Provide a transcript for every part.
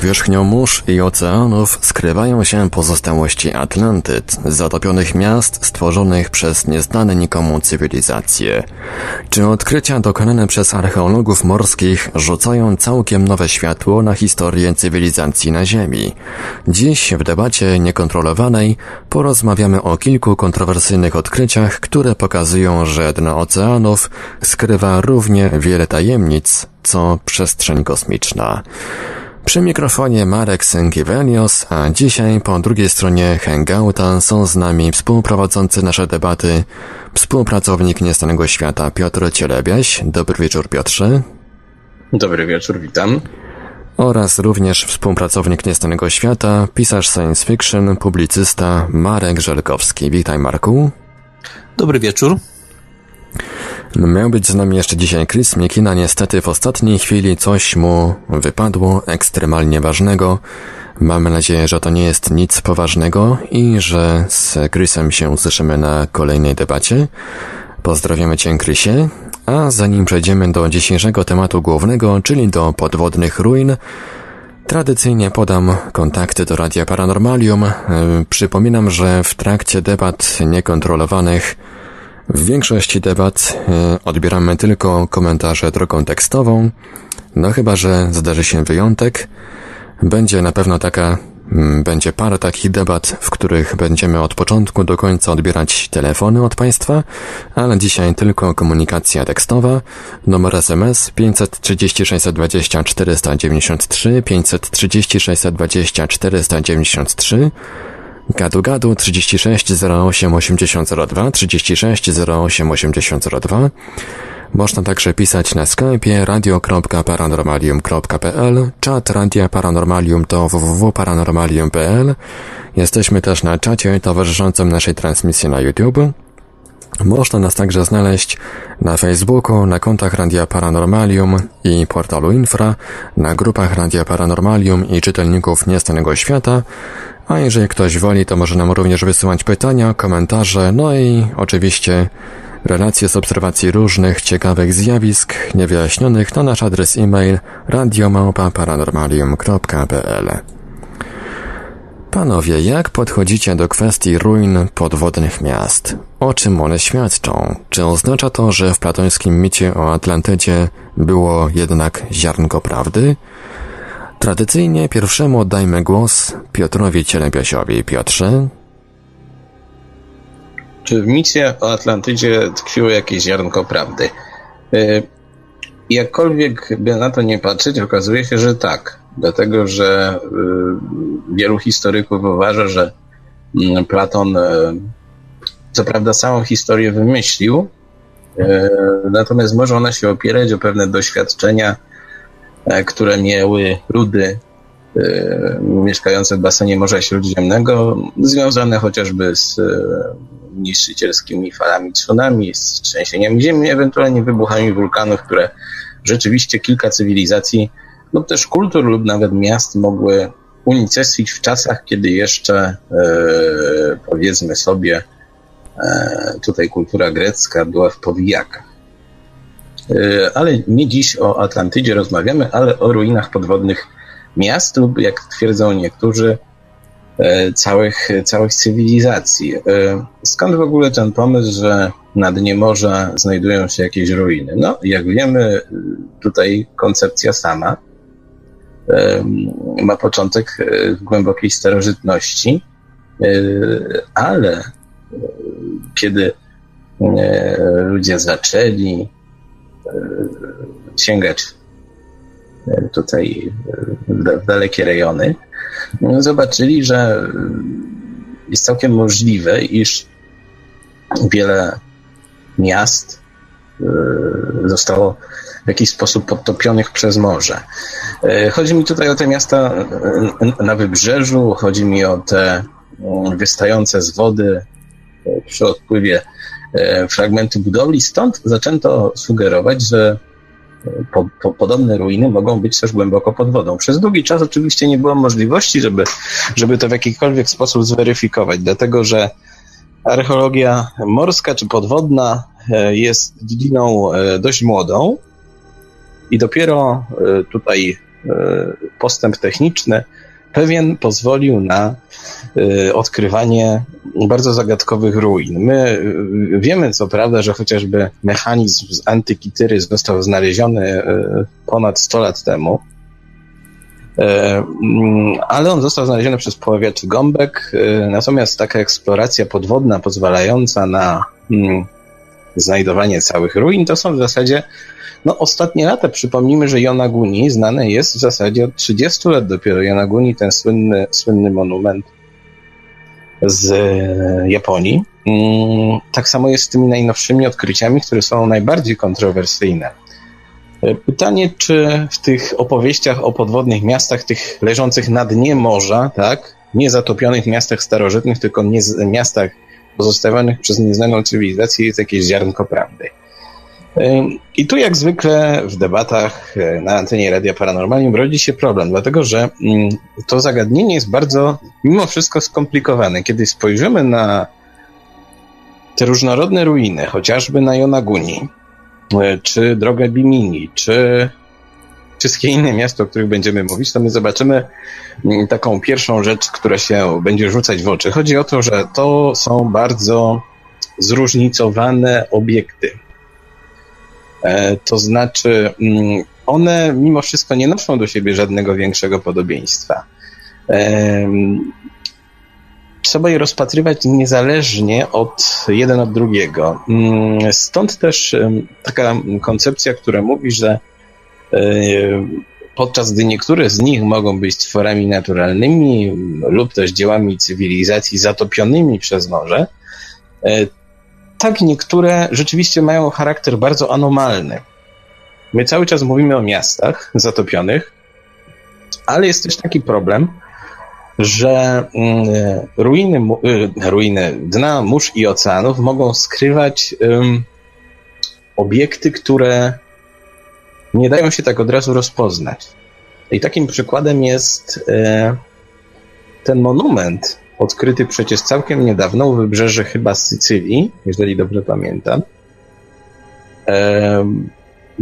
Powierzchnią mórz i oceanów skrywają się pozostałości Atlantyd, zatopionych miast stworzonych przez nieznane nikomu cywilizacje? Czy odkrycia dokonane przez archeologów morskich rzucają całkiem nowe światło na historię cywilizacji na Ziemi? Dziś w debacie niekontrolowanej porozmawiamy o kilku kontrowersyjnych odkryciach, które pokazują, że dno oceanów skrywa równie wiele tajemnic, co przestrzeń kosmiczna. Przy mikrofonie Marek Sękiewelios, a dzisiaj po drugiej stronie Hangouta są z nami współprowadzący nasze debaty współpracownik Niestanego Świata Piotr Cielebiaś. Dobry wieczór Piotrze. Dobry wieczór, witam. Oraz również współpracownik Niestanego Świata, pisarz science fiction, publicysta Marek Żelkowski. Witaj Marku. Dobry wieczór. Miał być z nami jeszcze dzisiaj Chris Mikina, niestety w ostatniej chwili coś mu wypadło ekstremalnie ważnego. Mamy nadzieję, że to nie jest nic poważnego i że z Chrisem się usłyszymy na kolejnej debacie. Pozdrawiamy Cię, Chrisie. A zanim przejdziemy do dzisiejszego tematu głównego, czyli do podwodnych ruin, Tradycyjnie podam kontakty do Radia Paranormalium. Przypominam, że w trakcie debat niekontrolowanych w większości debat e, odbieramy tylko komentarze drogą tekstową, no chyba, że zdarzy się wyjątek. Będzie na pewno taka, mm, będzie parę takich debat, w których będziemy od początku do końca odbierać telefony od Państwa, ale dzisiaj tylko komunikacja tekstowa. Numer SMS 530 620 493, 530 620 493, Gadu gadu 36 08 8002 36 08 8002 Można także pisać na Skype'ie radio.paranormalium.pl Czat Radia Paranormalium to www.paranormalium.pl Jesteśmy też na czacie towarzyszącym naszej transmisji na YouTube. Można nas także znaleźć na Facebooku, na kontach Radia Paranormalium i portalu Infra, na grupach Radia Paranormalium i czytelników Niestanego Świata, a jeżeli ktoś woli, to może nam również wysyłać pytania, komentarze, no i oczywiście relacje z obserwacji różnych ciekawych zjawisk niewyjaśnionych na nasz adres e-mail radiomałpa-paranormalium.pl Panowie, jak podchodzicie do kwestii ruin podwodnych miast? O czym one świadczą? Czy oznacza to, że w platońskim micie o Atlantydzie było jednak ziarnko prawdy? Tradycyjnie pierwszemu oddajmy głos Piotrowi Cielebiasiowi. Piotrze? Czy w micie o Atlantydzie tkwiło jakieś ziarnko prawdy? Y, jakkolwiek by na to nie patrzeć, okazuje się, że tak. Dlatego, że y, wielu historyków uważa, że mm, Platon y, co prawda samą historię wymyślił, natomiast może ona się opierać o pewne doświadczenia E, które miały ludy mieszkające w basenie Morza Śródziemnego, związane chociażby z e, niszczycielskimi falami tsunami, z trzęsieniami ziemi, ewentualnie wybuchami wulkanów, które rzeczywiście kilka cywilizacji lub też kultur lub nawet miast mogły unicestwić w czasach, kiedy jeszcze powiedzmy sobie tutaj kultura grecka była w powijakach. E, ale nie dziś o Atlantydzie rozmawiamy, ale o ruinach podwodnych miast lub, jak twierdzą niektórzy, e, całych, całych cywilizacji. E, skąd w ogóle ten pomysł, że na dnie morza znajdują się jakieś ruiny? No, jak wiemy, tutaj koncepcja sama ma początek w głębokiej starożytności, ale kiedy ludzie zaczęli E, sięgać e, tutaj w dalekie rejony, zobaczyli, że jest całkiem możliwe, iż wiele miast e, zostało w jakiś sposób podtopionych przez morze. Chodzi mi tutaj o te miasta na wybrzeżu, chodzi mi o te wystające z wody przy odpływie E, fragmenty budowli. Stąd zaczęto sugerować, że e, po, po, podobne ruiny mogą być też głęboko pod wodą. Przez długi czas oczywiście nie było możliwości, żeby, żeby to w jakikolwiek sposób zweryfikować, dlatego że archeologia morska czy podwodna e, jest dziedziną dość młodą i dopiero tutaj postęp techniczny pewien pozwolił na odkrywanie bardzo zagadkowych ruin. My wiemy co prawda, że chociażby mechanizm z Antykityry został znaleziony ponad 100 lat temu, mm, ale on został znaleziony przez poławiaczy gąbek, natomiast taka eksploracja podwodna pozwalająca na mm, znajdowanie całych ruin, to są w zasadzie no, ostatnie lata. Przypomnijmy, że Yonaguni znane jest w zasadzie od 30 lat dopiero. Yonaguni, ten słynny, słynny monument z e, Japonii. Mm, tak samo jest z tymi najnowszymi odkryciami, które są najbardziej kontrowersyjne. E, pytanie, czy w tych opowieściach o podwodnych miastach, tych leżących na dnie morza, tak, nie zatopionych miastach starożytnych, tylko nie miastach pozostawionych przez nieznaną cywilizację jest jakieś ziarnko prawdy. I tu jak zwykle w debatach e, na antenie Radia Paranormalium rodzi się problem, dlatego że mm, to zagadnienie jest bardzo mimo wszystko skomplikowane. Kiedy spojrzymy na te różnorodne ruiny, chociażby na Jonaguni, e, czy drogę Bimini, czy wszystkie inne miasta, o których będziemy mówić, to my zobaczymy mm, taką pierwszą rzecz, która się będzie rzucać w oczy. Chodzi o to, że to są bardzo zróżnicowane obiekty. E, to znaczy, mm, one mimo wszystko nie noszą do siebie żadnego większego podobieństwa. Trzeba je rozpatrywać niezależnie od jeden od drugiego. Mm, stąd też taka koncepcja, która mówi, że e, podczas gdy niektóre z nich mogą być tworami naturalnymi lub też dziełami cywilizacji zatopionymi przez morze, e, tak niektóre rzeczywiście mają charakter bardzo anomalny. My cały czas mówimy o miastach zatopionych, ale jest też taki problem, że mm, ruiny, y, ruiny dna mórz i oceanów mogą skrywać obiekty, które nie dają się tak od razu rozpoznać. I takim przykładem jest e, ten monument, odkryty przecież całkiem niedawno u wybrzeży chyba Sycylii, jeżeli dobrze pamiętam.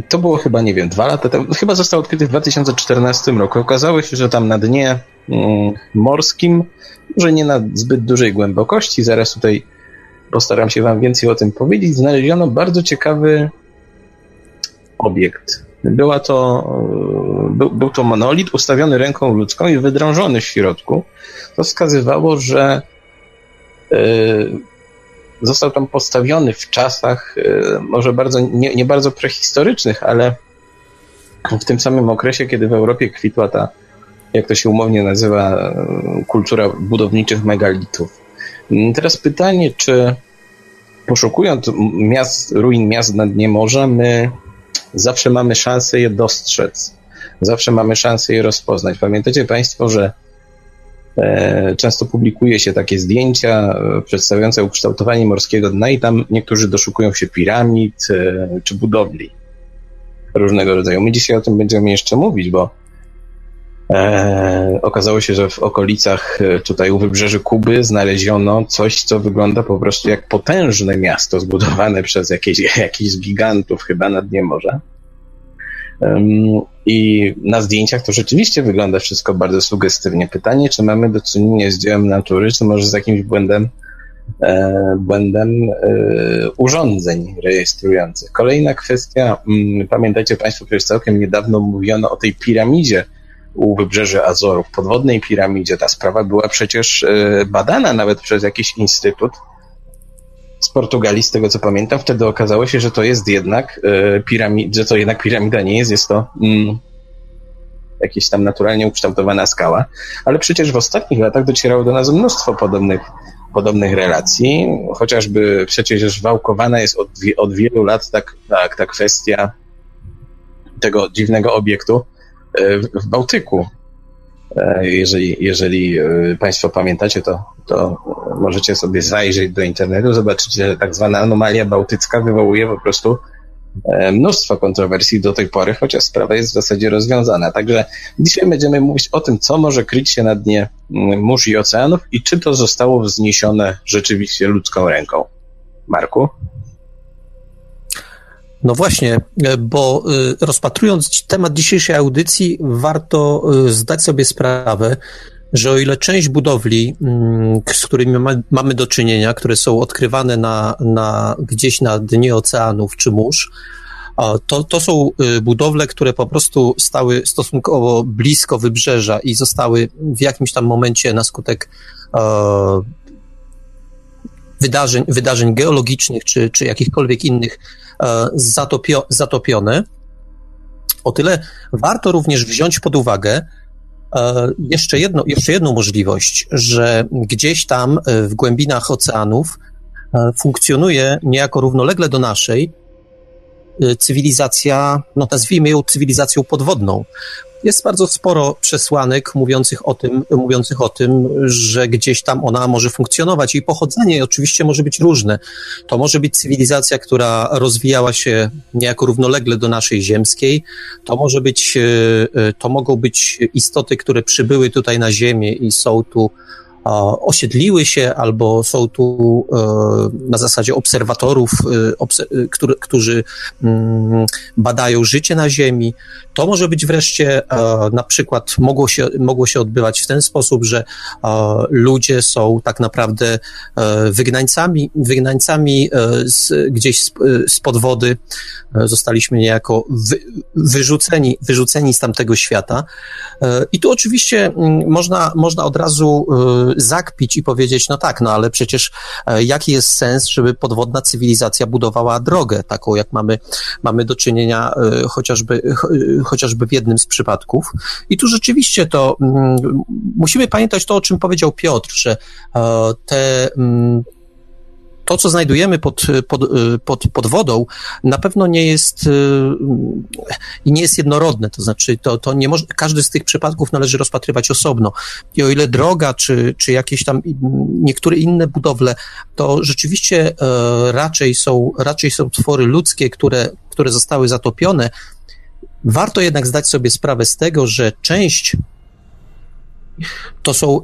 To było chyba, nie wiem, dwa lata temu. Chyba został odkryty w 2014 roku. Okazało się, że tam na dnie mm, morskim, może nie na zbyt dużej głębokości, zaraz tutaj postaram się Wam więcej o tym powiedzieć, znaleziono bardzo ciekawy obiekt. Była to, e, był, był to monolit ustawiony ręką ludzką i wydrążony w środku. To wskazywało, że y, został tam postawiony w czasach y, może bardzo, nie, nie bardzo prehistorycznych, ale w tym samym okresie, kiedy w Europie kwitła ta, jak to się umownie nazywa, kultura budowniczych megalitów. Teraz pytanie, czy poszukując miast, ruin miast na dnie morza, my zawsze mamy szansę je dostrzec. Zawsze mamy szansę je rozpoznać. Pamiętacie Państwo, że e, często publikuje się takie zdjęcia e, przedstawiające ukształtowanie morskiego dna i tam niektórzy doszukują się piramid e, czy budowli różnego rodzaju. My dzisiaj o tym będziemy jeszcze mówić, bo E, okazało się, że w okolicach tutaj u wybrzeży Kuby znaleziono coś, co wygląda po prostu jak potężne miasto zbudowane przez jakieś, jakichś gigantów chyba na dnie morza. I na zdjęciach to rzeczywiście wygląda wszystko bardzo sugestywnie. Pytanie, czy mamy do czynienia z dziełem natury, czy może z jakimś błędem, e, błędem e, urządzeń rejestrujących. Kolejna kwestia, mm, pamiętajcie Państwo, że całkiem niedawno mówiono o tej piramidzie u wybrzeży Azorów, podwodnej piramidzie. Ta sprawa była przecież e, badana nawet przez jakiś instytut z Portugalii, z tego co pamiętam, wtedy okazało się, że to jest jednak e, piramid, że to jednak piramida nie jest, jest to mm, jakieś tam naturalnie ukształtowana skała, ale przecież w ostatnich latach docierało do nas mnóstwo podobnych, podobnych relacji, chociażby przecież wałkowana jest od, od wielu lat tak, tak, ta kwestia tego dziwnego obiektu w Bałtyku. E, jeżeli, jeżeli Państwo pamiętacie, to to możecie sobie zajrzeć do internetu, zobaczycie, że tak zwana anomalia bałtycka wywołuje po prostu e, mnóstwo kontrowersji do tej pory, chociaż sprawa jest w zasadzie rozwiązana. Także dzisiaj będziemy mówić o tym, co może kryć się na dnie mm, mórz i oceanów i czy to zostało wzniesione rzeczywiście ludzką ręką. Marku? No właśnie, bo rozpatrując temat dzisiejszej audycji, warto zdać sobie sprawę, że o ile część budowli, mm, z którymi mamy do czynienia, które są odkrywane na, na, gdzieś na dnie oceanów czy mórz, to, to są budowle, które po prostu stały stosunkowo blisko wybrzeża i zostały w jakimś tam momencie na skutek e, wydarzeń, wydarzeń geologicznych czy, czy jakichkolwiek innych e, zatopio, zatopione. O tyle warto również wziąć pod uwagę, E, jeszcze, jedno, jeszcze jedną możliwość, że gdzieś tam e, w głębinach oceanów funkcjonuje niejako równolegle do naszej cywilizacja, no nazwijmy ją cywilizacją podwodną. Jest bardzo sporo przesłanek mówiących o tym, mówiących o tym, że gdzieś tam ona może funkcjonować. Jej pochodzenie oczywiście może być różne. To może być cywilizacja, która rozwijała się niejako równolegle do naszej ziemskiej. To może być, e, e, to mogą być istoty, które przybyły tutaj na Ziemię i są tu osiedliły się albo są tu e, na zasadzie obserwatorów, e, którzy mm, badają życie na Ziemi. To może być wreszcie e, na przykład mogło się, mogło się odbywać w ten sposób, że ludzie są tak naprawdę wygnańcami, wygnańcami z, gdzieś spod wody. Zostaliśmy niejako wy, wyrzuceni, wyrzuceni z tamtego świata. I tu oczywiście mm, można, można od razu zakpić i powiedzieć, no tak, no ale przecież e, jaki jest sens, żeby podwodna cywilizacja budowała drogę, taką jak mamy, mamy do czynienia e, chociażby, chociażby w jednym z przypadków. I tu rzeczywiście to mm, musimy pamiętać to, o czym powiedział Piotr, że e, te mm, to, co znajdujemy pod, pod, pod, pod wodą, na pewno nie jest y, i nie jest jednorodne. To znaczy, to, to nie może, każdy z tych przypadków należy rozpatrywać osobno. I o ile droga, czy, czy jakieś tam niektóre inne budowle, to rzeczywiście e, raczej są, raczej są twory ludzkie, które, które zostały zatopione. Warto jednak zdać sobie sprawę z tego, że część to są,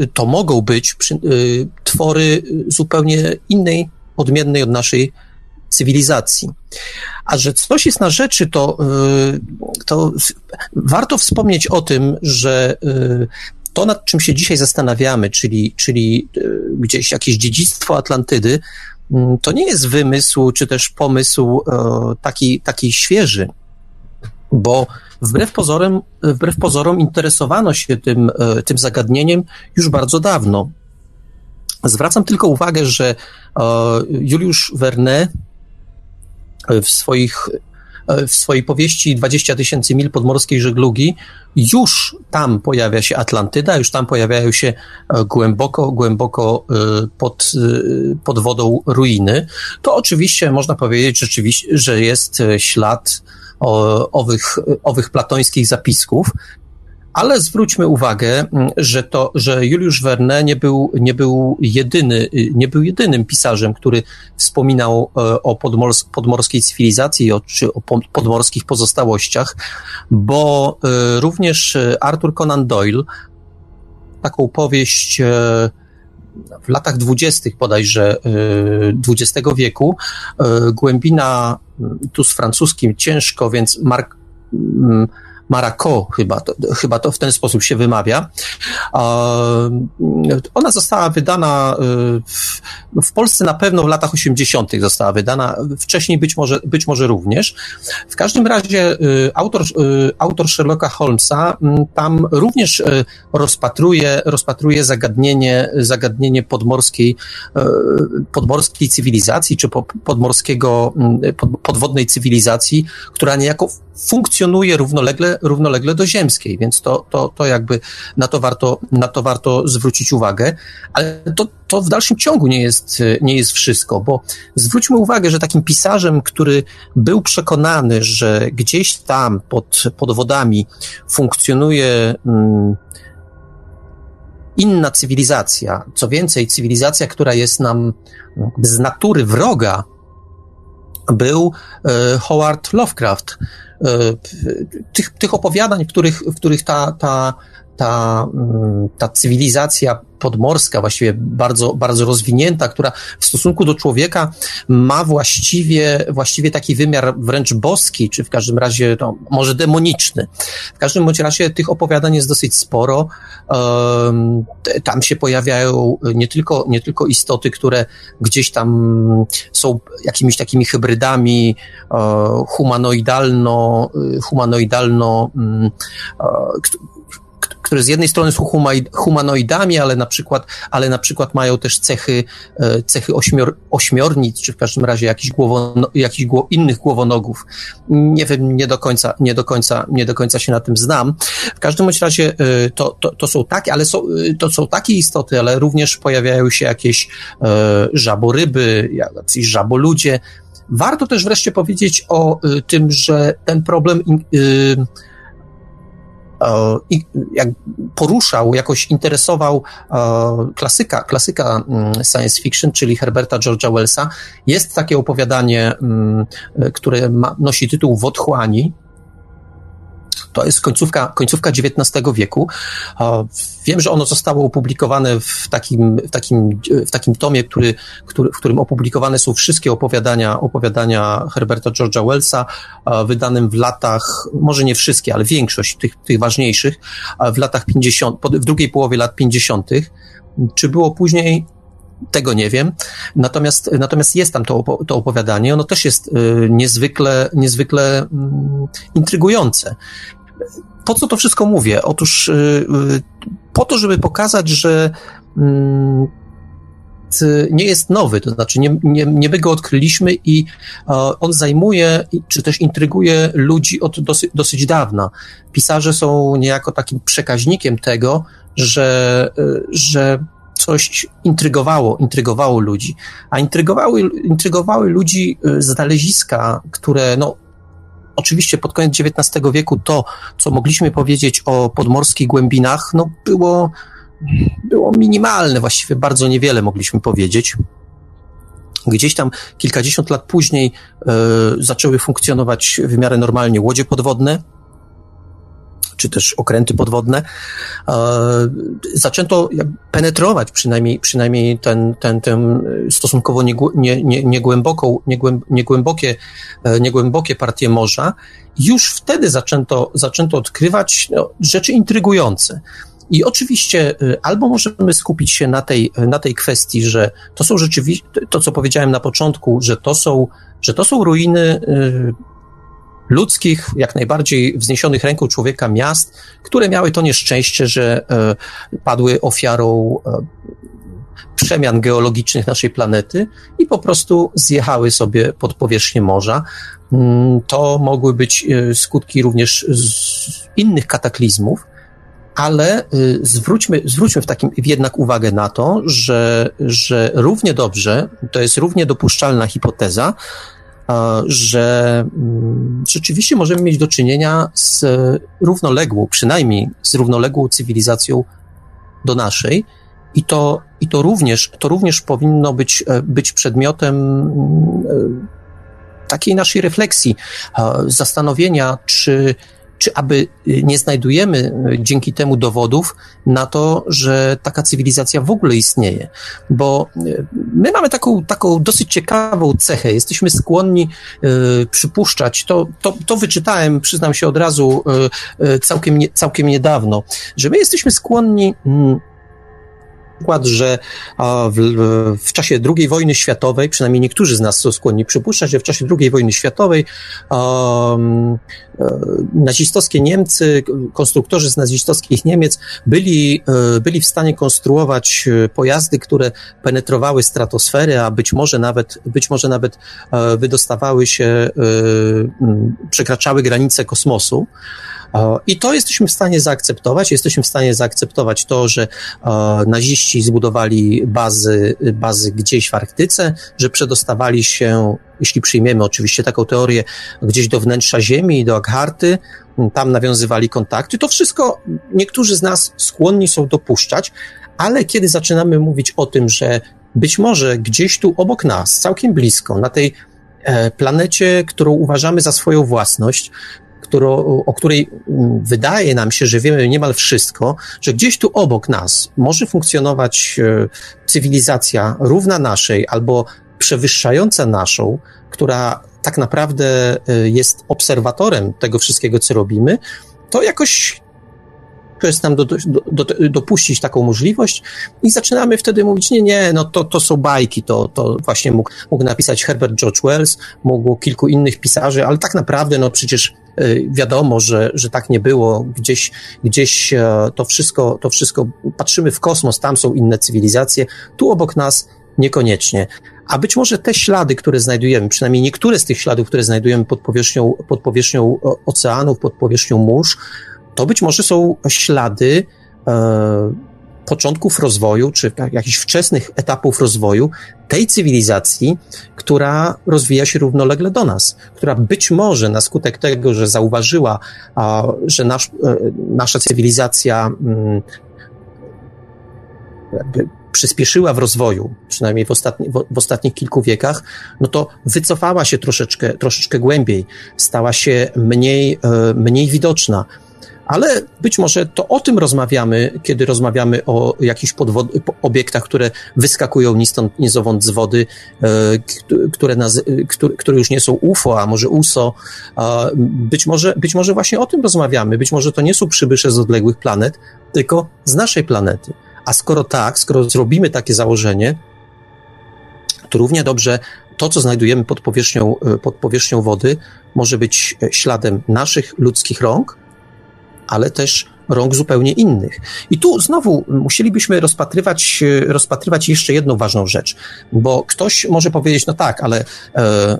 y, to mogą być y, twory zupełnie innej, odmiennej od naszej cywilizacji. A że coś jest na rzeczy, to, y, to warto wspomnieć o tym, że to, nad czym się dzisiaj zastanawiamy, czyli, czyli gdzieś jakieś dziedzictwo Atlantydy, to nie jest wymysł czy też pomysł taki, taki świeży, bo wbrew pozorom, wbrew pozorom interesowano się tym, e, tym zagadnieniem już bardzo dawno. Zwracam tylko uwagę, że e, Juliusz Verne w swoich e, w swojej powieści 20 tysięcy mil podmorskiej żeglugi już tam pojawia się Atlantyda, już tam pojawiają się głęboko, głęboko pod, pod wodą ruiny. To oczywiście można powiedzieć rzeczywiście, że jest ślad o, owych, owych platońskich zapisków, ale zwróćmy uwagę, że to, że Juliusz Verne nie był, nie był jedyny, nie był jedynym pisarzem, który wspominał e, o podmors podmorskiej cywilizacji o, czy o podmorskich pozostałościach, bo e, również Arthur Conan Doyle taką powieść e, w latach dwudziestych bodajże XX wieku, głębina tu z francuskim ciężko, więc Mark, mm, Maraco, chyba to, chyba to w ten sposób się wymawia. Ona została wydana y, w, no, w Polsce na pewno w latach 80. została wydana, wcześniej być może, być może również. W każdym razie y, autor, y, autor Sherlocka Holmesa mm, tam również rozpatruje, rozpatruje zagadnienie, zagadnienie podmorskiej, podmorskiej cywilizacji, czy podmorskiego, mm, podwodnej cywilizacji, która niejako funkcjonuje równolegle, równolegle do ziemskiej, więc to, to, to jakby na to, warto, na to warto zwrócić uwagę, ale to, to w dalszym ciągu nie jest, nie jest wszystko, bo zwróćmy uwagę, że takim pisarzem, który był przekonany, że gdzieś tam pod, pod wodami funkcjonuje hmm, inna cywilizacja, co więcej, cywilizacja, która jest nam z natury wroga, był e, Howard Lovecraft. E, tych, tych opowiadań, w których, w których ta, ta, ta, mm, ta cywilizacja podmorska, właściwie bardzo, bardzo rozwinięta, która w stosunku do człowieka ma właściwie, właściwie taki wymiar wręcz boski, czy w każdym razie no, może demoniczny. W każdym bądź razie tych opowiadań jest dosyć sporo. Tam się pojawiają nie tylko, nie tylko istoty, które gdzieś tam są jakimiś takimi hybrydami e, humanoidalno, humanoidalno mm, e, które z jednej strony są humanoidami, ale na przykład, ale na przykład mają też cechy, e, cechy ośmior, ośmiornic, czy w każdym razie jakichś, głowono, jakichś gło, innych głowonogów. Nie wiem, nie do końca, nie do końca, nie do końca się na tym znam. W każdym bądź razie e, to, to, to są takie, ale są, e, to są takie istoty, ale również pojawiają się jakieś e, żaboryby, jacyś żaboludzie. Warto też wreszcie powiedzieć o tym, że ten problem i jak poruszał, jakoś interesował klasyka, klasyka mm, science fiction, czyli Herberta George'a Wellsa. Jest takie opowiadanie, mm, które ma, nosi tytuł W otchłani, to jest końcówka, końcówka XIX wieku. Wiem, że ono zostało opublikowane w takim, w takim, w takim tomie, który, który, w którym opublikowane są wszystkie opowiadania, opowiadania Herberta George'a Wellsa, wydanym w latach, może nie wszystkie, ale większość tych, tych ważniejszych, w latach 50, w drugiej połowie lat 50. Czy było później? Tego nie wiem. Natomiast, natomiast jest tam to, to opowiadanie. Ono też jest y, niezwykle, niezwykle mm, intrygujące. Po co to wszystko mówię? Otóż y, y, po to, żeby pokazać, że mm, nie jest nowy, to znaczy nie, nie, nie my go odkryliśmy i on zajmuje, czy też intryguje ludzi od dosyć, dosyć dawna. Pisarze są niejako takim przekaźnikiem tego, że, że coś intrygowało, intrygowało ludzi. A intrygowały, intrygowały ludzi y, znaleziska, które no, oczywiście pod koniec XIX wieku to, co mogliśmy powiedzieć o podmorskich głębinach, no było, było minimalne, właściwie bardzo niewiele mogliśmy powiedzieć. Gdzieś tam kilkadziesiąt lat później y, zaczęły funkcjonować w miarę normalnie łodzie podwodne, czy też okręty podwodne, e, zaczęto penetrować przynajmniej, przynajmniej ten, ten, ten stosunkowo niegłęboką, niegłębokie, e, niegłębokie partie morza. Już wtedy zaczęto, zaczęto odkrywać no, rzeczy intrygujące. I oczywiście e, albo możemy skupić się na tej, na tej kwestii, że to są rzeczywiście, to co powiedziałem na początku, że to są, że to są ruiny ludzkich, jak najbardziej wzniesionych ręką człowieka miast, które miały to nieszczęście, że e, padły ofiarą e, przemian geologicznych naszej planety i po prostu zjechały sobie pod powierzchnię morza. Mm, to mogły być e, skutki również innych kataklizmów, ale zwróćmy, zwróćmy w takim jednak uwagę na to, że, że równie dobrze, to jest równie dopuszczalna hipoteza, że mm, rzeczywiście możemy mieć do czynienia z równoległą, przynajmniej z równoległą cywilizacją do naszej. I to, i to, również, to również powinno być, e, być przedmiotem mm, e, takiej naszej refleksji, zastanowienia, czy czy aby y, nie znajdujemy y, dzięki temu dowodów na to, że taka cywilizacja w ogóle istnieje. Bo y, my mamy taką, taką dosyć ciekawą cechę. Jesteśmy skłonni y, przypuszczać, to, to, to wyczytałem, przyznam się od razu, y, y, całkiem, nie, całkiem niedawno, że my jesteśmy skłonni. Mm, przykład, że w, w, czasie II wojny światowej, przynajmniej niektórzy z nas są skłonni przypuszczać, że w czasie II wojny światowej um, nazistowskie Niemcy, konstruktorzy z nazistowskich Niemiec byli, e, byli w stanie konstruować e, pojazdy, które penetrowały stratosferę, a być może nawet, być może nawet wydostawały się, przekraczały granice kosmosu. I to jesteśmy w stanie zaakceptować. Jesteśmy w stanie zaakceptować to, że naziści zbudowali bazy, bazy gdzieś w Arktyce, że przedostawali się, jeśli przyjmiemy oczywiście taką teorię, gdzieś do wnętrza Ziemi, do Agharty, tam nawiązywali kontakty. To wszystko niektórzy z nas skłonni są dopuszczać, ale kiedy zaczynamy mówić o tym, że być może gdzieś tu obok nas, całkiem blisko, na tej e, planecie, którą uważamy za swoją własność, którą, o której mm, wydaje nam się, że wiemy niemal wszystko, że gdzieś tu obok nas może funkcjonować e, cywilizacja równa naszej albo przewyższająca naszą, która tak naprawdę e, jest obserwatorem tego wszystkiego, co robimy, to jakoś to jest nam do, do, do, dopuścić taką możliwość i zaczynamy wtedy mówić, nie, nie, no to, to są bajki, to, to właśnie mógł, mógł napisać Herbert George Wells, mógł kilku innych pisarzy, ale tak naprawdę, no przecież wiadomo, że, że tak nie było, gdzieś, gdzieś e, to wszystko, to wszystko, patrzymy w kosmos, tam są inne cywilizacje, tu obok nas niekoniecznie. A być może te ślady, które znajdujemy, przynajmniej niektóre z tych śladów, które znajdujemy pod powierzchnią, pod powierzchnią oceanów, pod powierzchnią mórz, to być może są ślady e, początków rozwoju, czy jakichś wczesnych etapów rozwoju tej cywilizacji, która rozwija się równolegle do nas, która być może na skutek tego, że zauważyła, że nasz, e, nasza cywilizacja mm, jakby przyspieszyła w rozwoju, przynajmniej w, ostatni, w, ostatnich kilku wiekach, no to wycofała się troszeczkę, troszeczkę głębiej, stała się mniej, e, mniej widoczna ale być może to o tym rozmawiamy, kiedy rozmawiamy o jakichś podwod- obiektach, które wyskakują ni stąd, ni zowąd z wody, e, które, nazy- które, które, już nie są UFO, a może USO. być, może, być może właśnie o tym rozmawiamy. Być może to nie są przybysze z odległych planet, tylko z naszej planety. A skoro tak, skoro zrobimy takie założenie, to równie dobrze to, co znajdujemy pod powierzchnią, e, pod powierzchnią wody, może być śladem naszych ludzkich rąk, ale też rąk zupełnie innych. I tu znowu musielibyśmy rozpatrywać, rozpatrywać jeszcze jedną ważną rzecz, bo ktoś może powiedzieć, no tak, ale e,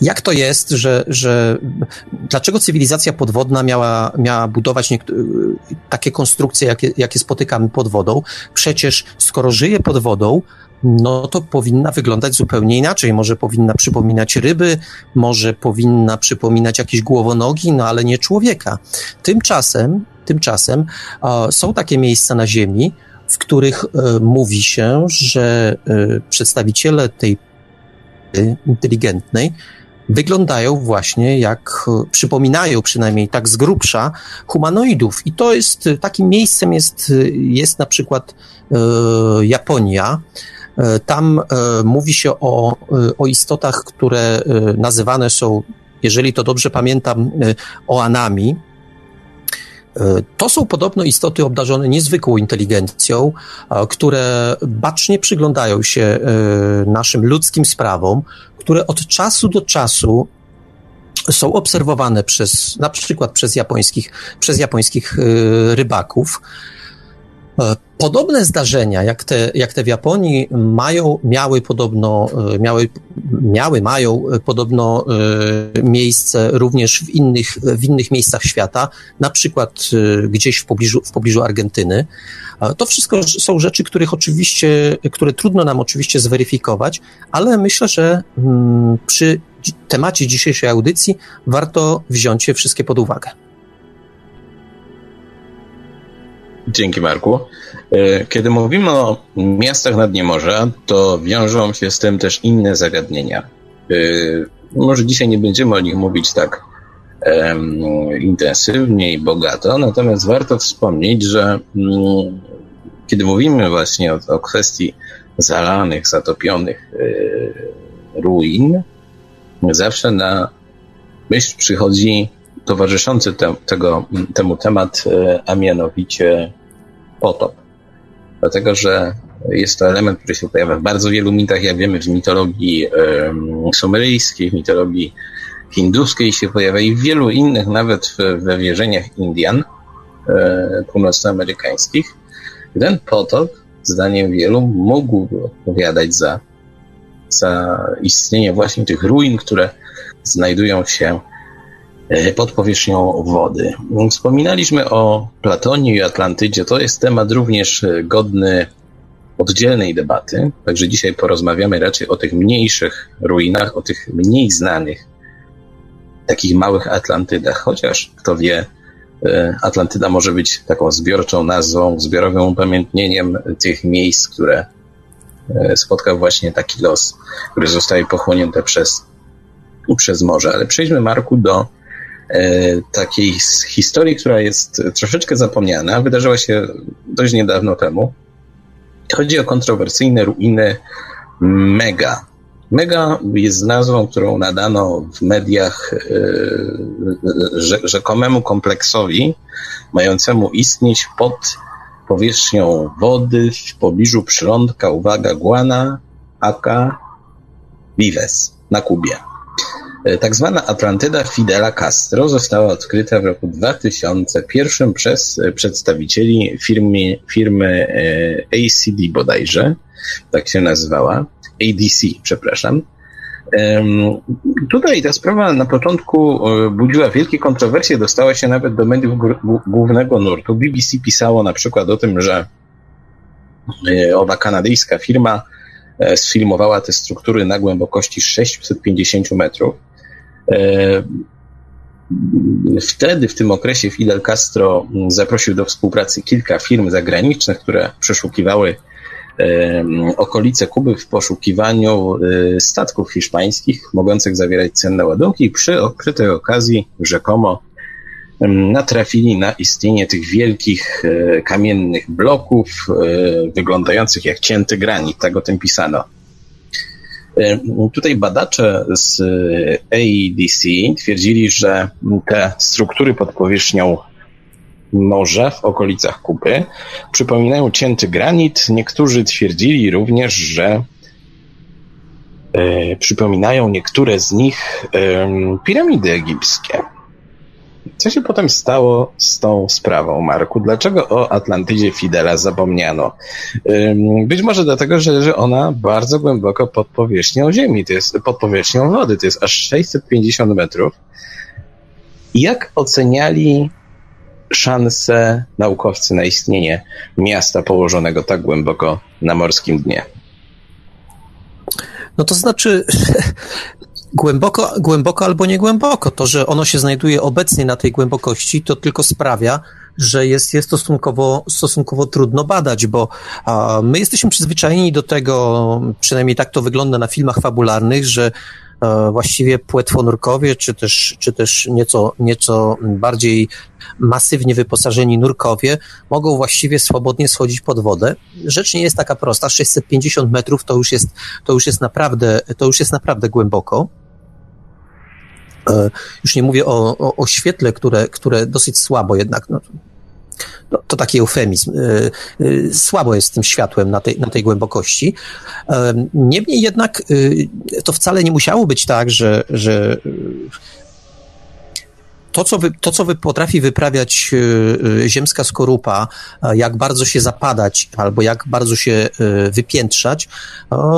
jak to jest, że, że dlaczego cywilizacja podwodna miała, miała budować takie konstrukcje, jakie, jakie spotykamy pod wodą? Przecież skoro żyje pod wodą, no to powinna wyglądać zupełnie inaczej. Może powinna przypominać ryby, może powinna przypominać jakieś głowonogi, no ale nie człowieka. Tymczasem, tymczasem e, są takie miejsca na Ziemi, w których e, mówi się, że e, przedstawiciele tej inteligentnej wyglądają właśnie jak, przypominają przynajmniej tak z grubsza humanoidów. I to jest, takim miejscem jest, jest na przykład e, Japonia. E, tam e, mówi się o, e, o istotach, które nazywane są, jeżeli to dobrze pamiętam, oanami. To są podobno istoty obdarzone niezwykłą inteligencją, które bacznie przyglądają się naszym ludzkim sprawom, które od czasu do czasu są obserwowane przez, na przykład przez japońskich, przez japońskich rybaków. E, podobne zdarzenia, jak te, jak te w Japonii, mają, miały podobno, e, miały, miały, mają e, podobno miejsce również w innych, w innych miejscach świata, na przykład gdzieś w pobliżu, w pobliżu Argentyny. To wszystko są rzeczy, których oczywiście, które trudno nam oczywiście zweryfikować, ale myślę, że mm, przy temacie dzisiejszej audycji warto wziąć je wszystkie pod uwagę. Dzięki Marku. E, kiedy mówimy o miastach na dnie morza, to wiążą się z tym też inne zagadnienia. E, może dzisiaj nie będziemy o nich mówić tak intensywnie i bogato, natomiast warto wspomnieć, że um, kiedy mówimy właśnie o, o kwestii zalanych, zatopionych e, ruin, zawsze na myśl przychodzi towarzyszący te, tego, temu temat, e, a mianowicie potop. Dlatego, że jest to element, który się pojawia w bardzo wielu mitach, jak wiemy, w mitologii um, sumeryjskiej, w mitologii hinduskiej się pojawia i w wielu innych, nawet we wierzeniach Indian e, północnoamerykańskich. Ten potop, zdaniem wielu, mógł odpowiadać za, za istnienie właśnie tych ruin, które znajdują się pod powierzchnią wody. Wspominaliśmy o Platonie i Atlantydzie. To jest temat również e, godny oddzielnej debaty. Także dzisiaj porozmawiamy raczej o tych mniejszych ruinach, o tych mniej znanych, takich małych Atlantydach. Chociaż kto wie, e, Atlantyda może być taką zbiorczą nazwą, zbiorowym upamiętnieniem tych miejsc, które spotkał właśnie taki los, które zostały pochłonięte przez, przez morze. Ale przejdźmy, Marku, do takiej historii, która jest troszeczkę zapomniana. Wydarzyła się dość niedawno temu. Chodzi o kontrowersyjne ruiny Mega. Mega jest nazwą, którą nadano w mediach rzekomemu kompleksowi mającemu istnieć pod powierzchnią wody w pobliżu przylądka, uwaga, Guana, Aka, Vives na Kubie. E, tak zwana Atlantyda Fidela Castro została odkryta w roku 2001 przez e, przedstawicieli firmy, firmy e, ACD bodajże, tak się nazywała, ADC, przepraszam. Tutaj ta sprawa na początku budziła wielkie kontrowersje, dostała się nawet do mediów głównego nurtu. BBC pisało na przykład o tym, że owa kanadyjska firma sfilmowała te struktury na głębokości 650 metrów. E, wtedy, w tym okresie, Fidel Castro zaprosił do współpracy kilka firm zagranicznych, które przeszukiwały e, okolice Kuby w poszukiwaniu e, statków hiszpańskich mogących zawierać cenne ładunki przy, przy tej okazji rzekomo natrafili na istnienie tych wielkich kamiennych bloków wyglądających jak cięty granit, tak o tym pisano. E, tutaj badacze z AEDC twierdzili, że te struktury pod powierzchnią morza w okolicach Kuby przypominają cięty granit. Niektórzy twierdzili również, że e, przypominają niektóre z nich e, piramidy egipskie. Co się potem stało z tą sprawą, Marku? Dlaczego o Atlantydzie Fidela zapomniano? Być może dlatego, że leży ona bardzo głęboko pod powierzchnią Ziemi, to jest pod powierzchnią wody, to jest aż 650 metrów. Jak oceniali szanse naukowcy na istnienie miasta położonego tak głęboko na morskim dnie? No to znaczy, głęboko, głęboko albo nie głęboko. To, że ono się znajduje obecnie na tej głębokości, to tylko sprawia, że jest je stosunkowo, stosunkowo trudno badać, bo a, my jesteśmy przyzwyczajeni do tego, przynajmniej tak to wygląda na filmach fabularnych, że a, właściwie płetwonurkowie, czy też, czy też nieco, nieco bardziej masywnie wyposażeni nurkowie mogą właściwie swobodnie schodzić pod wodę. Rzecz nie jest taka prosta. 650 metrów to już jest, to już jest naprawdę, to już jest naprawdę głęboko. E, już nie mówię o, o, o świetle, które, które dosyć słabo jednak, no, no, to taki eufemizm, e, e, słabo jest tym światłem na tej, na tej głębokości. Niemniej jednak to wcale nie musiało być tak, że, że to, co, wy, to, co wy potrafi wyprawiać y, y, ziemska skorupa, jak bardzo się zapadać albo jak bardzo się wypiętrzać,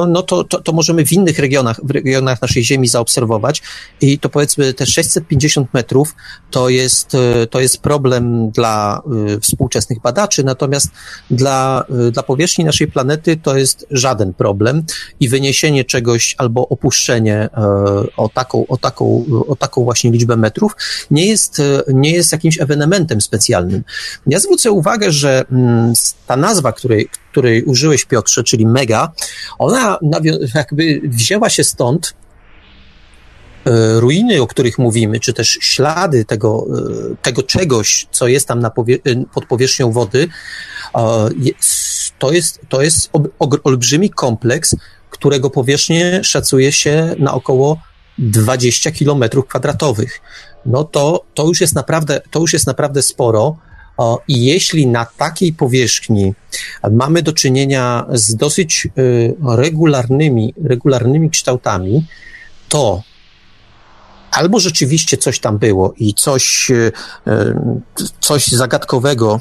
no to, to, to możemy w innych regionach, w regionach naszej Ziemi zaobserwować. I to powiedzmy te 650 metrów to jest, to jest problem dla współczesnych badaczy, natomiast dla, dla powierzchni naszej planety to jest żaden problem i wyniesienie czegoś albo opuszczenie o taką, o taką, o taką właśnie liczbę metrów nie nie jest, nie jest jakimś ewenementem specjalnym. Ja zwrócę uwagę, że mm, ta nazwa, której, której użyłeś Piotrze, czyli mega, ona jakby wzięła się stąd, e, ruiny, o których mówimy, czy też ślady tego, e, tego czegoś, co jest tam na powie- e, pod powierzchnią wody, to jest, to jest olbrzymi kompleks, którego powierzchnię szacuje się na około 20 kilometrów kwadratowych no to, to, już jest naprawdę, to już jest naprawdę sporo. I jeśli na takiej powierzchni mamy do czynienia z dosyć y, regularnymi, regularnymi kształtami, to albo rzeczywiście coś tam było i coś, y, y, coś zagadkowego,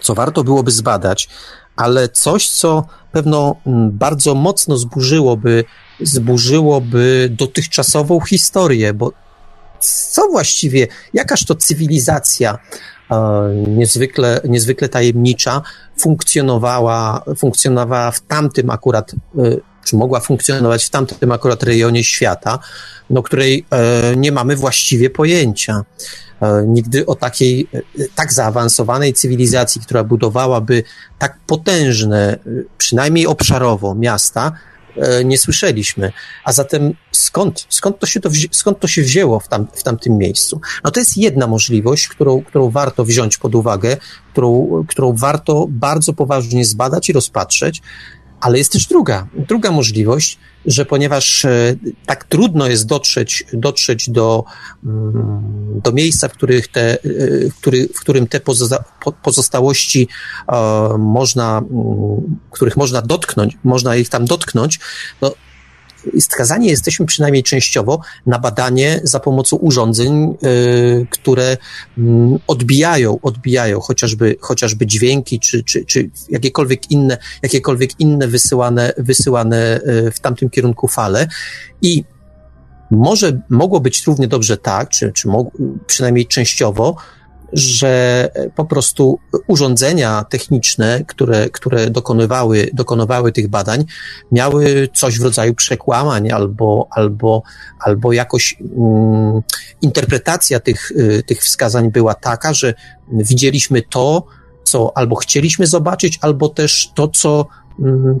co warto byłoby zbadać, ale coś, co pewno mm, bardzo mocno zburzyłoby, zburzyłoby dotychczasową historię, bo co właściwie, jakaż to cywilizacja e, niezwykle, niezwykle tajemnicza funkcjonowała, funkcjonowała w tamtym akurat, e, czy mogła funkcjonować w tamtym akurat rejonie świata, no której e, nie mamy właściwie pojęcia. Nigdy o takiej tak zaawansowanej cywilizacji, która budowałaby tak potężne, przynajmniej obszarowo, miasta, nie słyszeliśmy. A zatem skąd, skąd, to się to skąd to się wzięło w, tam, w tamtym miejscu. No to jest jedna możliwość, którą, którą warto wziąć pod uwagę, którą, którą warto bardzo poważnie zbadać i rozpatrzeć, ale jest też druga, druga możliwość, że ponieważ e, tak trudno jest dotrzeć, dotrzeć do, mm, do miejsca, w, których te, e, w, który, w którym te pozostałości e, można, mm, których można dotknąć, można ich tam dotknąć, no, skazani jesteśmy przynajmniej częściowo na badanie za pomocą urządzeń, y, które mm, odbijają, odbijają chociażby, chociażby dźwięki, czy, czy, czy jakiekolwiek inne, jakiekolwiek inne wysyłane, wysyłane y, w tamtym kierunku fale. I może mogło być równie dobrze tak, czy, czy przynajmniej częściowo, że po prostu urządzenia techniczne, które, które dokonywały, dokonywały tych badań, miały coś w rodzaju przekłamań albo, albo, albo jakoś mm, interpretacja tych, y, tych wskazań była taka, że widzieliśmy to, co albo chcieliśmy zobaczyć, albo też to, co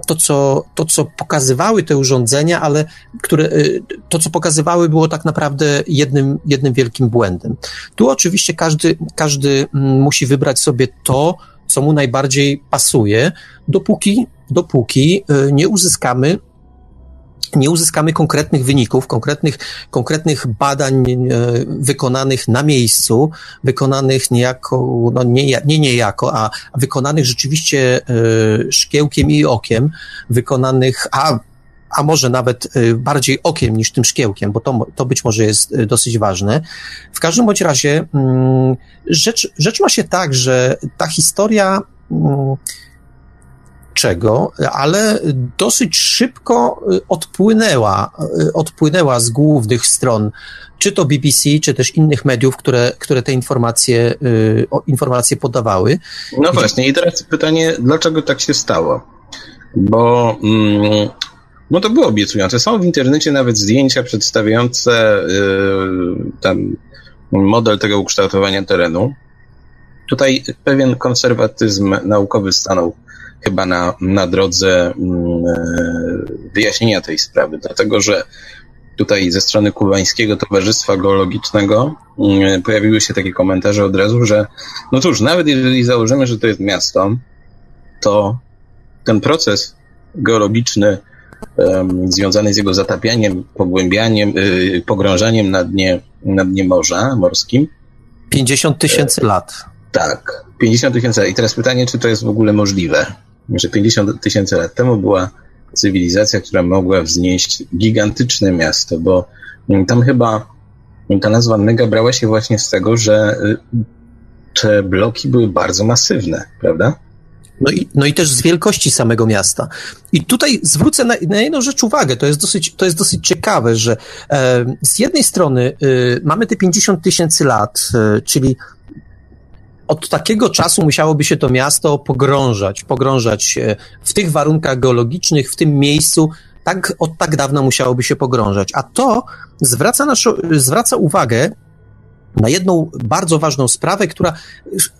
to, co, to, co pokazywały te urządzenia, ale które, y, to, co pokazywały, było tak naprawdę jednym, jednym wielkim błędem. Tu oczywiście każdy, każdy mm, musi wybrać sobie to, co mu najbardziej pasuje, dopóki, dopóki y, nie uzyskamy nie uzyskamy konkretnych wyników, konkretnych, konkretnych badań e, wykonanych na miejscu, wykonanych niejako, no nie, nie niejako, a wykonanych rzeczywiście e, szkiełkiem i okiem, wykonanych, a a może nawet e, bardziej okiem niż tym szkiełkiem, bo to, to być może jest dosyć ważne. W każdym bądź razie mm, rzecz, rzecz ma się tak, że ta historia mm, czego, ale dosyć szybko y, odpłynęła, y, odpłynęła z głównych stron, czy to BBC, czy też innych mediów, które, które te informacje, y, informacje podawały. No właśnie, i teraz pytanie, dlaczego tak się stało? Bo mm, no to było obiecujące. Są w internecie nawet zdjęcia przedstawiające tam model tego ukształtowania terenu. Tutaj pewien konserwatyzm naukowy stanął chyba na, na drodze mm, e, wyjaśnienia tej sprawy, dlatego że tutaj ze strony kubańskiego Towarzystwa Geologicznego mm, pojawiły się takie komentarze od razu, że no cóż, nawet jeżeli założymy, że to jest miasto, to ten proces geologiczny um, związany z jego zatapianiem, pogłębianiem, yy, pogrążaniem na dnie, na dnie morza morskim. 50 tysięcy lat. Tak, 50 tysięcy. I teraz pytanie, czy to jest w ogóle możliwe? Że 50 tysięcy lat temu była cywilizacja, która mogła wznieść gigantyczne miasto, bo tam chyba ta nazwa mega brała się właśnie z tego, że y, te bloki były bardzo masywne, prawda? No i, no i też z wielkości samego miasta. I tutaj zwrócę na, na jedną rzecz uwagę, to jest dosyć, to jest dosyć ciekawe, że e, z jednej strony e, mamy te 50 tysięcy lat, e, czyli od takiego czasu musiałoby się to miasto pogrążać, pogrążać w tych warunkach geologicznych, w tym miejscu, tak, od tak dawna musiałoby się pogrążać. A to zwraca, naszą, zwraca uwagę na jedną bardzo ważną sprawę, która,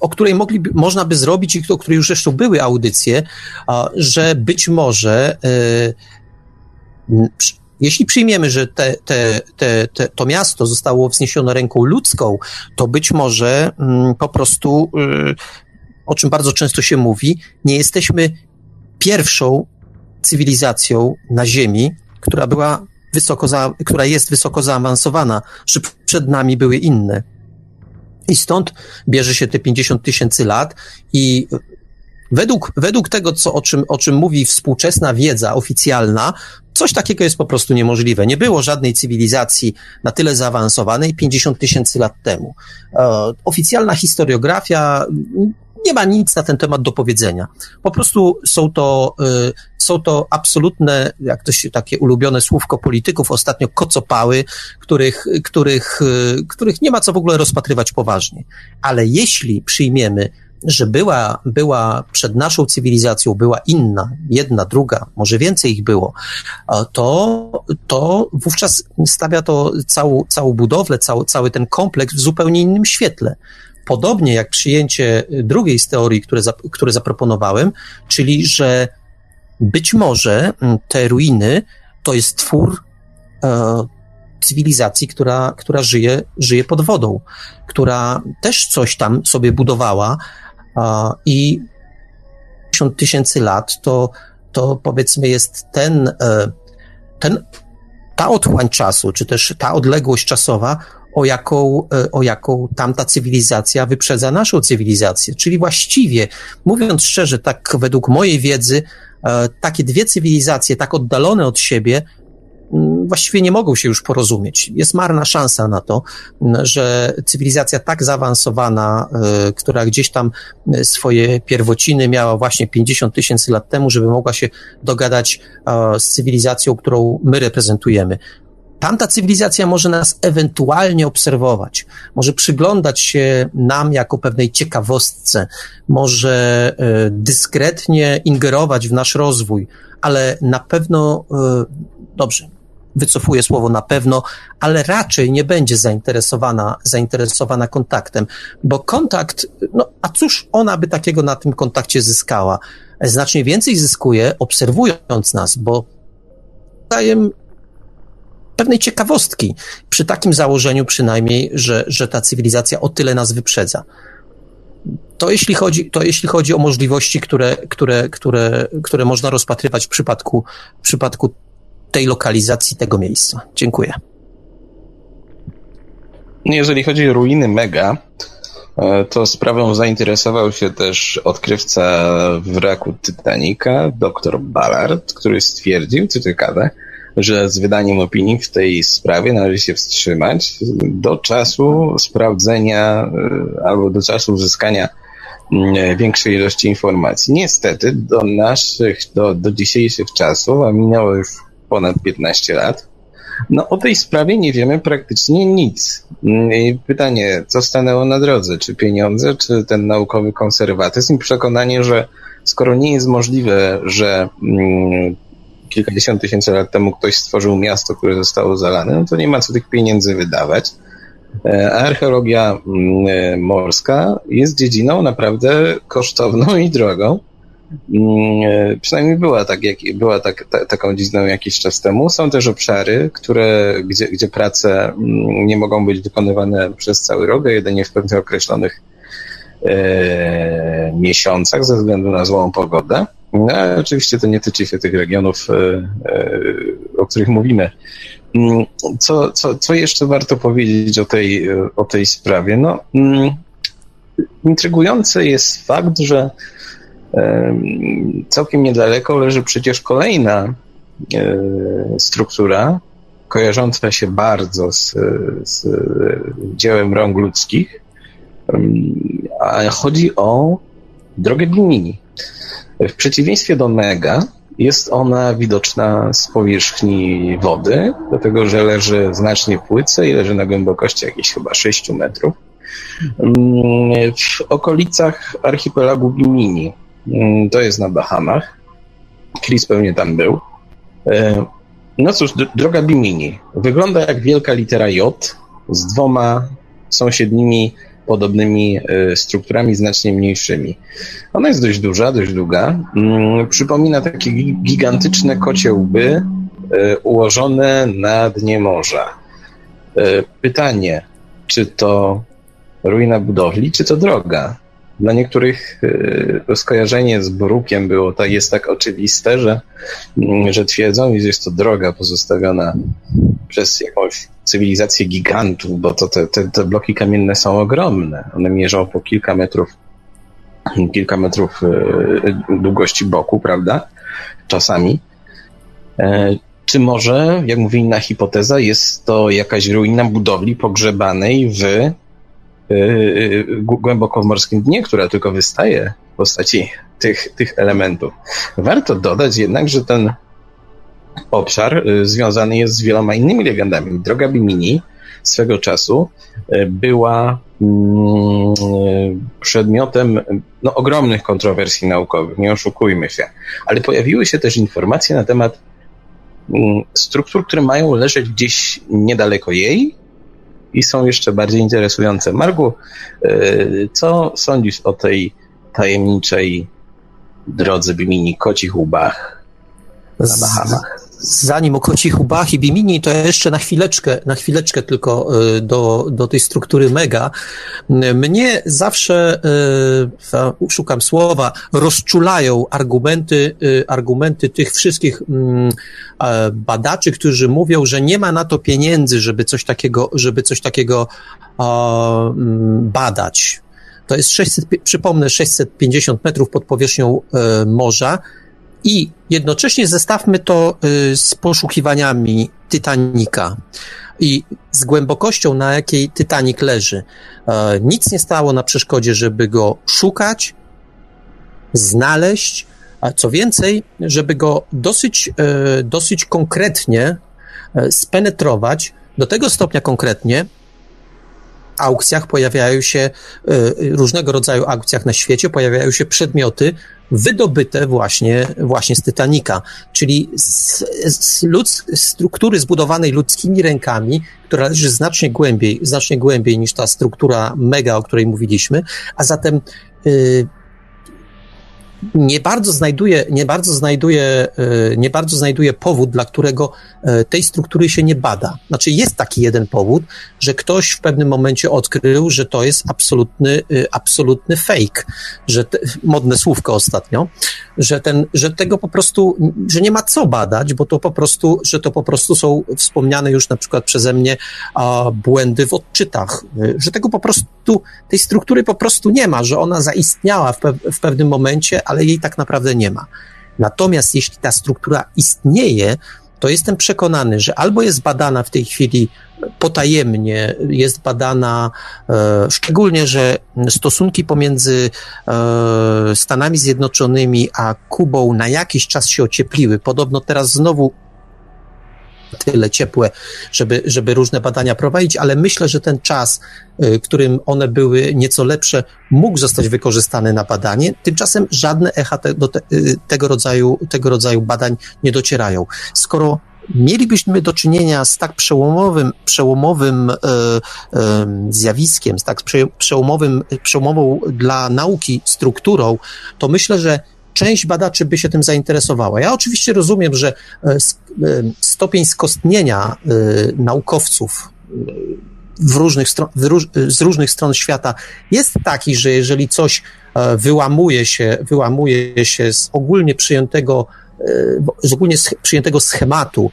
o której mogliby, można by zrobić i o której już zresztą były audycje, że być może e, jeśli przyjmiemy, że te, te, te, te, to miasto zostało wzniesione ręką ludzką, to być może mm, po prostu, y, o czym bardzo często się mówi, nie jesteśmy pierwszą cywilizacją na Ziemi, która była wysoko, za, która jest wysoko zaawansowana, że przed nami były inne. I stąd bierze się te 50 tysięcy lat i według, według tego, co, o, czym, o czym mówi współczesna wiedza oficjalna, Coś takiego jest po prostu niemożliwe. Nie było żadnej cywilizacji na tyle zaawansowanej 50 tysięcy lat temu. E, oficjalna historiografia nie ma nic na ten temat do powiedzenia. Po prostu są to, e, są to absolutne, jak to się takie ulubione słówko polityków, ostatnio kocopały, których, których, e, których nie ma co w ogóle rozpatrywać poważnie. Ale jeśli przyjmiemy, że była, była przed naszą cywilizacją, była inna, jedna, druga, może więcej ich było, to, to wówczas stawia to całą, całą budowlę, cały, cały ten kompleks w zupełnie innym świetle. Podobnie jak przyjęcie drugiej z teorii, które, które zaproponowałem, czyli że być może te ruiny to jest twór e, cywilizacji, która, która żyje, żyje pod wodą, która też coś tam sobie budowała i 50 tysięcy lat to, to powiedzmy jest ten, e, ten, ta otchłań czasu, czy też ta odległość czasowa, o jaką, e, o jaką tamta cywilizacja wyprzedza naszą cywilizację. Czyli właściwie, mówiąc szczerze, tak według mojej wiedzy, e, takie dwie cywilizacje, tak oddalone od siebie, właściwie nie mogą się już porozumieć. Jest marna szansa na to, że cywilizacja tak zaawansowana, y, która gdzieś tam y, swoje pierwociny miała właśnie 50 tysięcy lat temu, żeby mogła się dogadać z cywilizacją, którą my reprezentujemy. Tamta cywilizacja może nas ewentualnie obserwować, może przyglądać się nam jako pewnej ciekawostce, może dyskretnie ingerować w nasz rozwój, ale na pewno, dobrze, wycofuję słowo na pewno, ale raczej nie będzie zainteresowana, zainteresowana kontaktem, bo kontakt, no a cóż ona by takiego na tym kontakcie zyskała? Znacznie więcej zyskuje obserwując nas, bo dajem pewnej ciekawostki, przy takim założeniu przynajmniej, że, że ta cywilizacja o tyle nas wyprzedza. To jeśli chodzi, to jeśli chodzi o możliwości, które, które, które, które można rozpatrywać w przypadku, w przypadku tej lokalizacji tego miejsca. Dziękuję. Jeżeli chodzi o ruiny Mega, e, to sprawą zainteresował się też odkrywca wraku Titanica, dr Ballard, który stwierdził, ciekawe, że z wydaniem opinii w tej sprawie należy się wstrzymać do czasu sprawdzenia e, albo do czasu uzyskania mm, większej ilości informacji. Niestety do naszych, do, do dzisiejszych czasów, a minęło już ponad 15 lat. No o tej sprawie nie wiemy praktycznie nic. I pytanie, co stanęło na drodze? Czy pieniądze, czy ten naukowy konserwatyzm? Przekonanie, że skoro nie jest możliwe, że mm, kilkadziesiąt tysięcy lat temu ktoś stworzył miasto, które zostało zalane, no to nie ma co tych pieniędzy wydawać. E, a archeologia mm, e, morska jest dziedziną naprawdę kosztowną i drogą. Mm, e, przynajmniej była, tak, jak, była tak, ta, taką dziedziną jakiś czas temu. Są też obszary, które, gdzie, gdzie prace mm, nie mogą być wykonywane przez cały rok, a jedynie w pewnych określonych e, miesiącach ze względu na złą pogodę. No, oczywiście to nie tyczy się tych regionów, e, e, o których mówimy. Mm, co, co, co jeszcze warto powiedzieć o tej, o tej sprawie? No, intrygujący jest fakt, że Całkiem niedaleko leży przecież kolejna e, struktura, kojarząca się bardzo z, z dziełem rąk ludzkich, a chodzi o drogę Gmini. W przeciwieństwie do Mega jest ona widoczna z powierzchni wody, dlatego że leży znacznie płyce i leży na głębokości jakieś chyba 6 metrów. W okolicach archipelagu Bimini, to jest na Bahamach. Chris pewnie tam był. E, no cóż, droga Bimini. Wygląda jak wielka litera J z dwoma sąsiednimi podobnymi e, strukturami znacznie mniejszymi. Ona jest dość duża, dość długa. Mm, przypomina takie gigantyczne kocie łby e, ułożone na dnie morza. Pytanie, czy to ruina budowli, czy to droga? Dla niektórych to y, skojarzenie z Borukiem było, to jest tak oczywiste, że, mm, że twierdzą, że jest to droga pozostawiona przez jakąś cywilizację gigantów, bo to te, te, te bloki kamienne są ogromne. One mierzą po kilka metrów, kilka metrów y, długości boku, prawda? Czasami. E, czy może, jak mówi inna hipoteza, jest to jakaś ruina budowli pogrzebanej w Y, y, głęboko w morskim dnie, która tylko wystaje w postaci tych, tych elementów. Warto dodać jednak, że ten obszar y, związany jest z wieloma innymi legendami. Droga Bimini swego czasu była mm, przedmiotem no, ogromnych kontrowersji naukowych, nie oszukujmy się. Ale pojawiły się też informacje na temat mm, struktur, które mają leżeć gdzieś niedaleko jej, i są jeszcze bardziej interesujące. Margu, e, co sądzisz o tej tajemniczej drodze Bimini Kocich Łbach na Bahamach? Zanim o kocich łbach i bimini, to jeszcze na chwileczkę, na chwileczkę tylko y, do, do tej struktury mega. Mnie zawsze, y, szukam słowa, rozczulają argumenty, y, argumenty tych wszystkich mm, badaczy, którzy mówią, że nie ma na to pieniędzy, żeby coś takiego, żeby coś takiego mm, badać. To jest 600, przypomnę, 650 metrów pod powierzchnią morza i jednocześnie zestawmy to y, z poszukiwaniami Titanica i z głębokością, na jakiej Titanic leży. E, nic nie stało na przeszkodzie, żeby go szukać, znaleźć, a co więcej, żeby go dosyć, e, dosyć konkretnie e, spenetrować, do tego stopnia konkretnie, aukcjach pojawiają się, różnego rodzaju aukcjach na świecie pojawiają się przedmioty, wydobyte właśnie, właśnie z Titanica, czyli z, z ludz, struktury zbudowanej ludzkimi rękami, która leży znacznie głębiej, znacznie głębiej niż ta struktura mega, o której mówiliśmy, a zatem yy, nie bardzo znajduje, nie bardzo znajduje, e, nie bardzo znajduje powód, dla którego e, tej struktury się nie bada. Znaczy jest taki jeden powód, że ktoś w pewnym momencie odkrył, że to jest absolutny, e, absolutny fake, że te, modne słówko ostatnio, że ten, że tego po prostu, że nie ma co badać, bo to po prostu, że to po prostu są wspomniane już na przykład przeze mnie a, błędy w odczytach, że tego po prostu, tej struktury po prostu nie ma, że ona zaistniała w, pe w pewnym momencie, ale jej tak naprawdę nie ma. Natomiast jeśli ta struktura istnieje, to jestem przekonany, że albo jest badana w tej chwili potajemnie, jest badana, e, szczególnie, że stosunki pomiędzy e, Stanami Zjednoczonymi a Kubą na jakiś czas się ociepliły. Podobno teraz znowu tyle ciepłe, żeby, żeby różne badania prowadzić, ale myślę, że ten czas, y, którym one były nieco lepsze, mógł zostać wykorzystany na badanie. Tymczasem żadne echa te, do te, y, tego, rodzaju, tego rodzaju badań nie docierają. Skoro mielibyśmy do czynienia z tak przełomowym, przełomowym e, e, zjawiskiem, z tak przełomowym, przełomową dla nauki strukturą, to myślę, że część badaczy by się tym zainteresowała. Ja oczywiście rozumiem, że e, e, stopień skostnienia e, naukowców w różnych z różnych stron świata jest taki, że jeżeli coś wyłamuje się, wyłamuje się z ogólnie przyjętego, z ogólnie przyjętego schematu,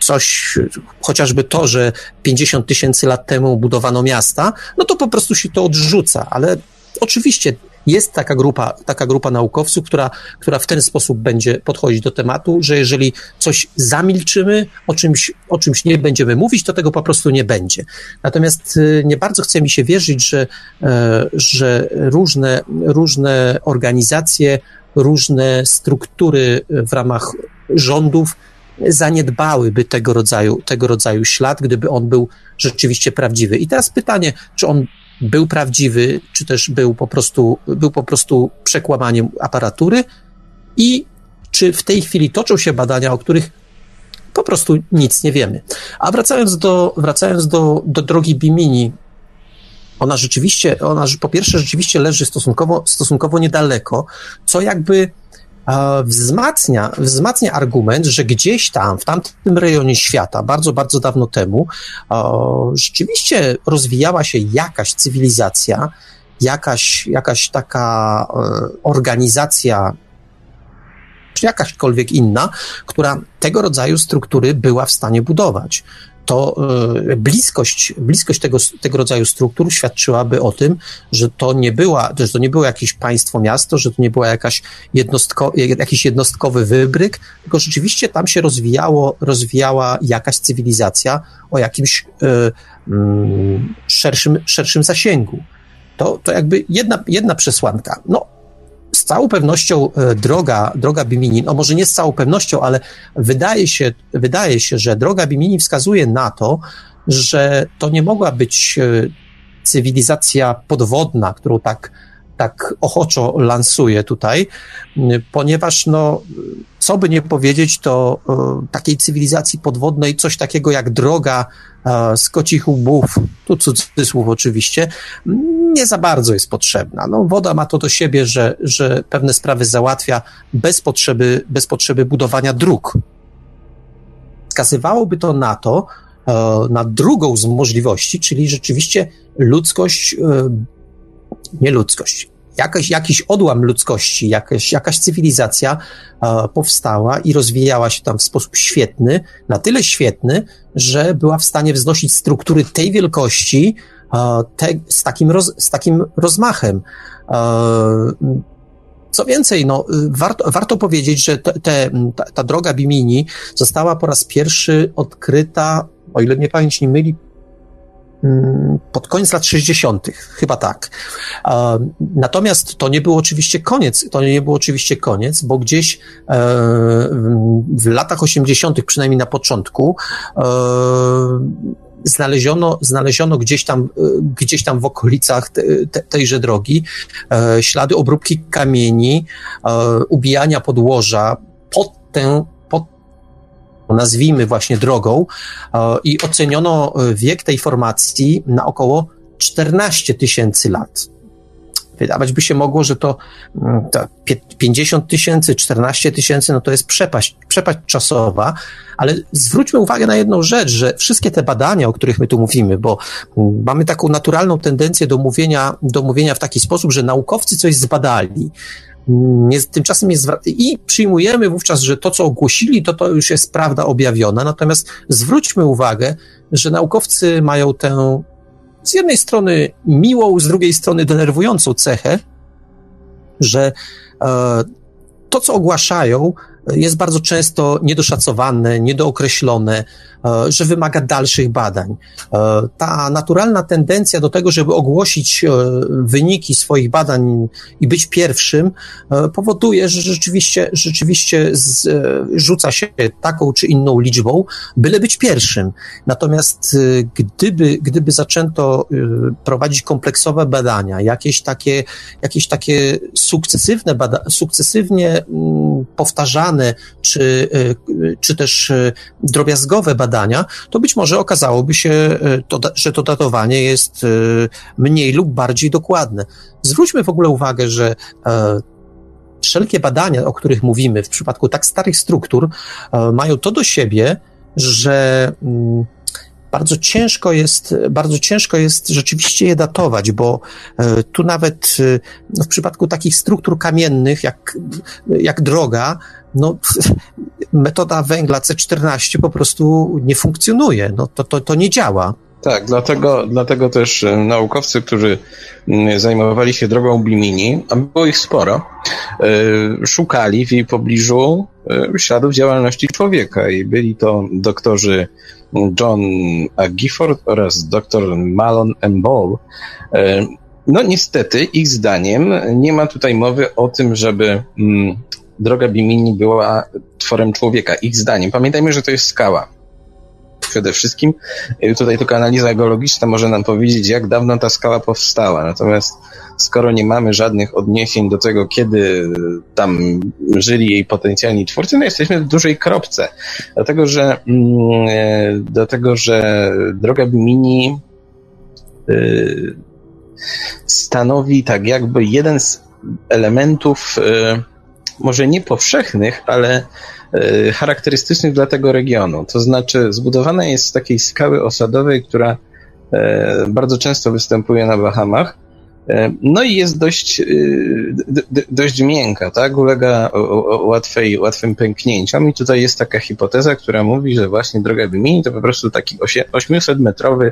coś, chociażby to, że 50 tysięcy lat temu budowano miasta, no to po prostu się to odrzuca, ale oczywiście jest taka grupa, taka grupa naukowców, która, która w ten sposób będzie podchodzić do tematu, że jeżeli coś zamilczymy, o czymś, o czymś nie będziemy mówić, to tego po prostu nie będzie. Natomiast y, nie bardzo chce mi się wierzyć, że, e, że różne, różne organizacje, różne struktury w ramach rządów zaniedbałyby tego rodzaju, tego rodzaju ślad, gdyby on był rzeczywiście prawdziwy. I teraz pytanie, czy on był prawdziwy, czy też był po prostu, był po prostu przekłamaniem aparatury i czy w tej chwili toczą się badania, o których po prostu nic nie wiemy. A wracając do, wracając do, do drogi Bimini, ona rzeczywiście, ona po pierwsze rzeczywiście leży stosunkowo, stosunkowo niedaleko, co jakby wzmacnia, wzmacnia argument, że gdzieś tam, w tamtym rejonie świata, bardzo, bardzo dawno temu, rzeczywiście rozwijała się jakaś cywilizacja, jakaś, jakaś taka e, organizacja, czy jakaśkolwiek inna, która tego rodzaju struktury była w stanie budować to e, bliskość, bliskość tego, tego rodzaju struktur świadczyłaby o tym, że to nie była, że to nie było jakieś państwo, miasto, że to nie była jakaś jednostko, jakiś jednostkowy wybryk, tylko rzeczywiście tam się rozwijało, rozwijała jakaś cywilizacja o jakimś y, y, szerszym, szerszym zasięgu. To, to jakby jedna, jedna przesłanka. No, z całą pewnością e, droga, droga Bimini, no może nie z całą pewnością, ale wydaje się, wydaje się, że droga Bimini wskazuje na to, że to nie mogła być e, cywilizacja podwodna, którą tak, tak ochoczo lansuje tutaj, ponieważ no, co by nie powiedzieć, to e, takiej cywilizacji podwodnej coś takiego jak droga z kocich łbów, tu cudzysłów oczywiście, nie za bardzo jest potrzebna. No, woda ma to do siebie, że, że pewne sprawy załatwia bez potrzeby, bez potrzeby budowania dróg. wskazywałoby to na to, na drugą z możliwości, czyli rzeczywiście ludzkość, nie ludzkość, jakaś, jakiś odłam ludzkości, jakaś, jakaś cywilizacja e, powstała i rozwijała się tam w sposób świetny, na tyle świetny, że była w stanie wznosić struktury tej wielkości e, te, z, takim roz, z takim rozmachem. E, co więcej, no, warto, warto powiedzieć, że te, te, ta, ta droga Bimini została po raz pierwszy odkryta, o ile mnie pamięć nie myli, pod koniec lat 60., chyba tak. Natomiast to nie był oczywiście koniec, to nie był oczywiście koniec, bo gdzieś e, w latach 80., przynajmniej na początku, e, znaleziono, znaleziono gdzieś tam, e, gdzieś tam w okolicach te, te, tejże drogi ślady obróbki kamieni, ubijania podłoża pod tę nazwijmy właśnie drogą, e, i oceniono e, wiek tej formacji na około 14 tysięcy lat. Wydawać by się mogło, że to, mm, to 50 tysięcy, 14 tysięcy, no to jest przepaść, przepaść czasowa, ale zwróćmy uwagę na jedną rzecz, że wszystkie te badania, o których my tu mówimy, bo mm, mamy taką naturalną tendencję do mówienia, do mówienia w taki sposób, że naukowcy coś zbadali, nie, tymczasem jest, i przyjmujemy wówczas, że to, co ogłosili, to to już jest prawda objawiona. Natomiast zwróćmy uwagę, że naukowcy mają tę z jednej strony miłą, z drugiej strony denerwującą cechę, że e, to, co ogłaszają, jest bardzo często niedoszacowane, niedookreślone, e, że wymaga dalszych badań. E, ta naturalna tendencja do tego, żeby ogłosić e, wyniki swoich badań i być pierwszym, powoduje, że rzeczywiście, rzeczywiście rzuca się taką czy inną liczbą, byle być pierwszym. Natomiast gdyby, gdyby zaczęto prowadzić kompleksowe badania, jakieś takie, jakieś takie sukcesywne bada sukcesywnie mm, czy, e, czy też e, drobiazgowe badania, to być może okazałoby się, e, to, że to datowanie jest mniej lub bardziej dokładne. Zwróćmy w ogóle uwagę, że wszelkie badania, o których mówimy w przypadku tak starych struktur, mają to do siebie, że mm, bardzo ciężko jest, bardzo ciężko jest rzeczywiście je datować, bo tu nawet no w przypadku takich struktur kamiennych, jak, jak droga, no, metoda węgla C14 po prostu nie funkcjonuje. No, to, to, to nie działa. Tak, dlatego, dlatego też e, naukowcy, którzy zajmowali się drogą Bimini, a było ich sporo, e, szukali w jej pobliżu e, śladów działalności człowieka i byli to doktorzy John A. Gifford oraz dr Malon M. Ball. No niestety, ich zdaniem nie ma tutaj mowy o tym, żeby droga Bimini była tworem człowieka, ich zdaniem. Pamiętajmy, że to jest skała. Przede wszystkim tutaj tylko analiza geologiczna może nam powiedzieć, jak dawno ta skała powstała. Natomiast skoro nie mamy żadnych odniesień do tego, kiedy tam żyli jej potencjalni twórcy, no jesteśmy w dużej kropce. Dlatego, że, mm, e, dlatego, że droga Bimini y, stanowi tak jakby jeden z elementów y, może nie powszechnych, ale charakterystycznych dla tego regionu. To znaczy, zbudowana jest z takiej skały osadowej, która e, bardzo często występuje na Bahamach. E, no i jest dość, dość miękka, tak? Ulega łatwej, łatwym pęknięciom. I tutaj jest taka hipoteza, która mówi, że właśnie droga Bimini to po prostu taki 800-metrowy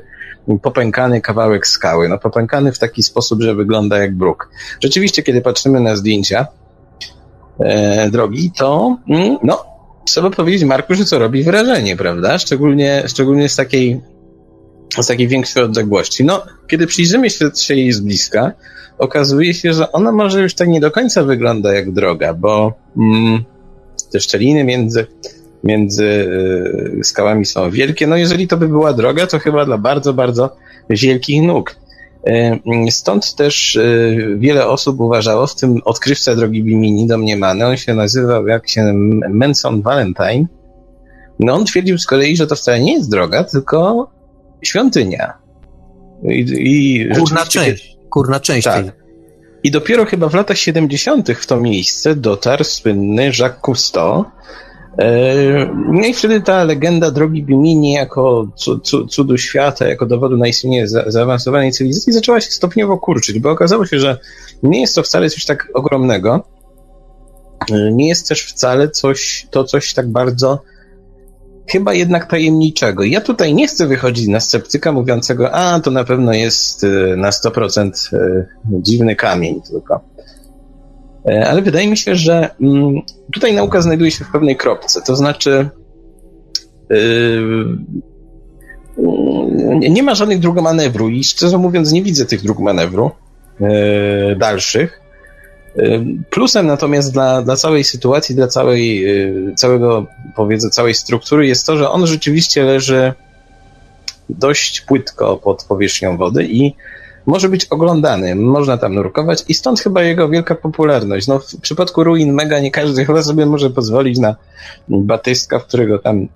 popękany kawałek skały. No popękany w taki sposób, że wygląda jak bruk. Rzeczywiście, kiedy patrzymy na zdjęcia, e, drogi, to mm, no, trzeba powiedzieć Marku, że to robi wrażenie, prawda? Szczególnie, szczególnie z takiej z takiej większej odległości. No, kiedy przyjrzymy się jej z bliska, okazuje się, że ona może już tak nie do końca wygląda jak droga, bo mm, te szczeliny między, między y, skałami są wielkie. No, jeżeli to by była droga, to chyba dla bardzo, bardzo wielkich nóg. Stąd też e, wiele osób uważało, w tym odkrywca drogi Bimini domniemany, on się nazywał jak się Manson Valentine. No on twierdził z kolei, że to wcale nie jest droga, tylko świątynia. I, i kurna część. Kurna część tak. tej. I dopiero chyba w latach 70. w to miejsce dotarł słynny Jacques Cousteau, No i wtedy ta legenda drogi Bimini jako cudu świata, jako dowodu na istnienie zaawansowanej cywilizacji zaczęła się stopniowo kurczyć, bo okazało się, że nie jest to wcale coś tak ogromnego. Nie jest też wcale coś, to coś tak bardzo chyba jednak tajemniczego. Ja tutaj nie chcę wychodzić na sceptyka mówiącego, a to na pewno jest y, na 100% y, dziwny kamień tylko. E, ale wydaje mi się, że mm, tutaj nauka znajduje się w pewnej kropce. To znaczy, y, nie ma żadnych dróg manewru i szczerze mówiąc nie widzę tych dróg manewru dalszych. Plusem natomiast dla, dla całej sytuacji, dla całej, całego, powiedzmy, całej struktury jest to, że on rzeczywiście leży dość płytko pod powierzchnią wody i może być oglądany, można tam nurkować i stąd chyba jego wielka popularność. No, w przypadku ruin Mega nie każdy chyba sobie może pozwolić na batystka, w którego tam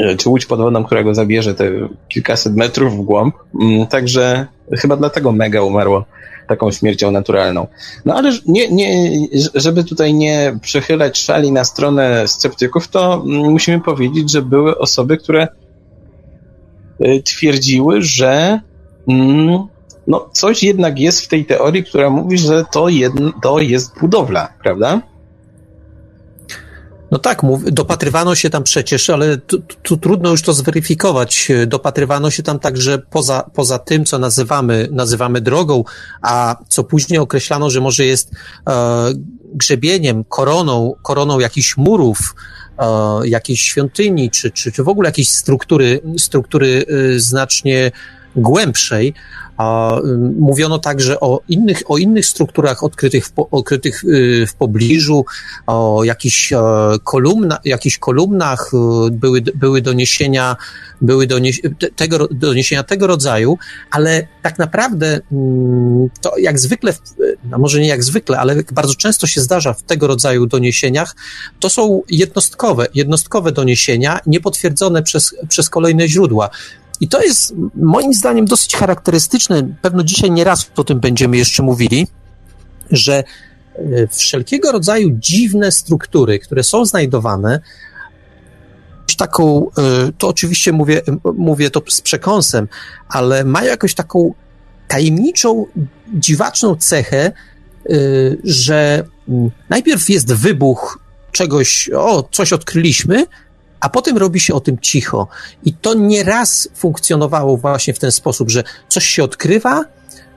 y, czy łódź pod wodą, która go zabierze te kilkaset metrów w głąb. Mm, także chyba dlatego Mega umarło taką śmiercią naturalną. No ale nie, nie, żeby tutaj nie przechylać szali na stronę sceptyków, to musimy powiedzieć, że były osoby, które y, twierdziły, że mm, no, coś jednak jest w tej teorii, która mówi, że to, jedno, to jest budowla, prawda? No tak, dopatrywano się tam przecież, ale tu, tu, trudno już to zweryfikować. Dopatrywano się tam także poza, poza tym, co nazywamy, nazywamy drogą, a co później określano, że może jest e, grzebieniem, koroną, koroną jakichś murów, e, jakiejś świątyni, czy, czy, czy w ogóle jakiejś struktury, struktury e, znacznie głębszej, a mówiono także o innych, o innych strukturach odkrytych w, odkrytych y, w pobliżu, o jakichś, e, kolumna, jakichś kolumnach y, były, były doniesienia, były donieś, tego, doniesienia tego rodzaju, ale tak naprawdę mm, to jak zwykle, no może nie jak zwykle, ale bardzo często się zdarza w tego rodzaju doniesieniach, to są jednostkowe, jednostkowe doniesienia, niepotwierdzone przez, przez kolejne źródła. I to jest moim zdaniem dosyć charakterystyczne. Pewno dzisiaj nie raz o tym będziemy jeszcze mówili, że e, wszelkiego rodzaju dziwne struktury, które są znajdowane, taką, e, to oczywiście mówię, mówię to z przekąsem, ale mają jakąś taką tajemniczą, dziwaczną cechę, e, że najpierw jest wybuch czegoś, o, coś odkryliśmy, a potem robi się o tym cicho. I to nieraz funkcjonowało właśnie w ten sposób, że coś się odkrywa,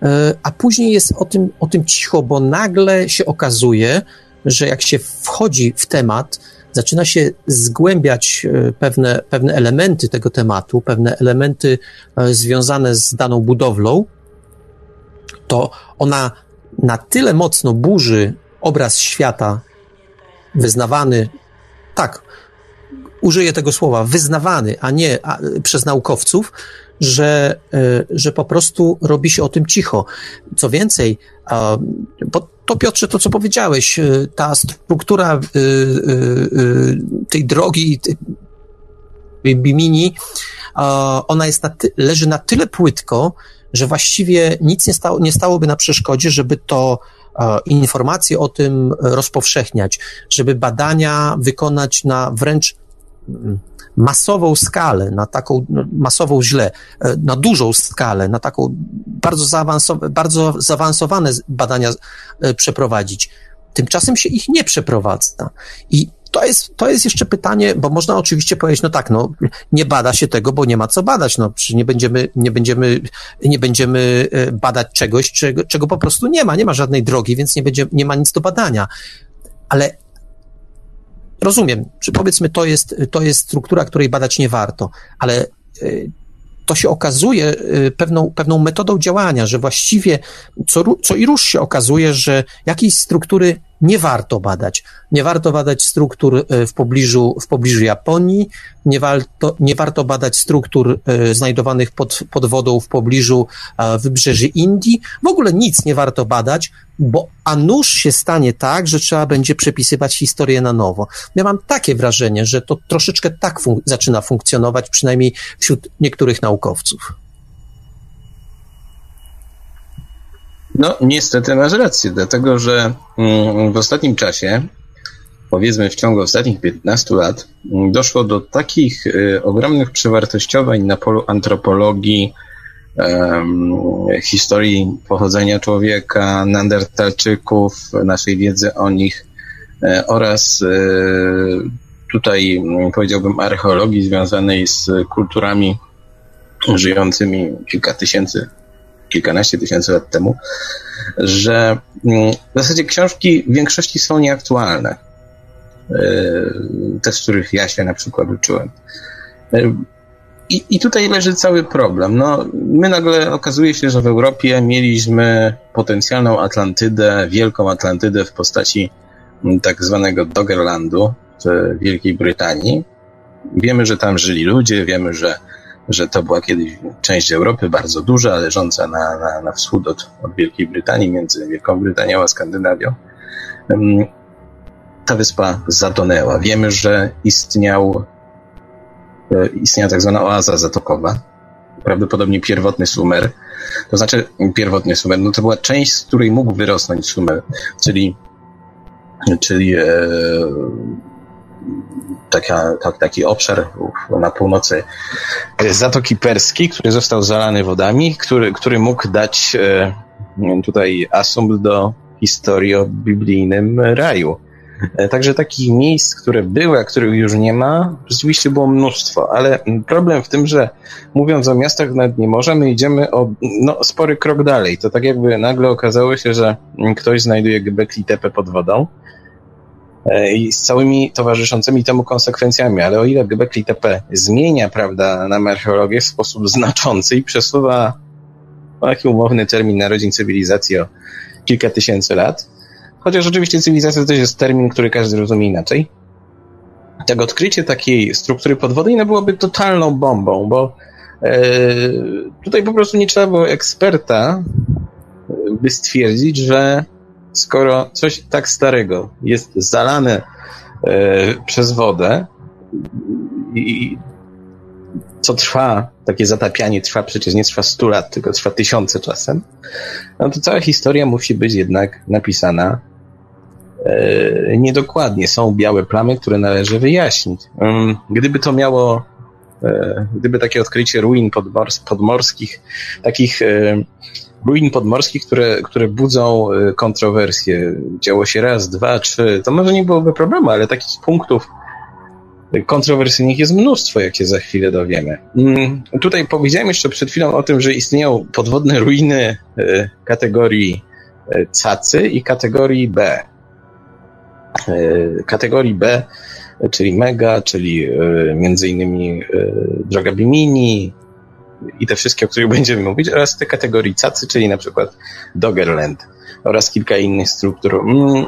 e, a później jest o tym, o tym cicho, bo nagle się okazuje, że jak się wchodzi w temat, zaczyna się zgłębiać e, pewne, pewne elementy tego tematu, pewne elementy e, związane z daną budowlą, to ona na tyle mocno burzy obraz świata wyznawany, tak, użyję tego słowa, wyznawany, a nie a, przez naukowców, że, e, że po prostu robi się o tym cicho. Co więcej, bo to Piotrze, to co powiedziałeś, e, ta struktura e, tej drogi, Bimini, ona jest na ty, leży na tyle płytko, że właściwie nic nie, stało, nie stałoby na przeszkodzie, żeby to informacje o tym rozpowszechniać, żeby badania wykonać na wręcz masową skalę, na taką no, masową źle, e, na dużą skalę, na taką bardzo, zaawansow- bardzo zaawansowane badania e, przeprowadzić. Tymczasem się ich nie przeprowadza. I to jest, to jest jeszcze pytanie, bo można oczywiście powiedzieć, no tak, no, nie bada się tego, bo nie ma co badać, no, nie będziemy, nie będziemy, nie będziemy e, badać czegoś, czego, czego po prostu nie ma, nie ma żadnej drogi, więc nie będzie, nie ma nic do badania. Ale rozumiem, że powiedzmy to jest, to jest struktura, której badać nie warto, ale y, to się okazuje y, pewną, pewną metodą działania, że właściwie co, co i róż się okazuje, że jakiejś struktury nie warto badać. Nie warto badać struktur e, w pobliżu, w pobliżu Japonii, nie warto, nie warto badać struktur e, znajdowanych pod, pod wodą w pobliżu e, wybrzeży Indii. W ogóle nic nie warto badać, bo a nuż się stanie tak, że trzeba będzie przepisywać historię na nowo. Ja mam takie wrażenie, że to troszeczkę tak fun zaczyna funkcjonować, przynajmniej wśród niektórych naukowców. No, niestety masz rację, dlatego że mm, w ostatnim czasie powiedzmy w ciągu ostatnich 15 lat doszło do takich ogromnych przewartościowań na polu antropologii, historii pochodzenia człowieka, Neandertalczyków, naszej wiedzy o nich e, oraz e, tutaj powiedziałbym archeologii związanej z kulturami żyjącymi kilka tysięcy, kilkanaście tysięcy lat temu, że w zasadzie książki w większości są nieaktualne. E, te, z których ja się na przykład uczyłem. I, I tutaj leży cały problem. No, my nagle okazuje się, że w Europie mieliśmy potencjalną Atlantydę, wielką Atlantydę w postaci mm, tak zwanego Doggerlandu w Wielkiej Brytanii. Wiemy, że tam żyli ludzie, wiemy, że, że to była kiedyś część Europy bardzo duża, leżąca na, na, na wschód od, od Wielkiej Brytanii, między Wielką Brytanią a Skandynawią. Ta wyspa zatonęła. Wiemy, że istniał E, istniała tak zwana oaza zatokowa, prawdopodobnie pierwotny Sumer. To znaczy, pierwotny Sumer, no to była część, z której mógł wyrosnąć Sumer, czyli, czyli e, taka, tak, taki obszar na północy Zatoki Perskiej, który został zalany wodami, który, który mógł dać e, tutaj asumpt do historii o biblijnym raju. E, także takich miejsc, które były, a których już nie ma, rzeczywiście było mnóstwo, ale problem w tym, że mówiąc o miastach nad nie możemy, idziemy o no, spory krok dalej. To tak jakby nagle okazało się, że ktoś znajduje Göbekli Tepe pod wodą e, i z całymi towarzyszącymi temu konsekwencjami, ale o ile Göbekli Tepe zmienia, prawda, nam archeologię w sposób znaczący i przesuwa taki umowny termin narodzin cywilizacji o kilka tysięcy lat, Chociaż oczywiście cywilizacja to jest termin, który każdy rozumie inaczej. Tak odkrycie takiej struktury podwodnej no byłoby totalną bombą, bo e, tutaj po prostu nie trzeba było eksperta, by stwierdzić, że skoro coś tak starego jest zalane e, przez wodę i co trwa, takie zatapianie trwa przecież nie trwa 100 lat, tylko trwa tysiące czasem, no to cała historia musi być jednak napisana e, niedokładnie. Są białe plamy, które należy wyjaśnić. Um, gdyby to miało, e, gdyby takie odkrycie ruin podmors podmorskich, takich ruin podmorskich, które, które budzą e, kontrowersje, działo się raz, dwa, trzy, to może nie byłoby problemu, ale takich punktów kontrowersyjnych jest mnóstwo, jak się za chwilę dowiemy. Mm, tutaj powiedziałem jeszcze przed chwilą o tym, że istnieją podwodne ruiny e, kategorii e, cacy i kategorii B. Kategorii B, czyli mega, czyli między innymi droga Bimini i te wszystkie, o których będziemy mówić, oraz te kategorii cacy, czyli na przykład Doggerland oraz kilka innych struktur. Mm,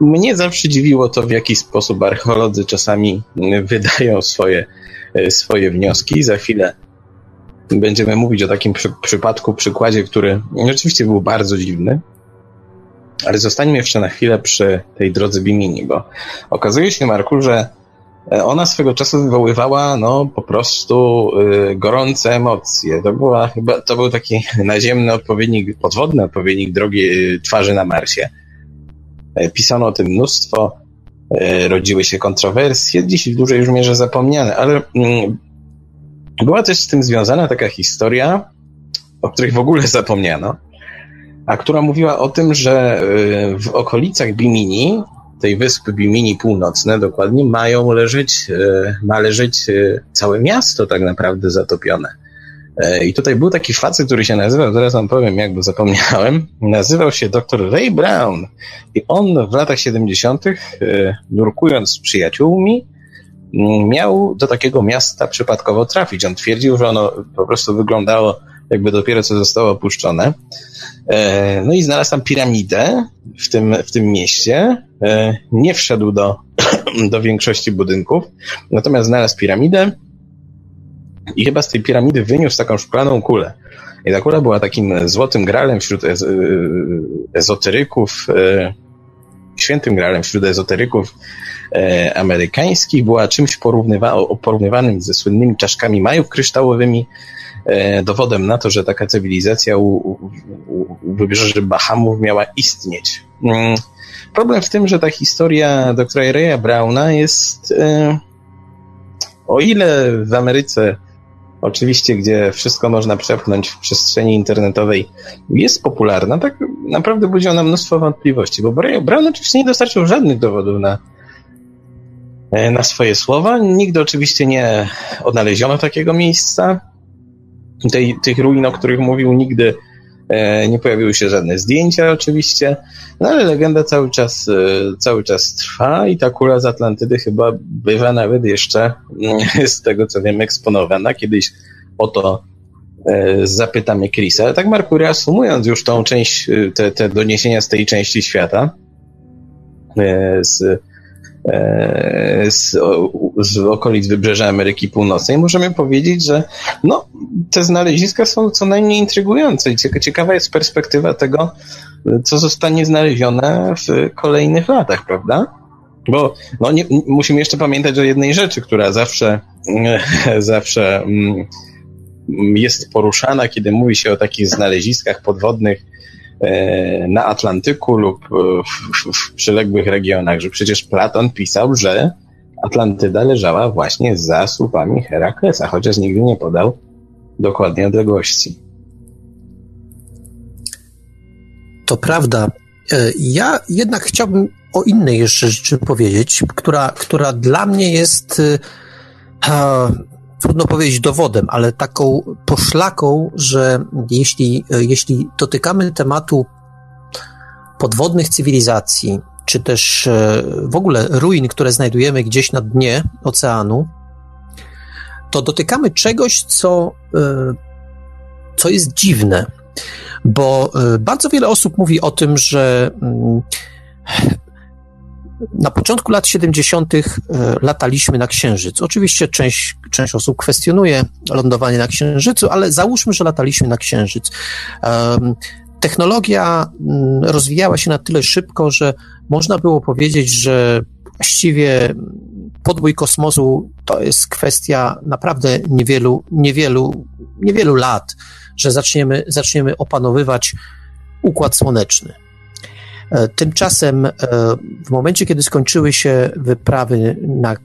mnie zawsze dziwiło to, w jaki sposób archeolodzy czasami wydają swoje, e, swoje wnioski. Za chwilę będziemy mówić o takim przy, przypadku, przykładzie, który rzeczywiście był bardzo dziwny. Ale zostańmy jeszcze na chwilę przy tej drodze Bimini, bo okazuje się, Marku, że ona swego czasu wywoływała no, po prostu y, gorące emocje. To, była chyba, to był taki naziemny odpowiednik, podwodny odpowiednik drogi y, twarzy na Marsie. E, pisano o tym mnóstwo, e, rodziły się kontrowersje, dziś w dużej już mierze zapomniane, ale mm, była też z tym związana taka historia, o której w ogóle zapomniano, a która mówiła o tym, że e, w okolicach Bimini, tej wyspy Bimini Północne dokładnie, mają leżeć, ma leżeć całe miasto tak naprawdę zatopione. E, I tutaj był taki facet, który się nazywał, zaraz wam powiem, jakby zapomniałem, nazywał się dr Ray Brown. I on w latach 70., e, nurkując z przyjaciółmi, miał do takiego miasta przypadkowo trafić. On twierdził, że ono po prostu wyglądało jakby dopiero co zostało opuszczone. E, no i znalazł tam piramidę w tym, w tym mieście. Nie wszedł do, do większości budynków, natomiast znalazł piramidę i chyba z tej piramidy wyniósł taką szklaną kulę. I ta kula była takim złotym gralem wśród ez ezoteryków, e, świętym gralem wśród ezoteryków e, amerykańskich, była czymś porównywa porównywanym ze słynnymi czaszkami majów kryształowymi, e, dowodem na to, że taka cywilizacja u, u, u wybrzeży Bahamów miała istnieć. Mm. problem w tym, że ta historia doktora Raya Browna jest. E, o ile w Ameryce, oczywiście, gdzie wszystko można przepchnąć w przestrzeni internetowej, jest popularna, tak naprawdę budzi ona mnóstwo wątpliwości, bo Brown oczywiście nie dostarczył żadnych dowodów na, e, na swoje słowa. Nigdy oczywiście nie odnaleziono takiego miejsca. Tej, tych ruin, o których mówił, nigdy E, nie pojawiły się żadne zdjęcia oczywiście, no ale legenda cały czas, e, cały czas trwa i ta kula z Atlantydy chyba bywa nawet jeszcze mm, z tego co wiem eksponowana. Kiedyś o to e, zapytamy Chrisa. Ale tak Marku, reasumując już tą część, te, te doniesienia z tej części świata, z z, z okolic wybrzeża Ameryki Północnej, możemy powiedzieć, że no, te znaleziska są co najmniej intrygujące ciekawa jest perspektywa tego, co zostanie znalezione w kolejnych latach, prawda? Bo no, nie, musimy jeszcze pamiętać o jednej rzeczy, która zawsze, zawsze mm, jest poruszana, kiedy mówi się o takich znaleziskach podwodnych E, na Atlantyku lub e, w, w przyległych regionach, że przecież Platon pisał, że Atlantyda leżała właśnie za słupami Heraklesa, chociaż nigdy nie podał dokładnie odległości. To prawda. E, ja jednak chciałbym o innej jeszcze rzeczy powiedzieć, która, która dla mnie jest trudno powiedzieć dowodem, ale taką poszlaką, że jeśli, jeśli dotykamy tematu podwodnych cywilizacji, czy też e, w ogóle ruin, które znajdujemy gdzieś na dnie oceanu, to dotykamy czegoś, co, e, co jest dziwne. Bo e, bardzo wiele osób mówi o tym, że mm, na początku lat 70. E, lataliśmy na Księżyc. Oczywiście część, część osób kwestionuje lądowanie na Księżycu, ale załóżmy, że lataliśmy na Księżyc. Technologia mm, rozwijała się na tyle szybko, że można było powiedzieć, że właściwie podbój kosmosu to jest kwestia naprawdę niewielu, niewielu, niewielu lat, że zaczniemy, zaczniemy opanowywać układ słoneczny. E, tymczasem, e, w momencie, kiedy skończyły się wyprawy na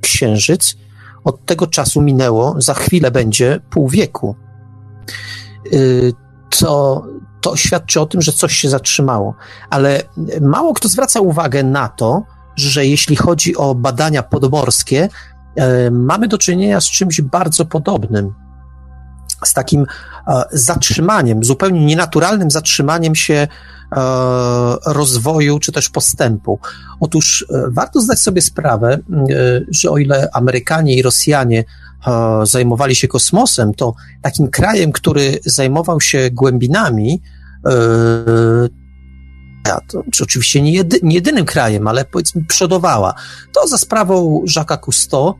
Księżyc, od tego czasu minęło, za chwilę będzie pół wieku. To, e, to świadczy o tym, że coś się zatrzymało. Ale mało kto zwraca uwagę na to, że jeśli chodzi o badania podmorskie, mamy do czynienia z czymś bardzo podobnym. Z takim zatrzymaniem, zupełnie nienaturalnym zatrzymaniem się E, rozwoju czy też postępu. Otóż e, warto zdać sobie sprawę, e, że o ile Amerykanie i Rosjanie zajmowali się kosmosem, to takim krajem, który zajmował się głębinami, to oczywiście nie, jedy, nie jedynym krajem, ale powiedzmy przodowała. To za sprawą Jacques'a Cousteau,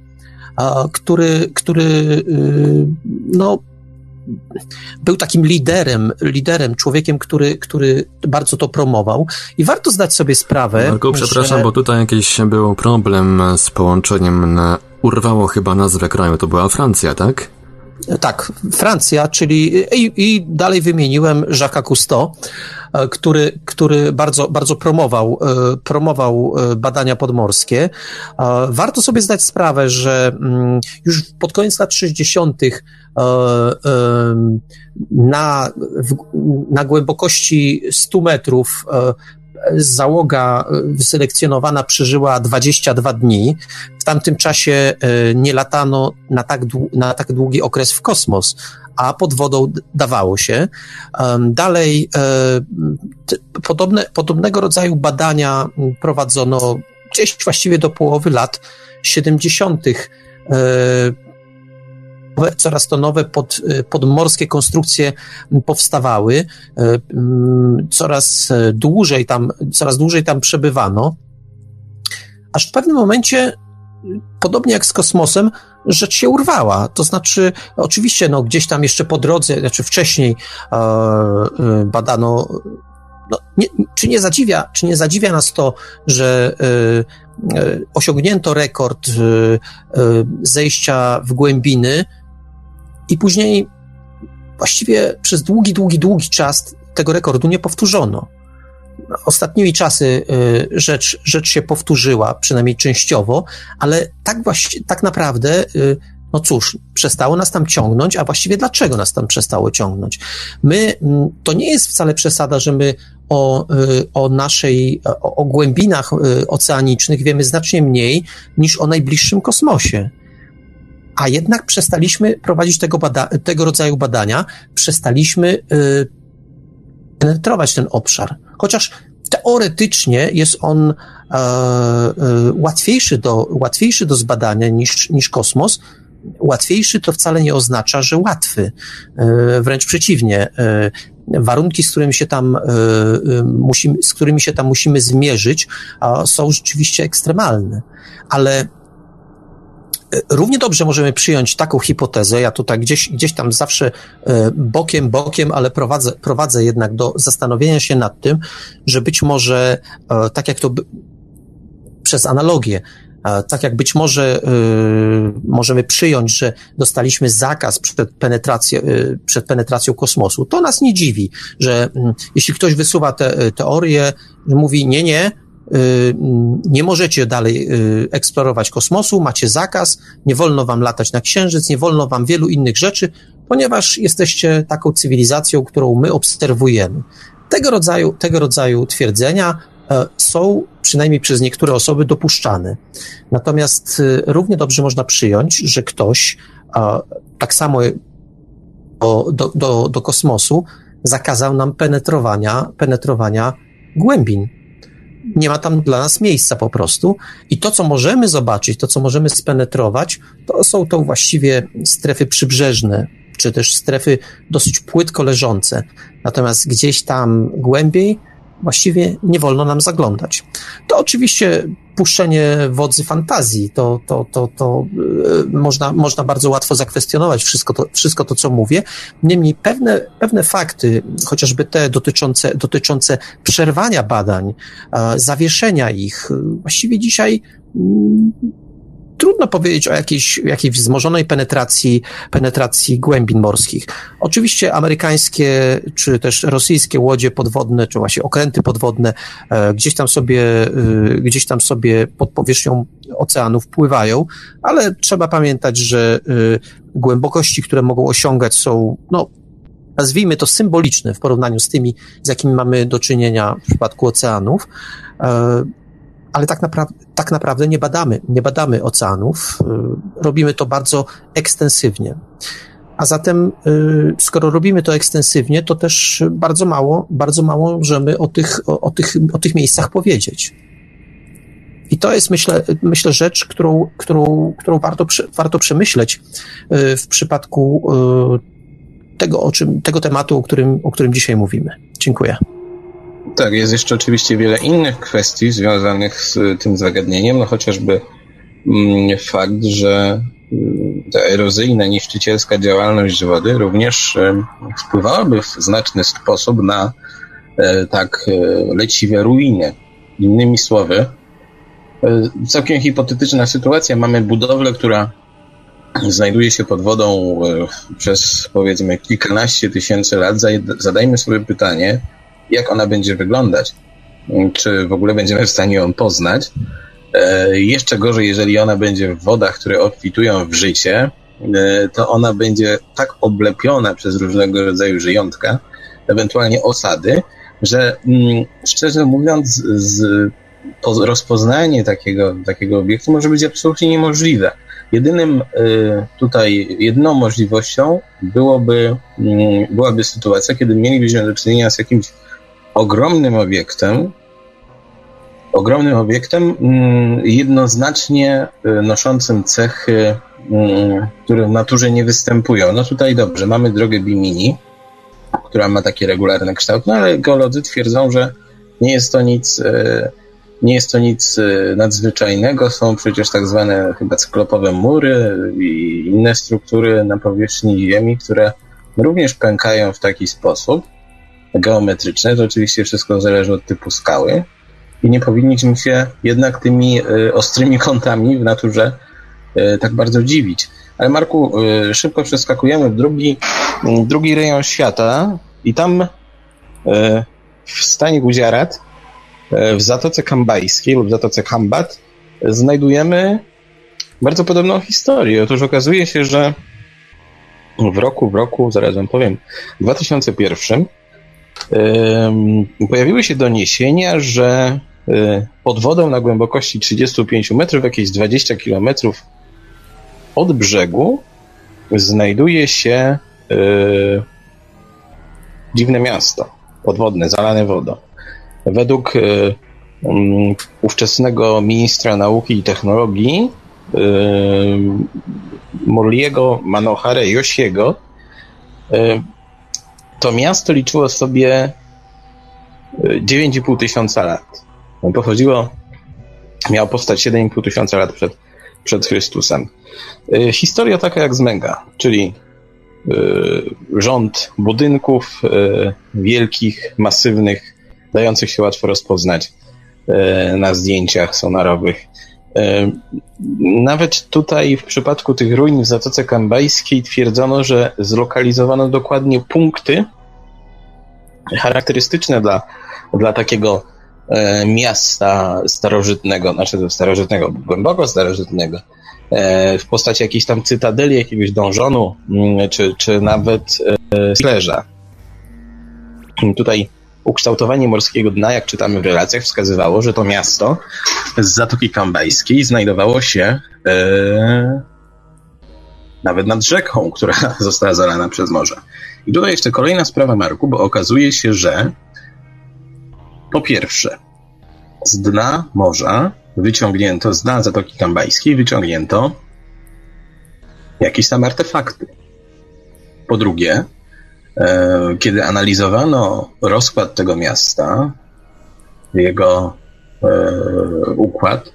który, który no, był takim liderem, liderem, człowiekiem, który, który bardzo to promował. I warto zdać sobie sprawę. Marku, przepraszam, że... bo tutaj jakiś był problem z połączeniem. Na... Urwało chyba nazwę kraju, to była Francja, tak? Tak, Francja, czyli i, i dalej wymieniłem Jacques'a Cousteau, e, który, który bardzo, bardzo promował, e, promował e, badania podmorskie. Warto sobie zdać sprawę, że mm, już pod koniec lat 60. na, na głębokości 100 metrów załoga wyselekcjonowana przeżyła 22 dni. W tamtym czasie e, nie latano na tak, na tak długi okres w kosmos, a pod wodą dawało się. Dalej e, podobne, podobnego rodzaju badania prowadzono gdzieś właściwie do połowy lat 70 coraz to nowe pod, y, podmorskie konstrukcje powstawały, y, mm, coraz dłużej tam, coraz dłużej tam przebywano, aż w pewnym momencie podobnie jak z kosmosem, rzecz się urwała. To znaczy, oczywiście, no, gdzieś tam jeszcze po drodze, znaczy wcześniej e, badano, no, nie, czy, nie zadziwia, czy nie zadziwia nas to, że e, osiągnięto rekord e, zejścia w głębiny i później właściwie przez długi, długi, długi czas tego rekordu nie powtórzono. ostatnimi czasy rzecz, rzecz się powtórzyła, przynajmniej częściowo, ale tak, właśnie, tak naprawdę no cóż, przestało nas tam ciągnąć, a właściwie dlaczego nas tam przestało ciągnąć? My, mm, to nie jest wcale przesada, że my o, y, o naszej, o, o głębinach y, oceanicznych wiemy znacznie mniej niż o najbliższym kosmosie. A jednak przestaliśmy prowadzić tego, bada- tego rodzaju badania, przestaliśmy y, penetrować ten obszar. Chociaż teoretycznie jest on e, e, łatwiejszy, do, łatwiejszy do zbadania niż, niż kosmos, łatwiejszy to wcale nie oznacza, że łatwy. E, wręcz przeciwnie. E, warunki, z którymi się tam musimy, z którymi się tam musimy zmierzyć, są rzeczywiście ekstremalne. Ale Równie dobrze możemy przyjąć taką hipotezę, ja tutaj gdzieś, gdzieś tam zawsze bokiem, bokiem, ale prowadzę, prowadzę jednak do zastanowienia się nad tym, że być może, tak jak to przez analogię, tak jak być może y, możemy przyjąć, że dostaliśmy zakaz przed, penetracją, y, przed penetracją kosmosu, to nas nie dziwi, że y, jeśli ktoś wysuwa te teorię, mówi nie, nie, nie możecie dalej y, eksplorować kosmosu, macie zakaz, nie wolno wam latać na Księżyc, nie wolno wam wielu innych rzeczy, ponieważ jesteście taką cywilizacją, którą my obserwujemy. Tego rodzaju, tego rodzaju twierdzenia E, są przynajmniej przez niektóre osoby dopuszczane. Natomiast e, równie dobrze można przyjąć, że ktoś tak samo do, do, do kosmosu zakazał nam penetrowania, penetrowania głębin. Nie ma tam dla nas miejsca po prostu. I to, co możemy zobaczyć, to, co możemy spenetrować, to są to właściwie strefy przybrzeżne, czy też strefy dosyć płytko leżące. Natomiast gdzieś tam głębiej właściwie nie wolno nam zaglądać. To oczywiście puszczenie wodzy fantazji, to, to, to, to yy, można, można bardzo łatwo zakwestionować wszystko to, wszystko to, co mówię. Niemniej pewne, pewne fakty, chociażby te dotyczące, dotyczące przerwania badań, zawieszenia ich, yy, właściwie dzisiaj mm, trudno powiedzieć o jakiejś, jakiejś wzmożonej penetracji, penetracji głębin morskich. Oczywiście amerykańskie czy też rosyjskie łodzie podwodne, czy właśnie okręty podwodne e, gdzieś tam sobie, e, gdzieś tam sobie pod powierzchnią oceanów pływają, ale trzeba pamiętać, że e, głębokości, które mogą osiągać są, no, nazwijmy to symboliczne w porównaniu z tymi, z jakimi mamy do czynienia w przypadku oceanów ale tak naprawdę, tak naprawdę nie badamy, nie badamy oceanów. Y, robimy to bardzo ekstensywnie. A zatem, y, skoro robimy to ekstensywnie, to też bardzo mało, bardzo mało możemy o tych, o, o tych, o tych miejscach powiedzieć. I to jest, myślę, myślę rzecz, którą, którą, którą warto, warto przemyśleć y, w przypadku tego, o czym, tego tematu, o którym, o którym dzisiaj mówimy. Dziękuję. Tak, jest jeszcze oczywiście wiele innych kwestii związanych z tym zagadnieniem, no chociażby mm, fakt, że mm, ta erozyjna, niszczycielska działalność wody również wpływałaby w znaczny sposób na e, tak e, leciwe ruiny. Innymi słowy, e, całkiem hipotetyczna sytuacja. Mamy budowlę, która znajduje się pod wodą przez powiedzmy kilkanaście tysięcy lat. Zadajmy sobie pytanie, jak ona będzie wyglądać, czy w ogóle będziemy w stanie ją poznać. E, jeszcze gorzej, jeżeli ona będzie w wodach, które obfitują w życie, e, to ona będzie tak oblepiona przez różnego rodzaju żyjątka, ewentualnie osady, że mm, szczerze mówiąc, z, rozpoznanie takiego, takiego obiektu może być absolutnie niemożliwe. Jedynym e, tutaj, jedyną możliwością byłoby, mm, byłaby sytuacja, kiedy mielibyśmy do czynienia z jakimś ogromnym obiektem, ogromnym obiektem mm, jednoznacznie y, noszącym cechy, mm, które w naturze nie występują. No tutaj dobrze, mamy drogę Bimini, która ma taki regularny kształt, no ale geolodzy twierdzą, że nie jest to nic, y, nie jest to nic y, nadzwyczajnego. Są przecież tak zwane chyba cyklopowe mury i inne struktury na powierzchni Ziemi, które również pękają w taki sposób, geometryczne, to oczywiście wszystko zależy od typu skały i nie powinniśmy się jednak tymi y, ostrymi kątami w naturze y, tak bardzo dziwić. Ale Marku, y, szybko przeskakujemy w drugi, drugi rejon świata i tam w stanie Gujarat w Zatoce Kambajskiej lub Zatoce Kambat znajdujemy bardzo podobną historię. Otóż okazuje się, że w roku, w roku, zaraz wam powiem, 2001 pojawiły się doniesienia, że y, pod wodą na głębokości 35 metrów, jakieś 20 kilometrów od brzegu, znajduje się y, dziwne miasto podwodne, zalane wodą. Według y, ówczesnego ministra nauki i technologii Morliego Manohare Yoshiego to miasto liczyło sobie 9,5 e, tysiąca lat. Pochodziło, miało powstać 7,5 tysiąca lat przed, przed Chrystusem. E, historia taka jak z Mega, czyli e, rząd budynków wielkich, masywnych, dających się łatwo rozpoznać na zdjęciach sonarowych. Nawet tutaj w przypadku tych ruin w Zatoce Kambajskiej twierdzono, że zlokalizowano dokładnie punkty charakterystyczne dla, dla takiego e, miasta starożytnego, znaczy starożytnego, głęboko starożytnego, e, w postaci jakiejś tam cytadeli, jakiegoś dążonu, mm, czy, czy nawet e, slerza. Tutaj ukształtowanie morskiego dna, jak czytamy w relacjach, wskazywało, że to miasto z Zatoki Kambajskiej znajdowało się e, nawet nad rzeką, która została zalana przez morze. I tutaj jeszcze kolejna sprawa, Marku, bo okazuje się, że po pierwsze, z dna morza wyciągnięto, z dna Zatoki Kambajskiej wyciągnięto jakieś tam artefakty. Po drugie, kiedy analizowano rozkład tego miasta, jego e, układ,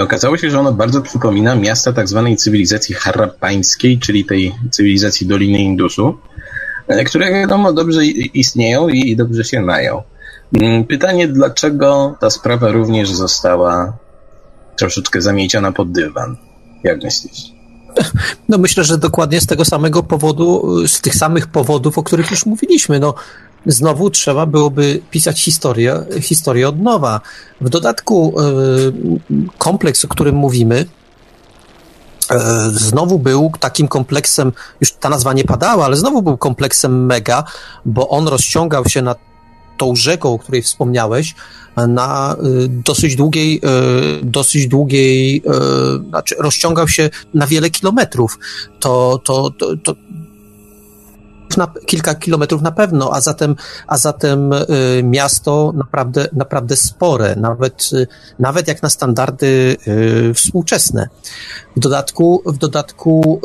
okazało się, że ono bardzo przypomina miasta tak zwanej cywilizacji harappańskiej, czyli tej cywilizacji Doliny Indusu, e, które wiadomo dobrze istnieją i dobrze się mają. Mm, pytanie, dlaczego ta sprawa również została troszeczkę zamieciona pod dywan? Jak myślisz? No myślę, że dokładnie z tego samego powodu, z tych samych powodów, o których już mówiliśmy. No, znowu trzeba byłoby pisać historię, historię od nowa. W dodatku e, kompleks, o którym mówimy, e, znowu był takim kompleksem, już ta nazwa nie padała, ale znowu był kompleksem mega, bo on rozciągał się na tą rzeką, o której wspomniałeś, na y, dosyć długiej, y, dosyć długiej, y, znaczy rozciągał się na wiele kilometrów. To, to, to, to na kilka kilometrów na pewno, a zatem, a zatem miasto naprawdę, naprawdę spore, nawet, nawet jak na standardy współczesne. W dodatku, w dodatku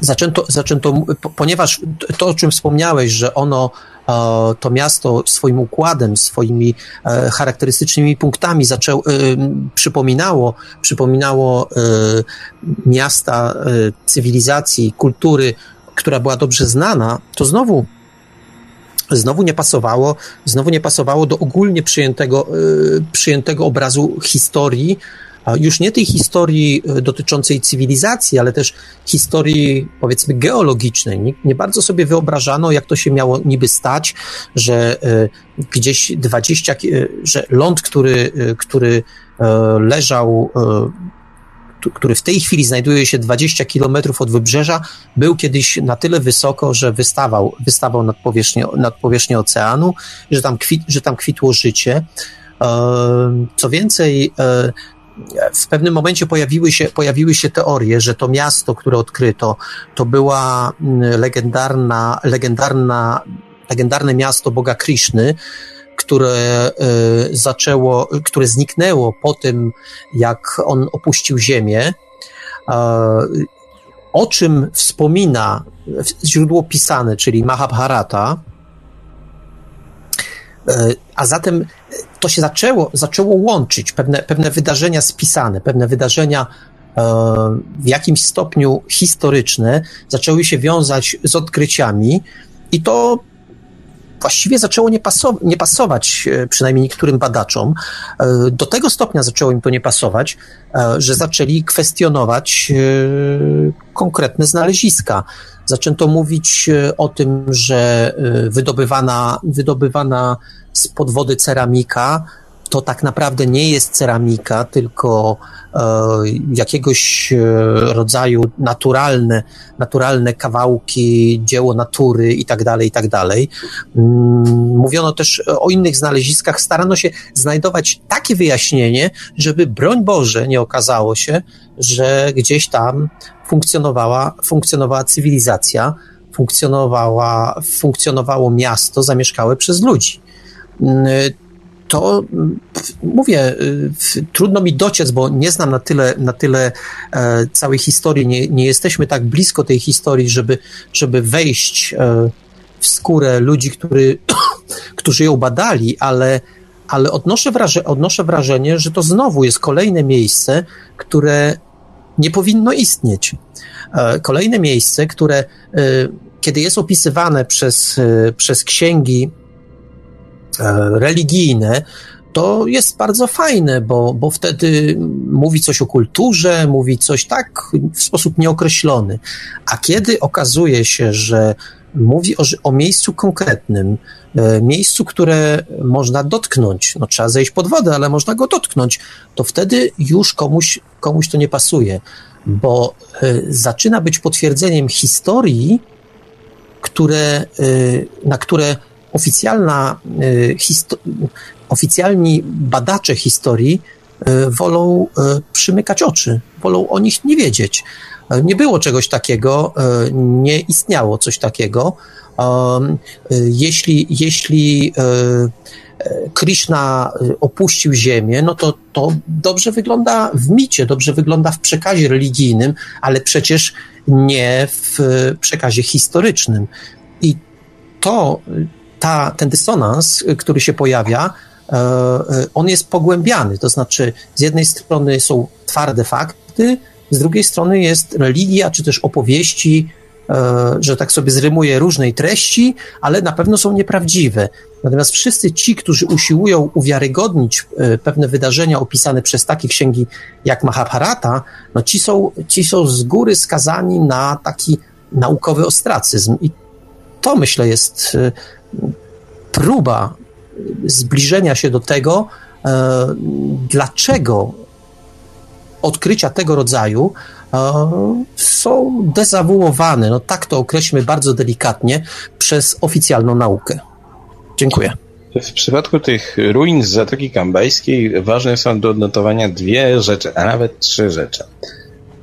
zaczęto, zaczęto, ponieważ to, o czym wspomniałeś, że ono, e, to miasto swoim układem, swoimi e, charakterystycznymi punktami zaczęło, e, przypominało, przypominało miasta cywilizacji, kultury, która była dobrze znana, to znowu znowu nie pasowało, znowu nie pasowało do ogólnie przyjętego, przyjętego obrazu historii, już nie tej historii e, dotyczącej cywilizacji, ale też historii, powiedzmy, geologicznej. Nie, nie, bardzo sobie wyobrażano, jak to się miało niby stać, że e, gdzieś 20, e, że ląd, który, który leżał który w tej chwili znajduje się 20 kilometrów od wybrzeża, był kiedyś na tyle wysoko, że wystawał, wystawał nad, powierzchnię, nad powierzchnię oceanu, że tam, kwit, że tam kwitło życie. Co więcej, w pewnym momencie pojawiły się, pojawiły się teorie, że to miasto, które odkryto, to była mm, legendarna, legendarna, legendarne miasto Boga Krishny, które y, zaczęło, które zniknęło po tym, jak on opuścił Ziemię. O czym wspomina źródło pisane, czyli Mahabharata, E, a zatem to się zaczęło, zaczęło łączyć pewne, pewne wydarzenia spisane, pewne wydarzenia e, w jakimś stopniu historyczne, zaczęły się wiązać z odkryciami i to właściwie zaczęło nie, pasow- nie pasować, przynajmniej niektórym badaczom. Do tego stopnia zaczęło im to nie pasować, że zaczęli kwestionować konkretne znaleziska. Zaczęto mówić o tym, że wydobywana, wydobywana z podwody ceramika to tak naprawdę nie jest ceramika, tylko e, jakiegoś e, rodzaju naturalne, naturalne kawałki, dzieło natury i tak dalej, i tak dalej. Mm, mówiono też o innych znaleziskach, starano się znajdować takie wyjaśnienie, żeby broń Boże nie okazało się, że gdzieś tam funkcjonowała, funkcjonowała cywilizacja, funkcjonowała, funkcjonowało miasto zamieszkałe przez ludzi. Mm, to mówię, y, trudno mi dociec, bo nie znam na tyle, na tyle e, całej historii, nie, nie jesteśmy tak blisko tej historii, żeby, żeby wejść e, w skórę ludzi, który, którzy ją badali, ale, ale odnoszę, wraże, odnoszę wrażenie, że to znowu jest kolejne miejsce, które nie powinno istnieć. E, kolejne miejsce, które kiedy jest opisywane przez, przez księgi E, religijne, to jest bardzo fajne, bo, bo wtedy mówi coś o kulturze, mówi coś tak w sposób nieokreślony. A kiedy okazuje się, że mówi o, o miejscu konkretnym, e, miejscu, które można dotknąć, no trzeba zejść pod wodę, ale można go dotknąć, to wtedy już komuś, komuś to nie pasuje, bo e, zaczyna być potwierdzeniem historii, które, na które oficjalna, y, oficjalni badacze historii wolą przymykać oczy, wolą o nich nie wiedzieć. Nie było czegoś takiego, nie istniało coś takiego. Um, jeśli, jeśli Krishna opuścił Ziemię, no to to dobrze wygląda w micie, dobrze wygląda w przekazie religijnym, ale przecież nie w przekazie historycznym. I to ta, ten dysonans, który się pojawia, e, e, on jest pogłębiany. To znaczy, z jednej strony są twarde fakty, z drugiej strony jest religia, czy też opowieści, e, że tak sobie zrymuje różnej treści, ale na pewno są nieprawdziwe. Natomiast wszyscy ci, którzy usiłują uwiarygodnić pewne wydarzenia opisane przez takie księgi jak Mahabharata, no ci są, ci są z góry skazani na taki naukowy ostracyzm. I to myślę jest próba zbliżenia się do tego, e, dlaczego odkrycia tego rodzaju e, są dezawuowane, no tak to określmy bardzo delikatnie, przez oficjalną naukę. Dziękuję. W przypadku tych ruin z Zatoki Kambajskiej ważne są do odnotowania dwie rzeczy, a nawet trzy rzeczy.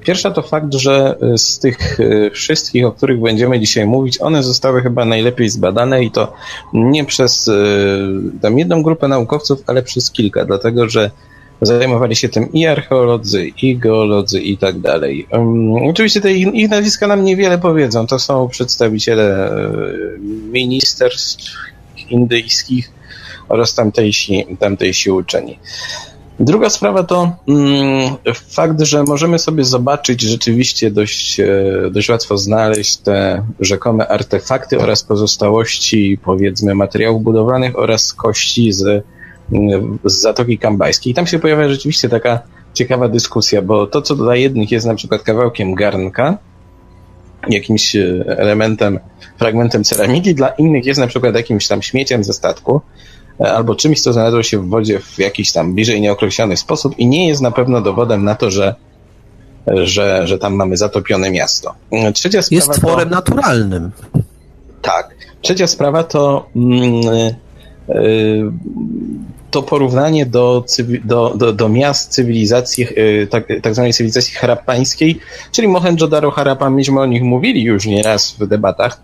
Pierwsza to fakt, że z tych y, wszystkich, o których będziemy dzisiaj mówić, one zostały chyba najlepiej zbadane i to nie przez y, tam jedną grupę naukowców, ale przez kilka, dlatego że zajmowali się tym i archeolodzy, i geolodzy i tak dalej. Um, oczywiście te ich, ich nazwiska nam niewiele powiedzą. To są przedstawiciele ministerstw indyjskich oraz tamtejsi, tamtejsi uczeni. Druga sprawa to mm, fakt, że możemy sobie zobaczyć rzeczywiście dość, e, dość łatwo znaleźć te rzekome artefakty oraz pozostałości, powiedzmy, materiałów budowlanych oraz kości z, z Zatoki Kambajskiej. I tam się pojawia rzeczywiście taka ciekawa dyskusja, bo to, co dla jednych jest na przykład kawałkiem garnka, jakimś e, elementem, fragmentem ceramiki, dla innych jest na przykład jakimś tam śmieciem ze statku, E, albo czymś, co znalazło się w wodzie w jakiś tam bliżej nieokreślony sposób i nie jest na pewno dowodem na to, że, że, że tam mamy zatopione miasto. E, trzecia sprawa jest tworem to, naturalnym. Tak. Trzecia sprawa to mm, to porównanie do, do, do, do miast cywilizacji, tak, tak zwanej cywilizacji harappańskiej, czyli Mohenjo-Daro Harappa, myśmy o nich mówili już nieraz w debatach,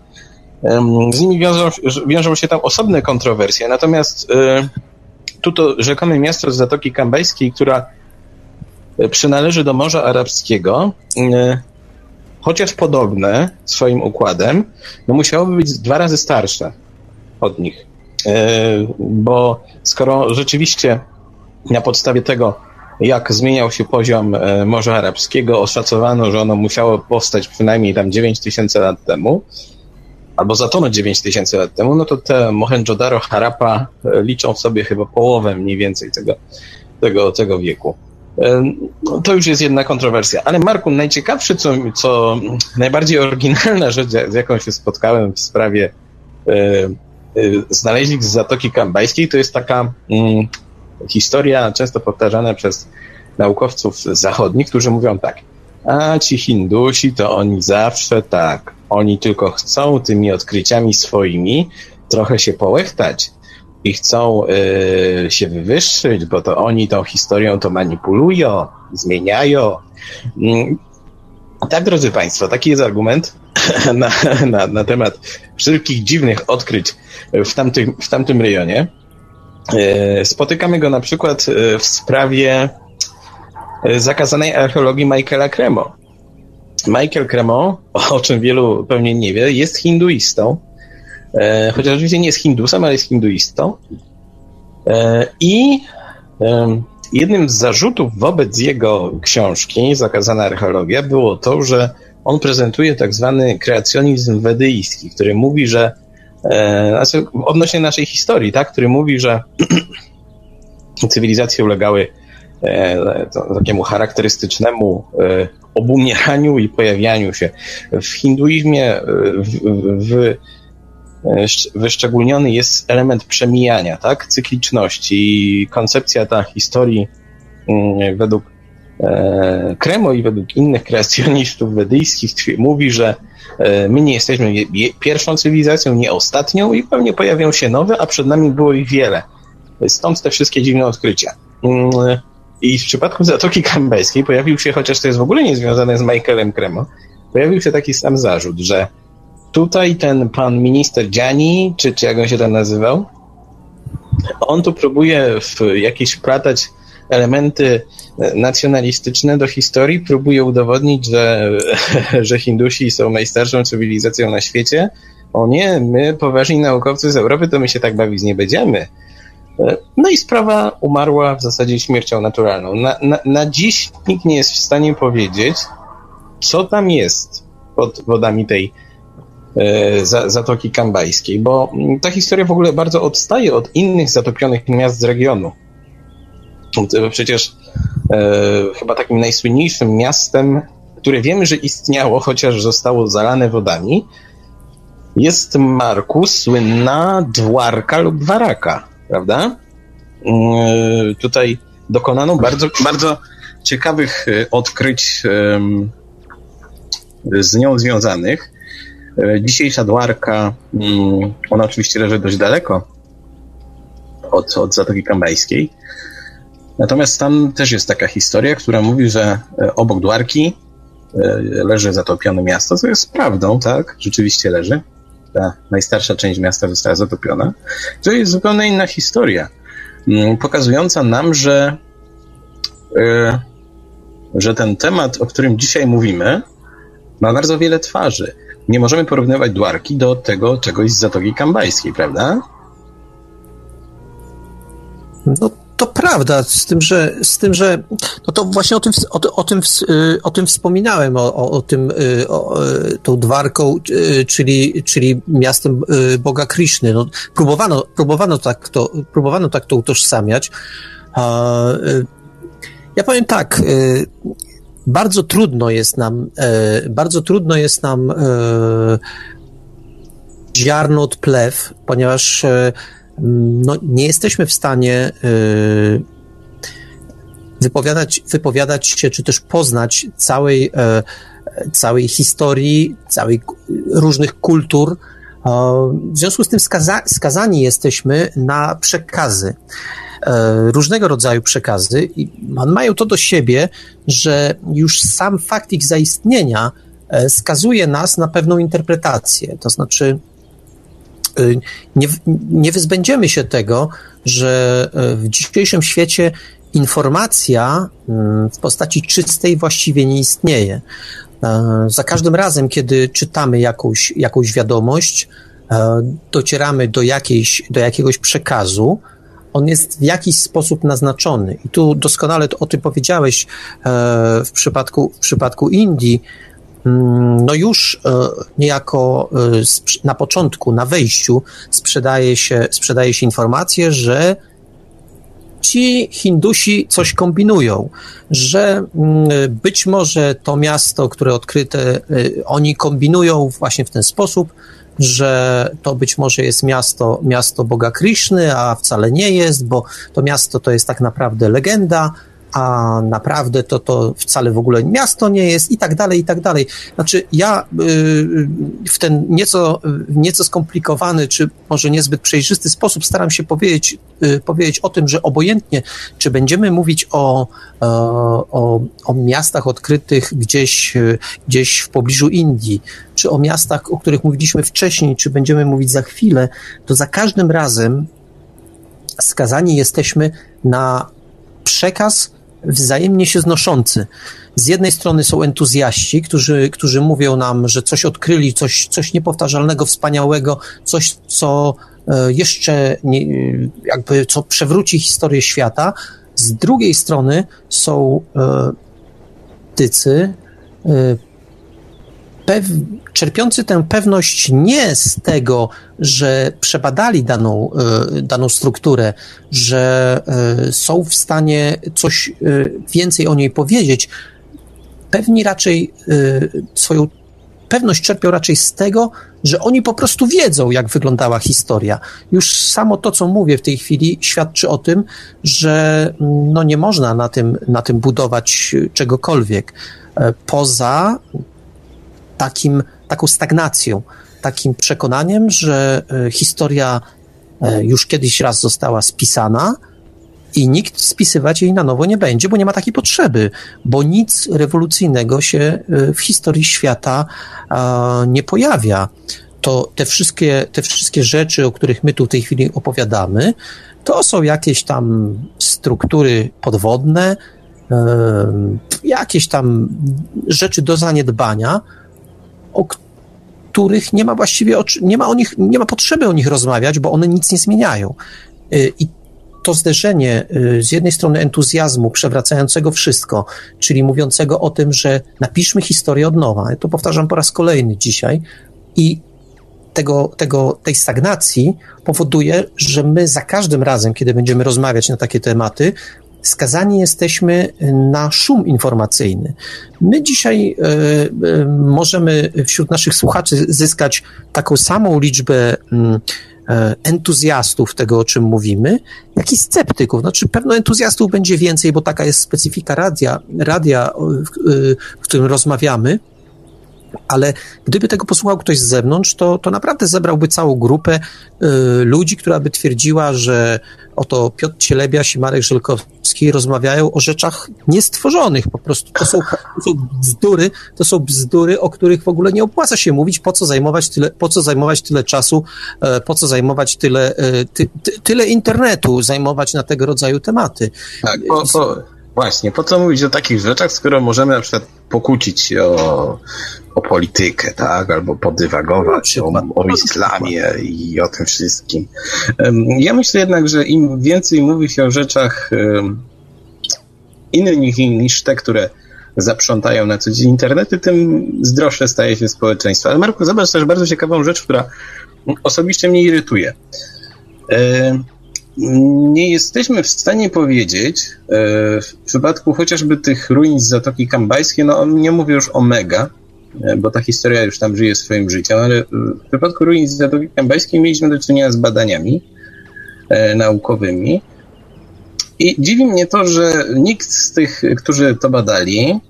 z nimi wiążą, wiążą się tam osobne kontrowersje, natomiast e, tu to rzekome miasto z Zatoki Kambajskiej, która przynależy do Morza Arabskiego, chociaż podobne swoim układem, no musiałoby być dwa razy starsze od nich. Bo skoro rzeczywiście na podstawie tego, jak zmieniał się poziom Morza Arabskiego, oszacowano, że ono musiało powstać przynajmniej tam 9 tysięcy lat temu, albo zatonąć 9 tysięcy lat temu, no to te Mohenjo-Daro, Harappa liczą sobie chyba połowę mniej więcej tego, tego, tego wieku. No, to już jest jedna kontrowersja. Ale Marku, najciekawsze, co, co najbardziej oryginalna rzecz, z jaką się spotkałem w sprawie e, znaleźli z Zatoki Kambajskiej, to jest taka mm, historia często powtarzana przez naukowców zachodnich, którzy mówią tak, a ci Hindusi to oni zawsze tak, oni tylko chcą tymi odkryciami swoimi trochę się połechtać i chcą y, się wywyższyć, bo to oni tą historią to manipulują, zmieniają. Mm. Tak, drodzy Państwo, taki jest argument na, na, na temat wszelkich dziwnych odkryć w tamtym, w tamtym rejonie. Y, spotykamy go na przykład y, w sprawie y, zakazanej archeologii Michaela Cremo. Michael Cremo, o czym wielu pewnie nie wie, jest hinduistą E, chociaż oczywiście nie jest hindusem, ale jest hinduistą. E, I jednym z zarzutów wobec jego książki Zakazana archeologia było to, że on prezentuje tak zwany kreacjonizm wedyjski, który mówi, że e, znaczy odnośnie naszej historii, tak, który mówi, że cywilizacje ulegały takiemu charakterystycznemu obumieraniu i pojawianiu się. W hinduizmie, w, w, E, wyszczególniony jest element przemijania, tak? Cykliczności i koncepcja ta historii mm, według e, Kremo i według innych kreacjonistów wedyjskich mówi, że e, my nie jesteśmy pierwszą cywilizacją, nie ostatnią i pewnie pojawią się nowe, a przed nami było ich wiele. Stąd te wszystkie dziwne odkrycia. Mm, I w przypadku Zatoki Kambejskiej pojawił się, chociaż to jest w ogóle niezwiązane z Michaelem Kremo, pojawił się taki sam zarzut, że tutaj ten pan minister Gianni, czy, czy jak on się tam nazywał, on tu próbuje w jakieś wplatać elementy nacjonalistyczne do historii, próbuje udowodnić, że, że Hindusi są najstarszą cywilizacją na świecie. O nie, my poważni naukowcy z Europy to my się tak bawić nie będziemy. No i sprawa umarła w zasadzie śmiercią naturalną. Na, na, na dziś nikt nie jest w stanie powiedzieć, co tam jest pod wodami tej E, Zatoki Kambajskiej, bo ta historia w ogóle bardzo odstaje od innych zatopionych miast z regionu. Przecież e, chyba takim najsłynniejszym miastem, które wiemy, że istniało, chociaż zostało zalane wodami, jest Marku, słynna Dwarka lub Waraka, prawda? E, tutaj dokonano bardzo, bardzo ciekawych e, odkryć e, z nią związanych. E, dzisiejsza Dwarka, mm, ona oczywiście leży dość daleko od, od Zatoki Kambajskiej. Natomiast tam też jest taka historia, która mówi, że e, obok Dwarki e, leży zatopione miasto, co jest prawdą, tak? Rzeczywiście leży. Ta najstarsza część miasta została zatopiona. To jest zupełnie inna historia, mm, pokazująca nam, że, że ten temat, o którym dzisiaj mówimy, ma bardzo wiele twarzy nie możemy porównywać Dwarki do tego czegoś z Zatoki Kambajskiej, prawda? No to prawda, z tym, że, z tym, że no to właśnie o tym, o, o tym, y, o tym wspominałem, o, o, tym, y, o, y, tą Dwarką, czyli, czyli miastem Boga Krishny. No, próbowano, próbowano, tak to, próbowano tak to utożsamiać. Ja powiem tak, bardzo trudno jest nam, bardzo trudno jest nam ziarno od plew, ponieważ no, nie jesteśmy w stanie e, wypowiadać, wypowiadać się, czy też poznać całej, e, całej historii, całej różnych kultur. E, w związku z tym skaza, skazani jesteśmy na przekazy. E, różnego rodzaju przekazy i mają to do siebie, że już sam fakt ich zaistnienia skazuje nas na pewną interpretację. To znaczy, nie, nie wyzbędziemy się tego, że w dzisiejszym świecie informacja mm, w postaci czystej właściwie nie istnieje. Za każdym razem, kiedy czytamy jakąś, jakąś wiadomość, docieramy do, jakiejś, do jakiegoś przekazu, on jest w jakiś sposób naznaczony. I tu doskonale o tym powiedziałeś e, w przypadku, w przypadku Indii. Mm, no już niejako na początku, na wejściu sprzedaje się, sprzedaje się informację, że ci Hindusi coś kombinują, że mm, być może to miasto, które odkryte, oni kombinują właśnie w ten sposób, że to być może jest miasto, miasto Boga Krishny, a wcale nie jest, bo to miasto to jest tak naprawdę legenda, a naprawdę to, to wcale w ogóle miasto nie jest i tak dalej, i tak dalej. Znaczy ja y, w ten nieco, nieco skomplikowany, czy może niezbyt przejrzysty sposób staram się powiedzieć, y, powiedzieć o tym, że obojętnie, czy będziemy mówić o, e, o, o miastach odkrytych gdzieś, gdzieś w pobliżu Indii, czy o miastach, o których mówiliśmy wcześniej, czy będziemy mówić za chwilę, to za każdym razem skazani jesteśmy na przekaz wzajemnie się znoszący. Z jednej strony są entuzjaści, którzy, którzy mówią nam, że coś odkryli, coś, coś niepowtarzalnego, wspaniałego, coś, co e, jeszcze nie, jakby, co przewróci historię świata. Z drugiej strony są e, tycy, e, czerpiący tę pewność nie z tego, że przebadali daną, e, daną strukturę, że e, są w stanie coś e, więcej o niej powiedzieć, pewni raczej swoją pewność czerpią raczej z tego, że oni po prostu wiedzą, jak wyglądała historia. Już samo to, co mówię w tej chwili, świadczy o tym, że no nie można na tym, na tym budować czegokolwiek. Poza takim, taką stagnacją, takim przekonaniem, że e, historia e, już kiedyś raz została spisana i nikt spisywać jej na nowo nie będzie, bo nie ma takiej potrzeby, bo nic rewolucyjnego się e, w historii świata nie pojawia. To te wszystkie, te wszystkie rzeczy, o których my tu w tej chwili opowiadamy, to są jakieś tam struktury podwodne, jakieś tam rzeczy do zaniedbania, o których nie ma właściwie, nie ma o nich, nie ma potrzeby o nich rozmawiać, bo one nic nie zmieniają. Y, I to zderzenie y, z jednej strony entuzjazmu przewracającego wszystko, czyli mówiącego o tym, że napiszmy historię od nowa, to powtarzam po raz kolejny dzisiaj, i tego, tego, tej stagnacji powoduje, że my za każdym razem, kiedy będziemy rozmawiać na takie tematy, skazani jesteśmy na szum informacyjny. My dzisiaj e, e, możemy wśród naszych słuchaczy zyskać taką samą liczbę mm, e, entuzjastów tego, o czym mówimy, jak i sceptyków. Znaczy, pewno entuzjastów będzie więcej, bo taka jest specyfika radia, radia w, w którym rozmawiamy, ale gdyby tego posłuchał ktoś z zewnątrz, to, to naprawdę zebrałby całą grupę y, ludzi, która by twierdziła, że oto Piotr Cielebiaś i Marek Żelkowski rozmawiają o rzeczach niestworzonych. Po prostu to są, to są bzdury, to są bzdury, o których w ogóle nie opłaca się mówić, po co zajmować tyle, po co zajmować tyle czasu, e, po co zajmować tyle, e, ty, ty, tyle internetu, zajmować na tego rodzaju tematy. Tak, po, po, właśnie, po co mówić o takich rzeczach, skoro możemy na przykład pokłócić się o, o politykę, tak? Albo podywagować o, o islamie i o tym wszystkim. Ja myślę jednak, że im więcej mówi się o rzeczach innych niż te, które zaprzątają na co dzień internety, tym zdroższe staje się społeczeństwo. Ale Marku, zobacz też bardzo ciekawą rzecz, która osobiście mnie irytuje. Nie jesteśmy w stanie powiedzieć, e, w przypadku chociażby tych ruin z Zatoki Kambajskiej, no nie mówię już o mega, E, bo ta historia już tam żyje swoim życiem, ale e, w przypadku ruin Zatoki Kębajskiej mieliśmy do czynienia z badaniami naukowymi i dziwi mnie to, że nikt z tych, którzy to badali,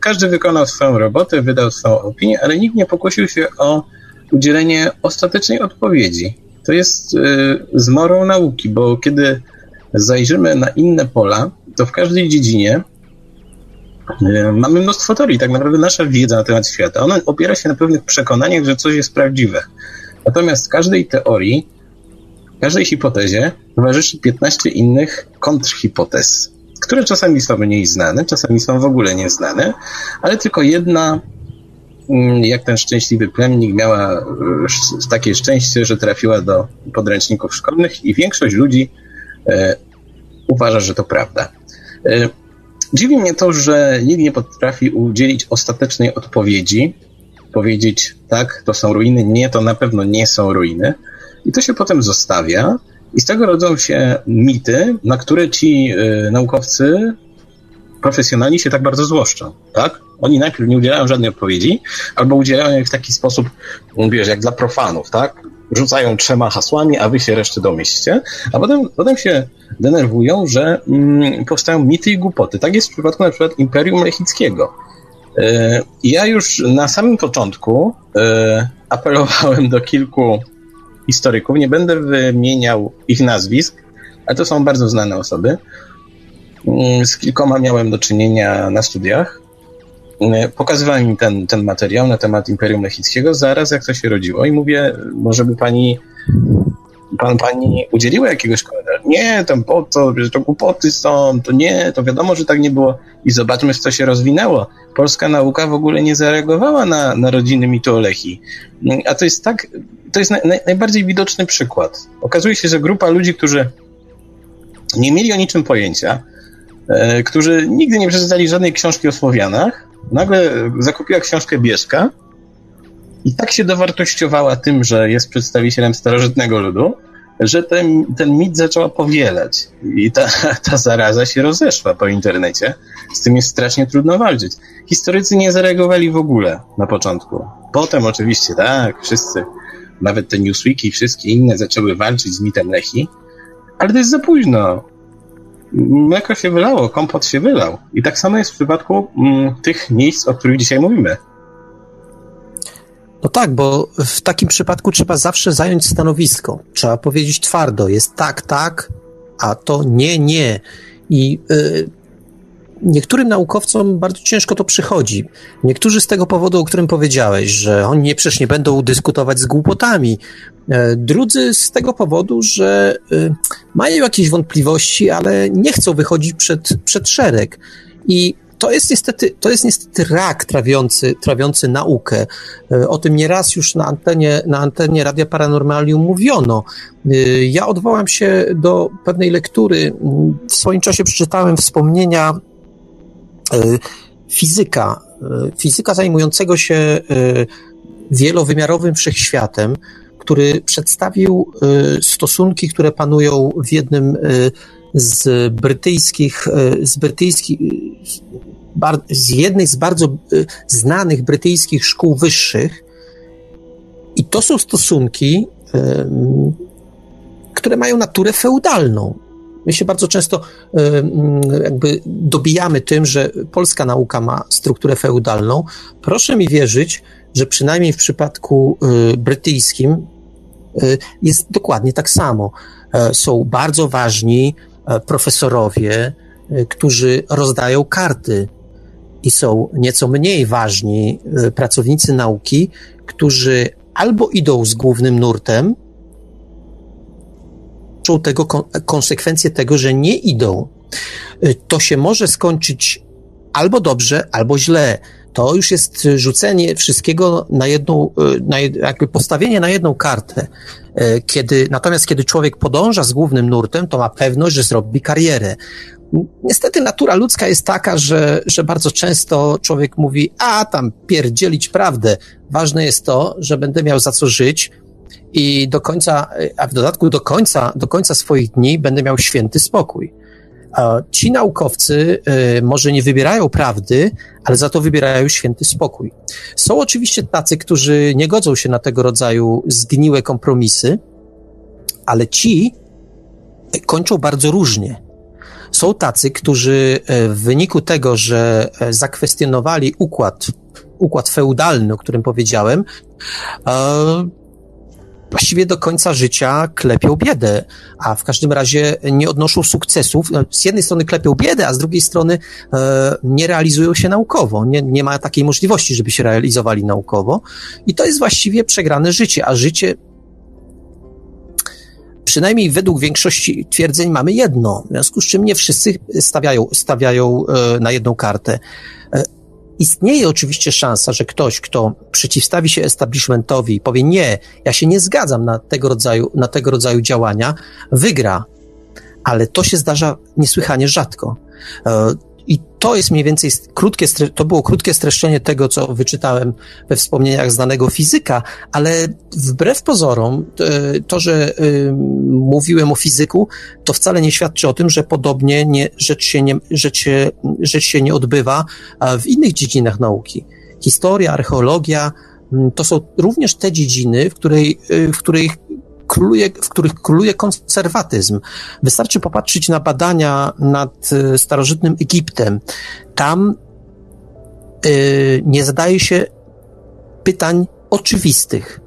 każdy wykonał swoją robotę, wydał swoją opinię, ale nikt nie pokusił się o udzielenie ostatecznej odpowiedzi. To jest zmorą nauki, bo kiedy zajrzymy na inne pola, to w każdej dziedzinie E, mamy mnóstwo teorii. Tak naprawdę nasza wiedza na temat świata, ona opiera się na pewnych przekonaniach, że coś jest prawdziwe. Natomiast każdej teorii, każdej hipotezie towarzyszy 15 innych kontrhipotez, które czasami są mniej znane, czasami są w ogóle nieznane, ale tylko jedna, jak ten szczęśliwy plemnik, miała e, takie szczęście, że trafiła do podręczników szkolnych i większość ludzi e, uważa, że to prawda. E, dziwi mnie to, że nikt nie potrafi udzielić ostatecznej odpowiedzi, powiedzieć tak, to są ruiny, nie, to na pewno nie są ruiny. I to się potem zostawia. I z tego rodzą się mity, na które ci naukowcy profesjonalni się tak bardzo złoszczą, tak? Oni najpierw nie udzielają żadnej odpowiedzi, albo udzielają jej w taki sposób, wiesz, jak dla profanów, tak? Rzucają trzema hasłami, a wy się reszty domyślcie, a potem, potem się denerwują, że mm, powstają mity i głupoty. Tak jest w przypadku na przykład Imperium Lechickiego. Yy, ja już na samym początku yy, apelowałem do kilku historyków, nie będę wymieniał ich nazwisk, ale to są bardzo znane osoby, Mm, z kilkoma miałem do czynienia na studiach. Mm, pokazywałem im ten, ten materiał na temat Imperium Lechickiego zaraz jak to się rodziło i mówię, może by pani pan pani udzieliła jakiegoś komentarza. Nie, tam po to, że to głupoty są, to nie, to wiadomo, że tak nie było. I zobaczmy, co się rozwinęło. Polska nauka w ogóle nie zareagowała na narodziny mitu Olechi. A to jest tak, to jest najbardziej widoczny przykład. Okazuje się, że grupa ludzi, którzy nie mieli o niczym pojęcia, E, którzy nigdy nie przeczytali żadnej książki o Słowianach, nagle zakupiła książkę Bieżka i tak się dowartościowała tym, że jest przedstawicielem starożytnego ludu, że ten, ten mit zaczęła powielać i ta, ta zaraza się rozeszła po internecie. Z tym jest strasznie trudno walczyć. Historycy nie zareagowali w ogóle na początku. Potem oczywiście, tak, wszyscy, nawet te Newsweeki i wszystkie inne zaczęły walczyć z mitem Lechi, ale to jest za późno mleko się wylało, kompot się wylał. I tak samo jest w przypadku mm, tych miejsc, o których dzisiaj mówimy. No tak, bo w takim przypadku trzeba zawsze zająć stanowisko. Trzeba powiedzieć twardo, jest tak, tak, a to nie, nie. I y, niektórym naukowcom bardzo ciężko to przychodzi. Niektórzy z tego powodu, o którym powiedziałeś, że oni nie, przecież nie będą dyskutować z głupotami. E, drudzy z tego powodu, że y, mają jakieś wątpliwości, ale nie chcą wychodzić przed, przed szereg. I to jest niestety, to jest niestety rak trawiący, trawiący naukę. E, o tym nieraz już na antenie, na antenie Radia Paranormalium mówiono. E, ja odwołam się do pewnej lektury. W swoim czasie przeczytałem wspomnienia E, fizyka, e, fizyka zajmującego się e, wielowymiarowym wszechświatem, który przedstawił stosunki, które panują w jednym z brytyjskich, z brytyjskich, z jednej z bardzo znanych brytyjskich szkół wyższych. I to są stosunki, które mają naturę feudalną. My się bardzo często jakby dobijamy tym, że polska nauka ma strukturę feudalną. Proszę mi wierzyć, że przynajmniej w przypadku y, brytyjskim y, jest dokładnie tak samo. E, są bardzo ważni e, profesorowie, którzy rozdają karty i są nieco mniej ważni pracownicy nauki, którzy albo idą z głównym nurtem, tego konsekwencje tego, że nie idą. Y, to się może skończyć albo dobrze, albo źle. To już jest rzucenie wszystkiego na jedną, y, na, jakby postawienie na jedną kartę. Y, kiedy, natomiast kiedy człowiek podąża z głównym nurtem, to ma pewność, że zrobi karierę. Niestety natura ludzka jest taka, że, że bardzo często człowiek mówi, a tam pierdzielić prawdę. Ważne jest to, że będę miał za co żyć, i do końca, a w dodatku do końca, do końca swoich dni będę miał święty spokój. Ci naukowcy y, może nie wybierają prawdy, ale za to wybierają święty spokój. Są oczywiście tacy, którzy nie godzą się na tego rodzaju zgniłe kompromisy, ale ci kończą bardzo różnie. Są tacy, którzy y, w wyniku tego, że y, zakwestionowali układ, układ feudalny, o którym powiedziałem, właściwie do końca życia klepią biedę, a w każdym razie nie odnoszą sukcesów. No, z jednej strony klepią biedę, a z drugiej strony e, nie realizują się naukowo. Nie, nie ma takiej możliwości, żeby się realizowali naukowo. I to jest właściwie przegrane życie, a życie przynajmniej według większości twierdzeń mamy jedno, w związku z czym nie wszyscy stawiają, stawiają e, na jedną kartę. E, Istnieje oczywiście szansa, że ktoś, kto przeciwstawi się establishmentowi i powie nie, ja się nie zgadzam na tego rodzaju, na tego rodzaju działania, wygra. Ale to się zdarza niesłychanie rzadko. E, i to jest mniej więcej krótkie, to było krótkie streszczenie tego, co wyczytałem we wspomnieniach znanego fizyka, ale wbrew pozorom, to, że mówiłem o fizyku, to wcale nie świadczy o tym, że podobnie nie, rzecz, się nie, rzecz, się, rzecz się nie odbywa w innych dziedzinach nauki. Historia, archeologia, to są również te dziedziny, w, której, w której króluje, w których króluje konserwatyzm. Wystarczy popatrzeć na badania nad e, starożytnym Egiptem. Tam yy, nie zadaje się pytań oczywistych.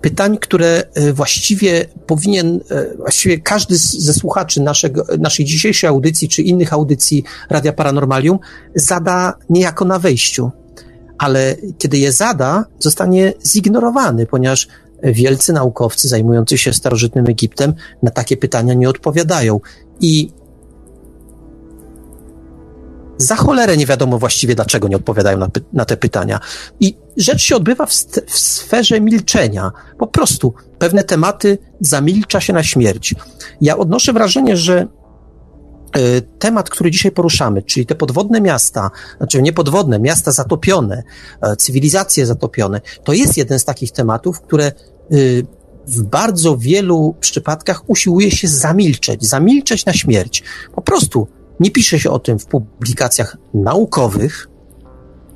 Pytań, które e, właściwie powinien, właściwie każdy ze słuchaczy naszego, naszej dzisiejszej audycji czy innych audycji Radia Paranormalium zada niejako na wejściu. Ale kiedy je zada, zostanie zignorowany, ponieważ wielcy naukowcy zajmujący się starożytnym Egiptem na takie pytania nie odpowiadają. I za cholerę nie wiadomo właściwie, dlaczego nie odpowiadają na, na te pytania. I rzecz się odbywa w, w, sferze milczenia. Po prostu pewne tematy zamilcza się na śmierć. Ja odnoszę wrażenie, że temat, który dzisiaj poruszamy, czyli te podwodne miasta, znaczy nie podwodne, miasta zatopione, y, cywilizacje zatopione, to jest jeden z takich tematów, które Y, w bardzo wielu przypadkach usiłuje się zamilczeć, zamilczeć na śmierć. Po prostu nie pisze się o tym w publikacjach naukowych,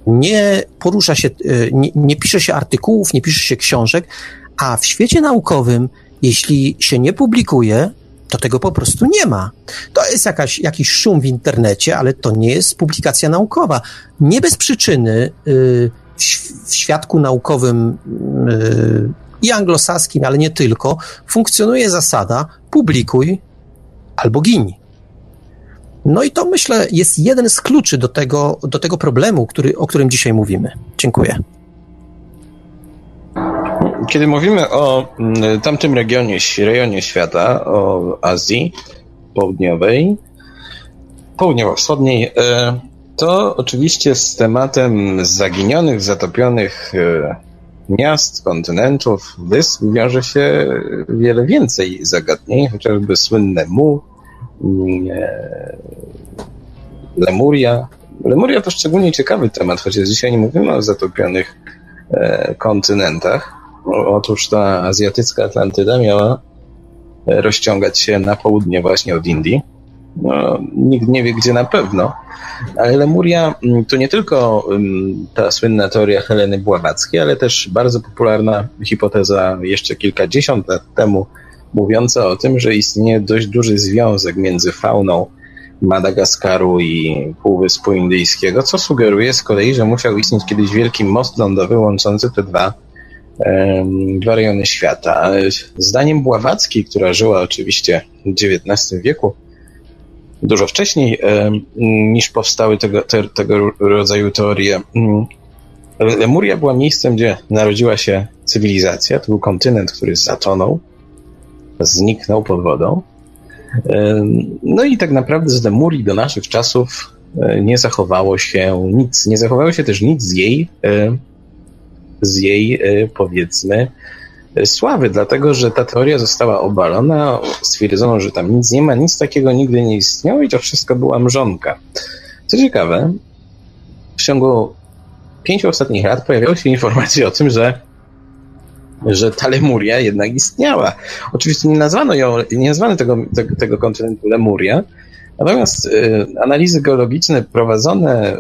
nie porusza się, y, nie, nie pisze się artykułów, nie pisze się książek, a w świecie naukowym, jeśli się nie publikuje, to tego po prostu nie ma. To jest jakaś, jakiś szum w internecie, ale to nie jest publikacja naukowa. Nie bez przyczyny yy, w, w świadku naukowym yy, i anglosaskim, ale nie tylko, funkcjonuje zasada publikuj albo gin. No i to myślę jest jeden z kluczy do tego, do tego problemu, który, o którym dzisiaj mówimy. Dziękuję. Kiedy mówimy o mm, tamtym regionie, rejonie świata, o Azji Południowej, Południowo-Wschodniej, e, to oczywiście z tematem zaginionych, zatopionych e, miast, kontynentów, wysp wiąże się wiele więcej zagadnień, chociażby słynne Mu, mm, e, Lemuria. Lemuria to szczególnie ciekawy temat, chociaż dzisiaj nie mówimy o zatopionych kontynentach. Otóż ta azjatycka Atlantyda miała rozciągać się na południe właśnie od Indii. No, nikt nie wie, gdzie na pewno, ale Lemuria mm, to nie tylko mm, ta słynna teoria Heleny Bławackiej, ale też bardzo popularna hipoteza jeszcze kilkadziesiąt lat temu, mówiąca o tym, że istnieje dość duży związek między fauną Madagaskaru i Półwyspu Indyjskiego, co sugeruje z kolei, że musiał istnieć kiedyś wielki most lądowy łączący te dwa, dwa rejony świata. Zdaniem Bławackiej, która żyła oczywiście w XIX wieku, dużo wcześniej niż powstały tego, te, tego rodzaju teorie. Lemuria była miejscem, gdzie narodziła się cywilizacja. To był kontynent, który zatonął, zniknął pod wodą. No i tak naprawdę z Lemurii do naszych czasów e, nie zachowało się nic. Nie zachowało się też nic z jej, z jej e, powiedzmy, sławy, dlatego że ta teoria została obalona, stwierdzono, że tam nic nie ma, nic takiego nigdy nie istniało i to wszystko była mrzonka. Co ciekawe, w ciągu pięciu ostatnich lat pojawiały się informacje o tym, że że ta Lemuria jednak istniała. Oczywiście nie nazwano ją, nie nazwano tego, tego, tego kontynentu Lemuria, natomiast y, analizy geologiczne prowadzone y,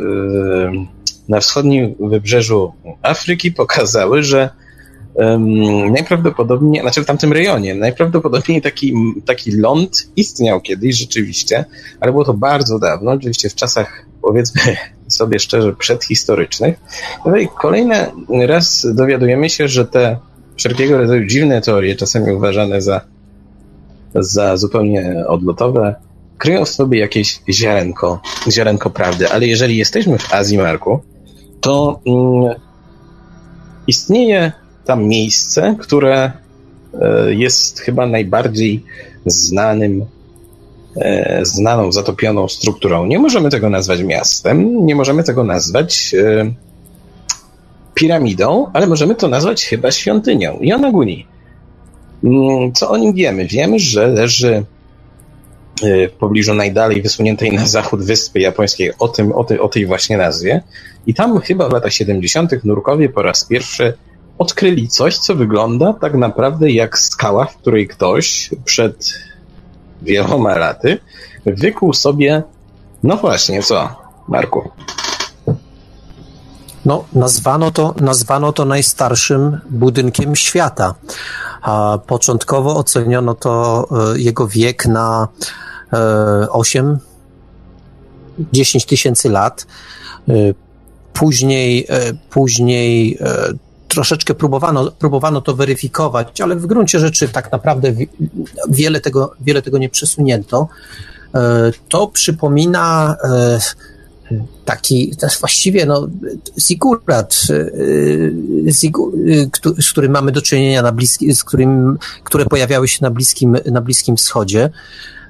na wschodnim wybrzeżu Afryki pokazały, że najprawdopodobniej, znaczy w tamtym rejonie, najprawdopodobniej taki, taki ląd istniał kiedyś rzeczywiście, ale było to bardzo dawno, oczywiście w czasach powiedzmy sobie szczerze przedhistorycznych. No i kolejny raz dowiadujemy się, że te wszelkiego rodzaju dziwne teorie, czasami uważane za, za zupełnie odlotowe, kryją w sobie jakieś ziarenko, ziarenko prawdy. Ale jeżeli jesteśmy w Azji, Marku, to mm, istnieje tam miejsce, które e, jest chyba najbardziej znanym, e, znaną, zatopioną strukturą. Nie możemy tego nazwać miastem, nie możemy tego nazwać e, piramidą, ale możemy to nazwać chyba świątynią. Yonaguni. Mm, co o nim wiemy? Wiemy, że leży w pobliżu najdalej wysuniętej na zachód wyspy japońskiej o, tym, o, tej, o tej właśnie nazwie. I tam chyba w latach 70. nurkowie po raz pierwszy odkryli coś, co wygląda tak naprawdę jak skała, w której ktoś przed wieloma laty wykuł sobie, no właśnie, co, Marku? No, nazwano to, nazwano to najstarszym budynkiem świata. A początkowo oceniono to e, jego wiek na 8, e, 10 tysięcy lat. E, później, później troszeczkę próbowano, próbowano to weryfikować, ale w gruncie rzeczy tak naprawdę wiele tego, wiele tego nie przesunięto. To przypomina taki, to właściwie no, zigurat, zigu, z którym mamy do czynienia na bliski, z którym, które pojawiały się na Bliskim, na bliskim Wschodzie.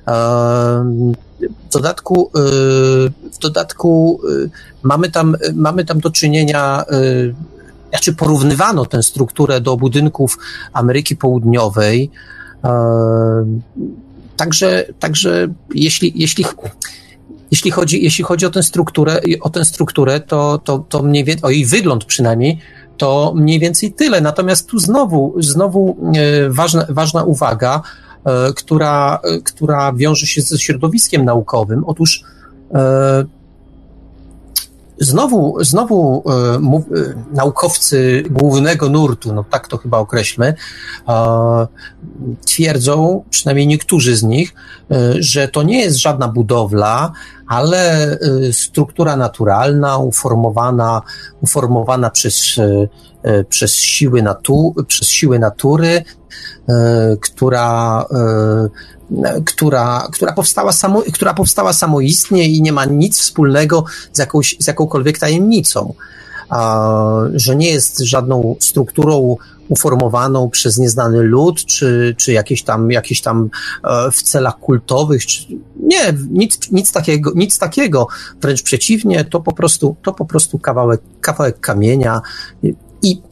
W dodatku, y, w dodatku mamy tam, mamy tam do czynienia, znaczy porównywano tę strukturę do budynków Ameryki Południowej. Także, także jeśli, jeśli jeśli chodzi, jeśli chodzi o tę strukturę, o tę strukturę to, to, to mniej więcej, o jej wygląd przynajmniej, to mniej więcej tyle. Natomiast tu znowu, znowu e, ważna, ważna uwaga, która, e, która wiąże się ze środowiskiem naukowym. Otóż Znowu, znowu e, mów, e, naukowcy głównego nurtu, no tak to chyba określmy, e, twierdzą, przynajmniej niektórzy z nich, e, że to nie jest żadna budowla, ale e, struktura naturalna, uformowana, uformowana przez, e, przez, siły, natu, przez siły natury, która która, która, powstała samo, która powstała samoistnie i nie ma nic wspólnego z, jakąś, z jakąkolwiek tajemnicą. że nie jest żadną strukturą uformowaną przez nieznany lud, czy, czy jakieś tam, jakieś tam e, w celach kultowych. Czy, nie, nic, nic, takiego, nic takiego. Wręcz przeciwnie, to po prostu, to po prostu kawałek, kawałek kamienia. I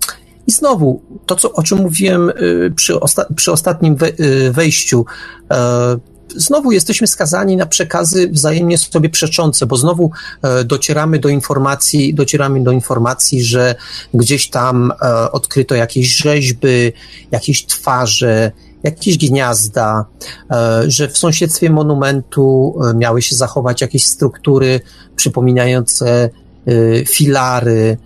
i znowu, to co, o czym mówiłem y, przy, osta przy ostatnim y, wejściu, e, znowu jesteśmy skazani na przekazy wzajemnie sobie przeczące, bo znowu e, docieramy do informacji, docieramy do informacji, że gdzieś tam e, odkryto jakieś rzeźby, jakieś twarze, jakieś gniazda, że w sąsiedztwie monumentu miały się zachować jakieś struktury przypominające filary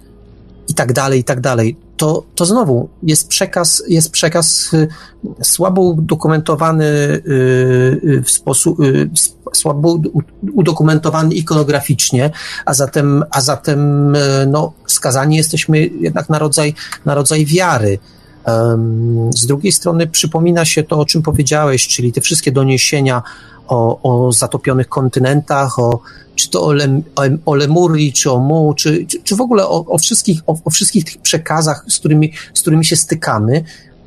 i tak dalej, i tak dalej to, to znowu jest przekaz, jest przekaz y, słabo udokumentowany y, y, w sposób, słabo udokumentowany ikonograficznie, a zatem, a zatem no, skazani jesteśmy jednak na rodzaj, na rodzaj wiary. Z drugiej strony przypomina się to, o czym powiedziałeś, czyli te wszystkie doniesienia o, o zatopionych kontynentach, o, czy to o, Lem, o, Lemurii, czy o Mu, czy, czy, czy w ogóle o, o, wszystkich, o, o wszystkich tych przekazach, z którymi, z którymi się stykamy.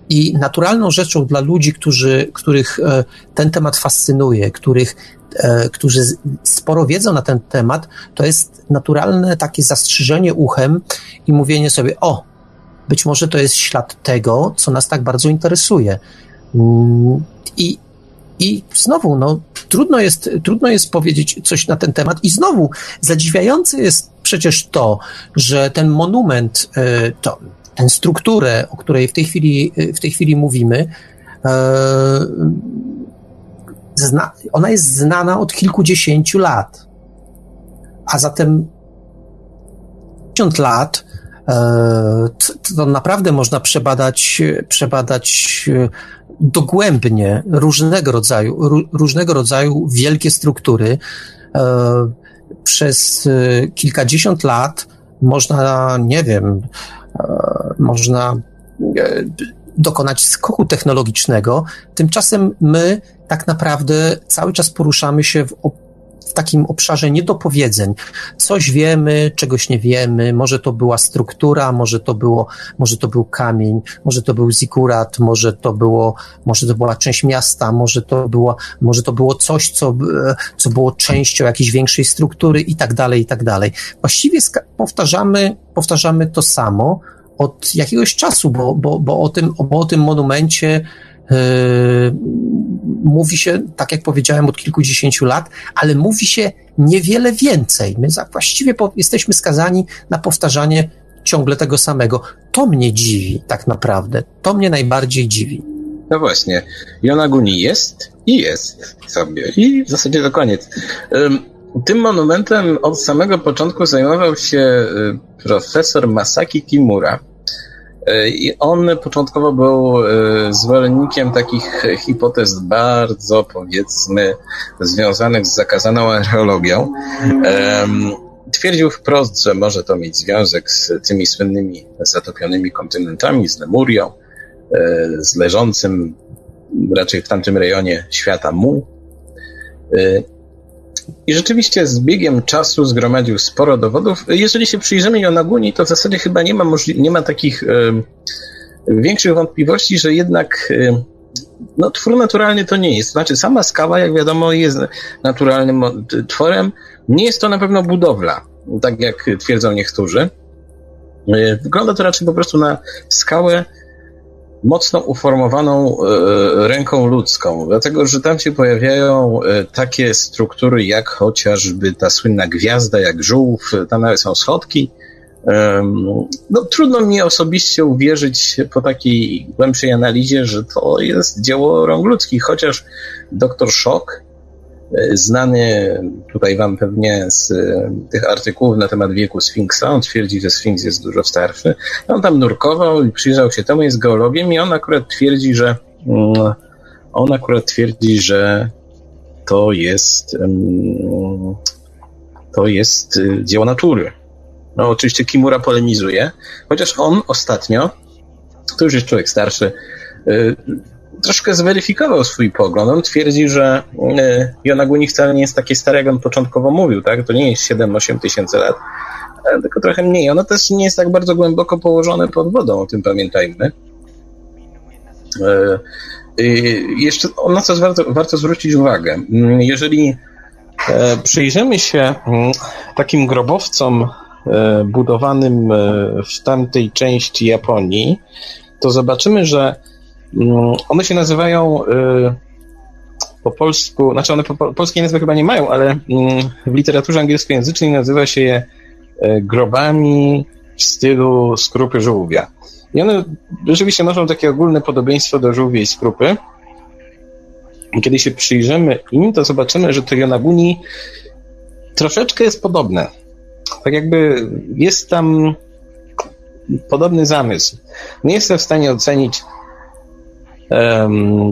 I naturalną rzeczą dla ludzi, którzy, których e, ten temat fascynuje, których, e, którzy sporo wiedzą na ten temat, to jest naturalne takie zastrzyżenie uchem i mówienie sobie: O, być może to jest ślad tego, co nas tak bardzo interesuje. Mm, I, i znowu, no, trudno jest, trudno jest powiedzieć coś na ten temat. I znowu, zadziwiające jest przecież to, że ten monument, e, to, tę strukturę, o której w tej chwili, w tej chwili mówimy, e, ona jest znana od kilkudziesięciu lat. A zatem 50 lat e, to naprawdę można przebadać, przebadać dogłębnie różnego rodzaju, różnego rodzaju wielkie struktury. E, przez e, kilkadziesiąt lat można, nie wiem, e, można dokonać skoku technologicznego. Tymczasem my tak naprawdę cały czas poruszamy się w w takim obszarze niedopowiedzeń. Coś wiemy, czegoś nie wiemy, może to była struktura, może to było, może to był kamień, może to był zikurat, może to było, może to była część miasta, może to było, może to było coś, co, co było częścią jakiejś większej struktury i tak dalej, i tak dalej. Właściwie powtarzamy, powtarzamy to samo od jakiegoś czasu, bo, bo, bo, o, tym, bo o tym monumencie mówi się, tak jak powiedziałem, od kilkudziesięciu lat, ale mówi się niewiele więcej. My właściwie jesteśmy skazani na powtarzanie ciągle tego samego. To mnie dziwi, tak naprawdę. To mnie najbardziej dziwi. No właśnie. Jonaguni jest i jest sobie. I w zasadzie to koniec. Tym monumentem od samego początku zajmował się y, profesor Masaki Kimura. Y, I on początkowo był y, zwolennikiem takich hipotez bardzo, powiedzmy, związanych z zakazaną archeologią. Twierdził wprost, że może to mieć związek z tymi słynnymi zatopionymi kontynentami, z Lemurią, z leżącym raczej w tamtym rejonie świata Mu. I rzeczywiście z biegiem czasu zgromadził sporo dowodów. Jeżeli się przyjrzymy Jonaguni, to w zasadzie chyba nie ma, nie ma takich y, większych wątpliwości, że jednak y, no, twór naturalny to nie jest. Znaczy, sama skała, jak wiadomo, jest naturalnym tworem. Nie jest to na pewno budowla, tak jak twierdzą niektórzy. Y, wygląda to raczej po prostu na skałę mocno uformowaną e, ręką ludzką, dlatego że tam się pojawiają e, takie struktury jak chociażby ta słynna gwiazda, jak żółw, tam nawet są schodki. No, trudno mi osobiście uwierzyć po takiej głębszej analizie, że to jest dzieło rąk ludzkich, chociaż doktor Szok znany tutaj wam pewnie z e, tych artykułów na temat wieku Sfinksa. On twierdzi, że Sfinks jest dużo starszy. On tam nurkował i przyjrzał się temu, jest geologiem i on akurat twierdzi, że mm, on akurat twierdzi, że to jest to jest y, dzieło natury. No oczywiście Kimura polemizuje, chociaż on ostatnio, to już jest człowiek starszy, y, troszkę zweryfikował swój pogląd. On twierdzi, że e, Jonaguni wcale nie jest takie stare, jak on początkowo mówił, tak? To nie jest 7-8 tysięcy lat, tylko trochę mniej. Ono też nie jest tak bardzo głęboko położone pod wodą, o tym pamiętajmy. E, jeszcze na co warto, warto zwrócić uwagę. Mm, jeżeli e, przyjrzymy się mm, takim grobowcom budowanym w tamtej części Japonii, to zobaczymy, że one się nazywają y, po polsku, znaczy one po, polskiej nazwy chyba nie mają, ale mm, w literaturze angielskojęzycznej nazywa się je y, grobami w stylu skrupy żółwia. I one rzeczywiście noszą takie ogólne podobieństwo do żółwiej skrupy. Kiedy się przyjrzymy im, to zobaczymy, że to Yonaguni troszeczkę jest podobne. Tak jakby jest tam podobny zamysł. Nie jestem w stanie ocenić,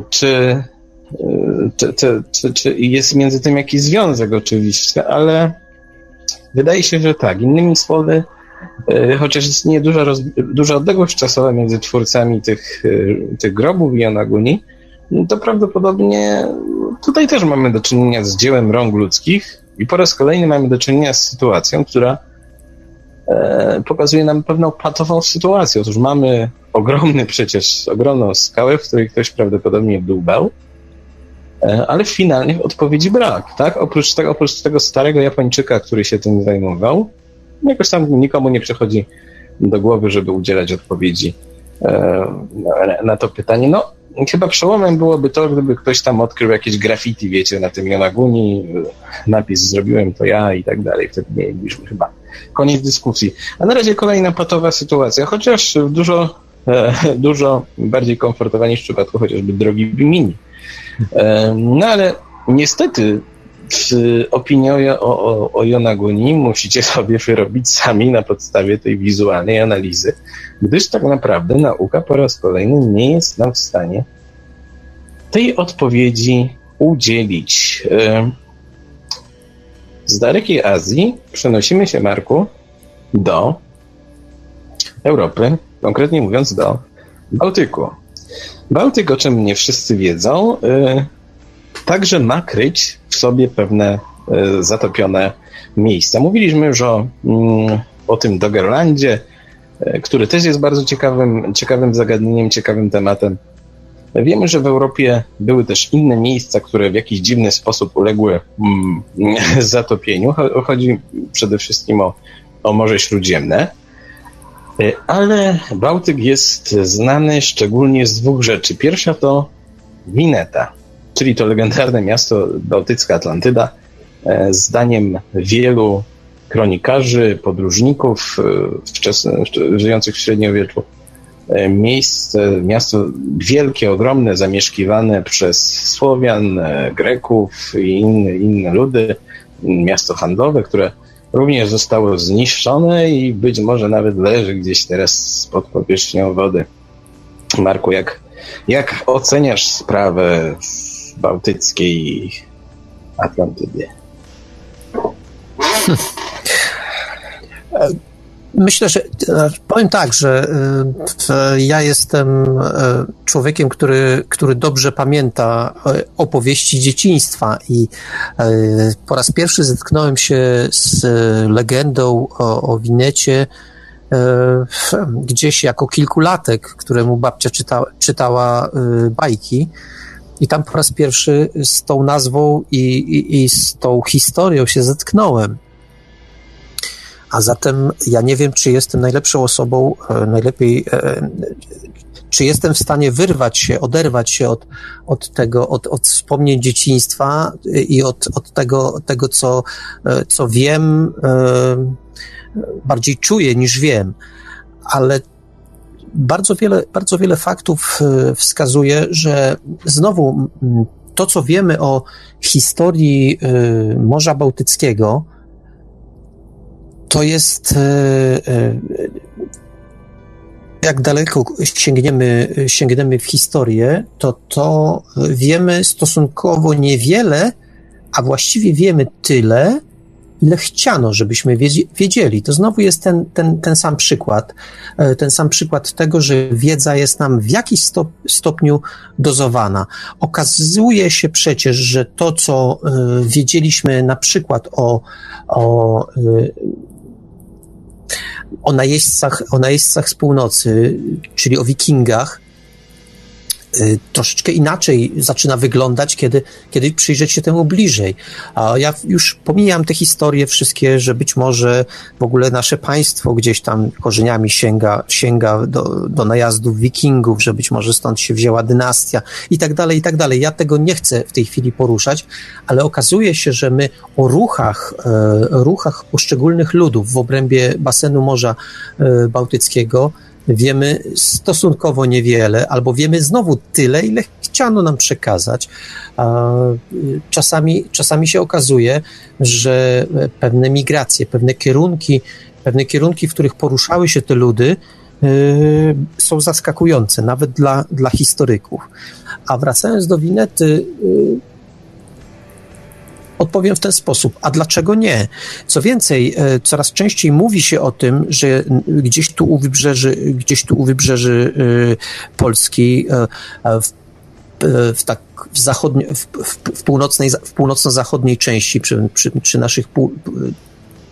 czy, czy, czy, czy, czy jest między tym jakiś związek oczywiście, ale wydaje się, że tak. Innymi słowy, e, chociaż istnieje duża, roz, duża odległość czasowa między twórcami tych, e, tych grobów i Onaguni, no to prawdopodobnie tutaj też mamy do czynienia z dziełem rąk ludzkich i po raz kolejny mamy do czynienia z sytuacją, która e, pokazuje nam pewną patową sytuację. Otóż mamy ogromny przecież, ogromną skałę, w której ktoś prawdopodobnie dłubał, e, ale finalnie odpowiedzi brak, tak? Oprócz tego, oprócz tego starego Japończyka, który się tym zajmował, jakoś tam nikomu nie przychodzi do głowy, żeby udzielać odpowiedzi e, na to pytanie. No, chyba przełomem byłoby to, gdyby ktoś tam odkrył jakieś graffiti, wiecie, na tym Yonaguni, napis zrobiłem to ja i tak dalej. Wtedy mielibyśmy chyba koniec dyskusji. A na razie kolejna patowa sytuacja, chociaż dużo E, dużo bardziej komfortowa niż w przypadku chociażby drogi Bimini. E, no ale niestety w opinii o, o, o Jonaguni musicie sobie wyrobić sami na podstawie tej wizualnej analizy, gdyż tak naprawdę nauka po raz kolejny nie jest nam w stanie tej odpowiedzi udzielić. Z dalekiej Azji przenosimy się, Marku, do Europy, konkretnie mówiąc do Bałtyku. Bałtyk, o czym nie wszyscy wiedzą, y, także ma kryć w sobie pewne y, zatopione miejsca. Mówiliśmy już o, mm, o tym Doggerlandzie, y, który też jest bardzo ciekawym, ciekawym zagadnieniem, ciekawym tematem. Wiemy, że w Europie były też inne miejsca, które w jakiś dziwny sposób uległy mm, zatopieniu. Chodzi przede wszystkim o, o Morze Śródziemne. E, ale Bałtyk jest znany szczególnie z dwóch rzeczy. Pierwsza to Wineta, czyli to legendarne miasto bałtycka Atlantyda, e, zdaniem wielu kronikarzy, podróżników wczesne, żyjących w średniowieczu, miejsce, miasto wielkie, ogromne, zamieszkiwane przez Słowian, Greków i inne, inne ludy, miasto handlowe, które również zostało zniszczone i być może nawet leży gdzieś teraz pod powierzchnią wody. Marku, jak, jak oceniasz sprawę bałtyckiej Atlantydy? Myślę, że powiem tak, że e, ja jestem e, człowiekiem, który, który dobrze pamięta e, opowieści dzieciństwa i po raz pierwszy zetknąłem się z legendą o, o Winecie gdzieś jako kilkulatek, któremu babcia czyta, czytała bajki. I tam po raz pierwszy z tą nazwą i, i, i z tą historią się zetknąłem. A zatem ja nie wiem, czy jestem najlepszą osobą, e, najlepiej, e, czy jestem w stanie wyrwać się, oderwać się od, od tego, od, od wspomnień dzieciństwa i od, od tego, tego co, e, co wiem, bardziej czuję niż wiem. Ale bardzo wiele, bardzo wiele faktów wskazuje, że znowu to, co wiemy o historii Morza Bałtyckiego, to jest e, e, jak daleko sięgniemy, sięgniemy w historię, to to wiemy stosunkowo niewiele, a właściwie wiemy tyle, ile chciano, żebyśmy wiedzieli. To znowu jest ten, ten, ten sam przykład, e, ten sam przykład tego, że wiedza jest nam w jakiś stop, stopniu dozowana. Okazuje się przecież, że to, co wiedzieliśmy na przykład o, o o najeźdźcach, o najeźdźcach z północy, czyli o wikingach, troszeczkę inaczej zaczyna wyglądać, kiedy, kiedy przyjrzeć się temu bliżej. A ja już pomijam te historie wszystkie, że być może w ogóle nasze państwo gdzieś tam korzeniami sięga, sięga do, do najazdów wikingów, że być może stąd się wzięła dynastia i tak dalej, i tak dalej. Ja tego nie chcę w tej chwili poruszać, ale okazuje się, że my o ruchach, e, ruchach poszczególnych ludów w obrębie basenu Morza e, Bałtyckiego wiemy stosunkowo niewiele, albo wiemy znowu tyle, ile chciano nam przekazać. Czasami, czasami się okazuje, że pewne migracje, pewne kierunki, pewne kierunki, w których poruszały się te ludy, y, są zaskakujące, nawet dla, dla historyków. A wracając do Winety, y, Odpowiem w ten sposób. A dlaczego nie? Co więcej, e, coraz częściej mówi się o tym, że gdzieś tu u wybrzeży, gdzieś tu u wybrzeży e, Polski e, w w, tak, w, zachodni, w, w, północnej, w północno-zachodniej części, przy, przy, przy naszych pół,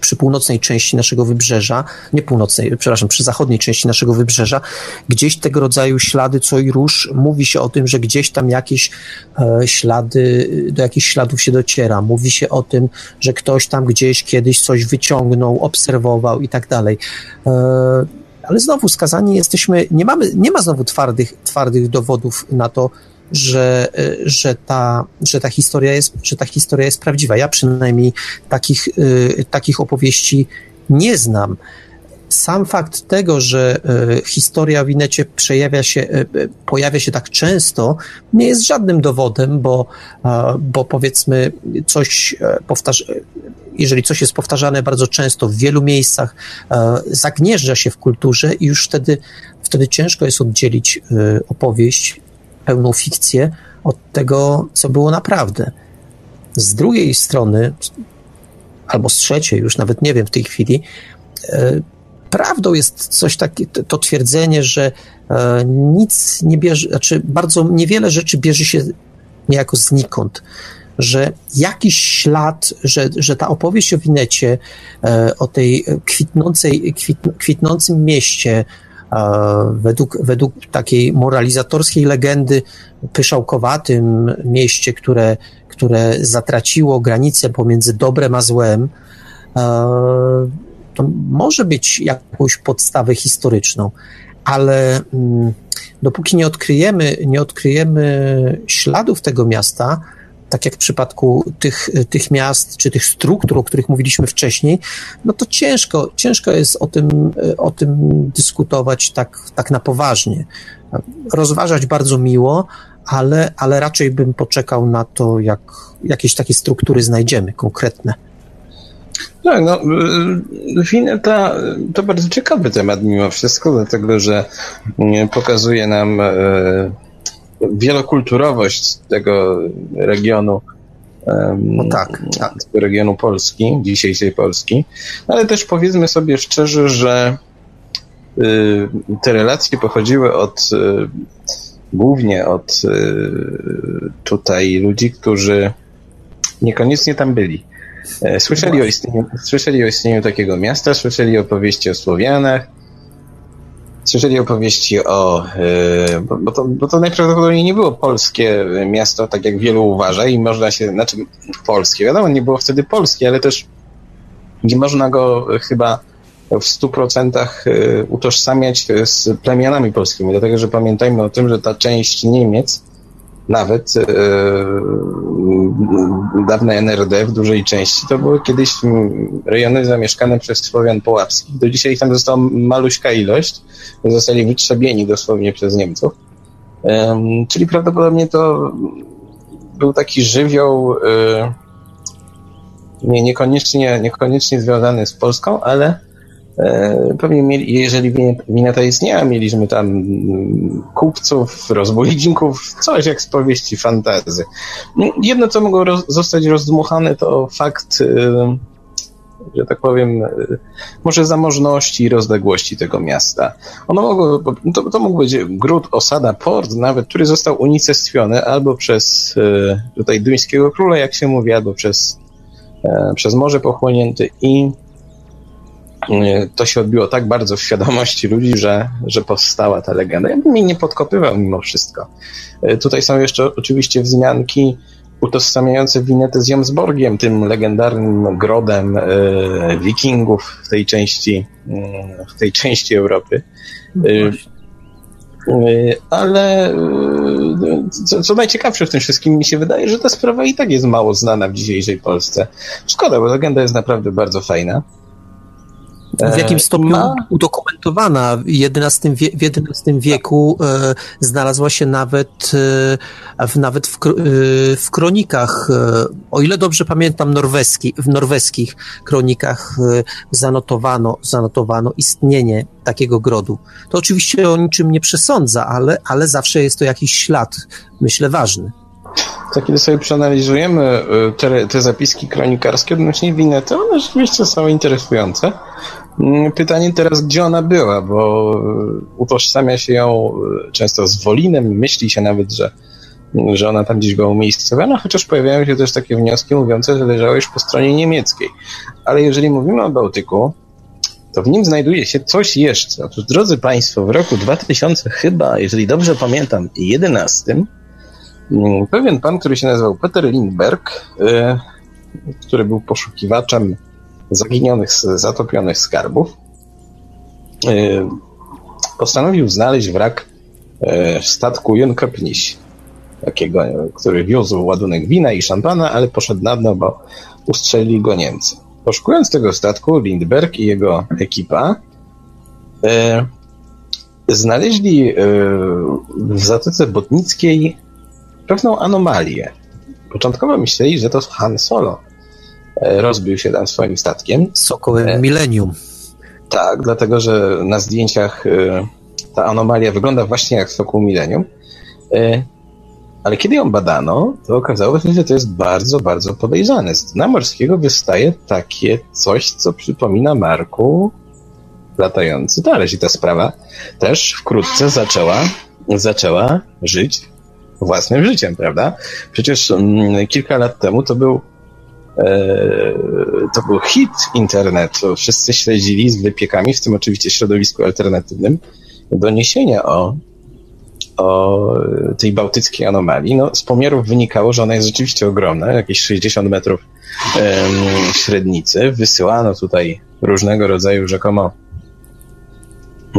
przy północnej części naszego wybrzeża, nie północnej, przepraszam, przy zachodniej części naszego wybrzeża, gdzieś tego rodzaju ślady, co i róż, mówi się o tym, że gdzieś tam jakieś e, ślady, do jakichś śladów się dociera. Mówi się o tym, że ktoś tam gdzieś kiedyś coś wyciągnął, obserwował i tak dalej. E, ale znowu skazani jesteśmy, nie mamy, nie ma znowu twardych, twardych dowodów na to, że, że, ta, że, ta historia jest, że ta historia jest prawdziwa. Ja przynajmniej takich, y, takich opowieści nie znam. Sam fakt tego, że y, historia w Inecie przejawia się, y, pojawia się tak często, nie jest żadnym dowodem, bo, bo powiedzmy coś e, powtarza, jeżeli coś jest powtarzane bardzo często w wielu miejscach, e, zagnieżdża się w kulturze i już wtedy, wtedy ciężko jest oddzielić opowieść pełną fikcję od tego, co było naprawdę. Z drugiej strony, albo z trzeciej, już nawet nie wiem w tej chwili, e, prawdą jest coś takiego, to twierdzenie, że e, nic nie bierze, znaczy bardzo niewiele rzeczy bierze się niejako znikąd, że jakiś ślad, że, że ta opowieść o Winecie, e, o tej kwitnącej, kwit, kwitnącym mieście, według, według takiej moralizatorskiej legendy pyszałkowatym mieście, które, które zatraciło granicę pomiędzy dobrem a złem, to może być jakąś podstawę historyczną, ale mm, dopóki nie odkryjemy, nie odkryjemy śladów tego miasta, tak jak w przypadku tych, tych miast czy tych struktur, o których mówiliśmy wcześniej, no to ciężko, ciężko jest o tym, o tym dyskutować tak, tak na poważnie. Rozważać bardzo miło, ale, ale raczej bym poczekał na to, jak jakieś takie struktury znajdziemy konkretne. Tak, no, y, Wineta to bardzo ciekawy temat mimo wszystko, dlatego że mm, pokazuje nam y, wielokulturowość tego regionu. No tak, tak. Regionu Polski, dzisiejszej Polski, ale też powiedzmy sobie szczerze, że y, te relacje pochodziły od głównie od tutaj ludzi, którzy niekoniecznie tam byli. E, słyszeli o, istnieniu, słyszeli o istnieniu takiego miasta, słyszeli opowieści o Słowianach, słyszeli opowieści o. E, bo to, bo to najprawdopodobniej nie było polskie miasto, tak jak wielu uważa, i można się. Znaczy, polskie, wiadomo, nie było wtedy polskie, ale też nie można go chyba w stu procentach e, utożsamiać z plemionami polskimi, dlatego że pamiętajmy o tym, że ta część Niemiec nawet e, dawne NRD w dużej części to były kiedyś rejony zamieszkane przez Słowian Połapskich. Do dzisiaj tam została maluśka ilość. Zostali wytrzebieni dosłownie przez Niemców. E, czyli prawdopodobnie to był taki żywioł e, nie, niekoniecznie, niekoniecznie związany z Polską, ale pewnie mieli, jeżeli wineta istniała, mieliśmy tam mm, kupców, rozbójników, coś jak z powieści fantazy. Jedno, co mogło roz, zostać rozdmuchane, to fakt, e, że tak powiem, e, może zamożności i rozległości tego miasta. Ono mogło, to, to mógł być gród, osada, port nawet, który został unicestwiony albo przez tutaj duńskiego króla, jak się mówi, albo przez, przez morze pochłonięty i to się odbiło tak bardzo w świadomości ludzi, że, że powstała ta legenda. Ja bym jej nie podkopywał mimo wszystko. E, tutaj są jeszcze oczywiście wzmianki utożsamiające Winetę z Jomsborgiem, tym legendarnym grodem e, wikingów w tej części, e, w tej części Europy. No ale co, co, najciekawsze w tym wszystkim, mi się wydaje, że ta sprawa i tak jest mało znana w dzisiejszej Polsce. Szkoda, bo legenda jest naprawdę bardzo fajna w jakimś stopniu Ma... udokumentowana. W XI, wie, w XI wieku e, znalazła się nawet, e, w, nawet w, e, w kronikach, e, o ile dobrze pamiętam, norweski, w norweskich kronikach e, zanotowano, zanotowano istnienie takiego grodu. To oczywiście o niczym nie przesądza, ale, ale zawsze jest to jakiś ślad, myślę, ważny. To kiedy sobie przeanalizujemy e, te, te zapiski kronikarskie odnośnie Winety, one rzeczywiście są interesujące. Mm, pytanie teraz, gdzie ona była, bo utożsamia się ją e, często z Wolinem, myśli się nawet, że, że ona tam gdzieś była umiejscowiona, chociaż pojawiają się też takie wnioski mówiące, że leżała już po stronie niemieckiej. Ale jeżeli mówimy o Bałtyku, to w nim znajduje się coś jeszcze. Otóż, drodzy Państwo, w roku 2000 chyba, jeżeli dobrze pamiętam, 11, mm, pewien pan, który się nazywał Peter Lindberg, e, który był poszukiwaczem zaginionych, zatopionych skarbów, e, postanowił znaleźć wrak e, statku Jönköpniś, takiego, który wiózł ładunek wina i szampana, ale poszedł na dno, bo ustrzelili go Niemcy. Poszukując tego statku, Lindberg i jego ekipa e, znaleźli w Zatoce Botnickiej pewną anomalię. Początkowo myśleli, że to Han Solo rozbił się tam swoim statkiem. Sokołem e, Millennium. Tak, dlatego że na zdjęciach e, ta anomalia wygląda właśnie jak Sokół Millennium. Ale kiedy ją badano, to okazało się, że to jest bardzo, bardzo podejrzane. Z dna morskiego wystaje takie coś, co przypomina Marku latający talerz. I ta sprawa też wkrótce zaczęła, zaczęła żyć własnym życiem, prawda? Przecież mm, kilka lat temu to był E, to był hit internetu. Wszyscy śledzili z wypiekami, w tym oczywiście środowisku alternatywnym, doniesienia o, o tej bałtyckiej anomalii. No, z pomiarów wynikało, że ona jest rzeczywiście ogromna, jakieś 60 metrów um, średnicy. Wysyłano tutaj różnego rodzaju rzekomo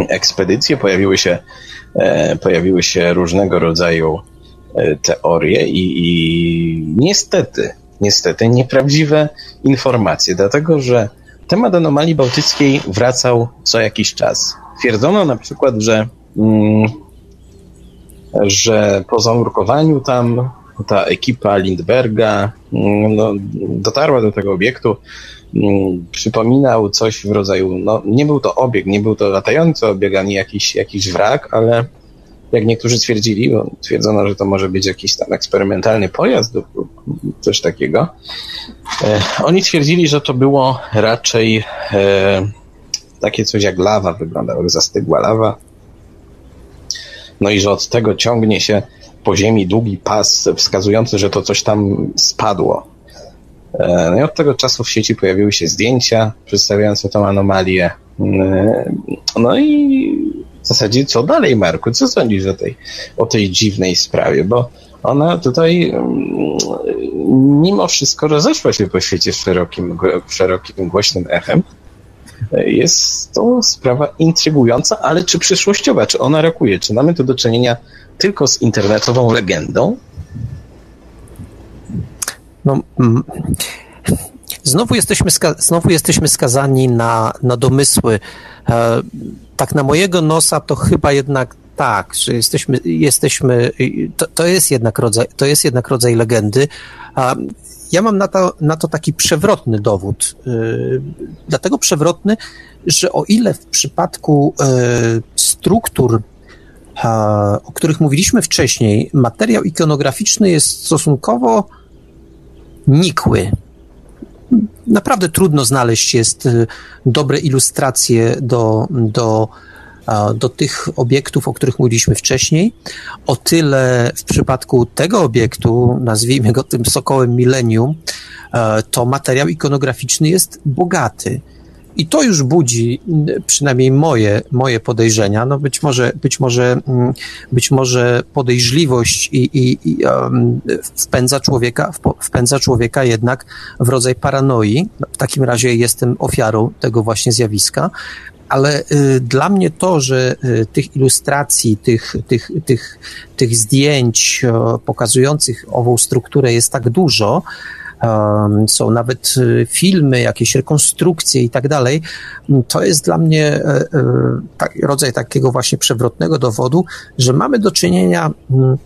ekspedycje, pojawiły się, e, pojawiły się różnego rodzaju e, teorie i, i niestety, niestety nieprawdziwe informacje, dlatego że temat anomalii bałtyckiej wracał co jakiś czas. Twierdzono na przykład, że, mm, że po zanurkowaniu tam ta ekipa Lindberga mm, no, dotarła do tego obiektu, mm, przypominał coś w rodzaju, no nie był to obieg, nie był to latający obieg, ani jakiś, jakiś wrak, ale jak niektórzy twierdzili, bo twierdzono, że to może być jakiś tam eksperymentalny pojazd lub coś takiego. E, oni twierdzili, że to było raczej e, takie coś jak lawa, wyglądało jak zastygła lawa. No i że od tego ciągnie się po ziemi długi pas wskazujący, że to coś tam spadło. E, no i od tego czasu w sieci pojawiły się zdjęcia przedstawiające tą anomalię. E, no i w zasadzie co dalej, Marku? Co sądzisz o tej, o tej dziwnej sprawie? Bo ona tutaj mm, mimo wszystko rozeszła się po świecie szerokim, szerokim głośnym echem. Jest to sprawa intrygująca, ale czy przyszłościowa? Czy ona rokuje? Czy mamy tu do czynienia tylko z internetową legendą? No, mm, znowu jesteśmy, znowu jesteśmy skazani na, na domysły. E, tak na mojego nosa to chyba jednak tak, że jesteśmy, jesteśmy to, to, jest jednak rodzaj, to jest jednak rodzaj legendy. Ja mam na to, na to taki przewrotny dowód. Yy, dlatego przewrotny, że o ile w przypadku yy, struktur, o których mówiliśmy wcześniej, materiał ikonograficzny jest stosunkowo nikły. Naprawdę trudno znaleźć jest y, dobre ilustracje do, do do tych obiektów, o których mówiliśmy wcześniej. O tyle w przypadku tego obiektu, nazwijmy go tym sokołem milenium, e, to materiał ikonograficzny jest bogaty. I to już budzi przynajmniej moje, moje podejrzenia. No być może, być może, mm, być może podejrzliwość i, i, i um, wpędza, człowieka, wpędza człowieka jednak w rodzaj paranoi. W takim razie jestem ofiarą tego właśnie zjawiska ale y, dla mnie to, że y, tych ilustracji, tych, tych, tych, tych zdjęć pokazujących ową strukturę jest tak dużo, są nawet y, filmy, jakieś rekonstrukcje i tak dalej, to jest dla mnie e, e, tak, rodzaj takiego właśnie przewrotnego dowodu, że mamy do czynienia mm,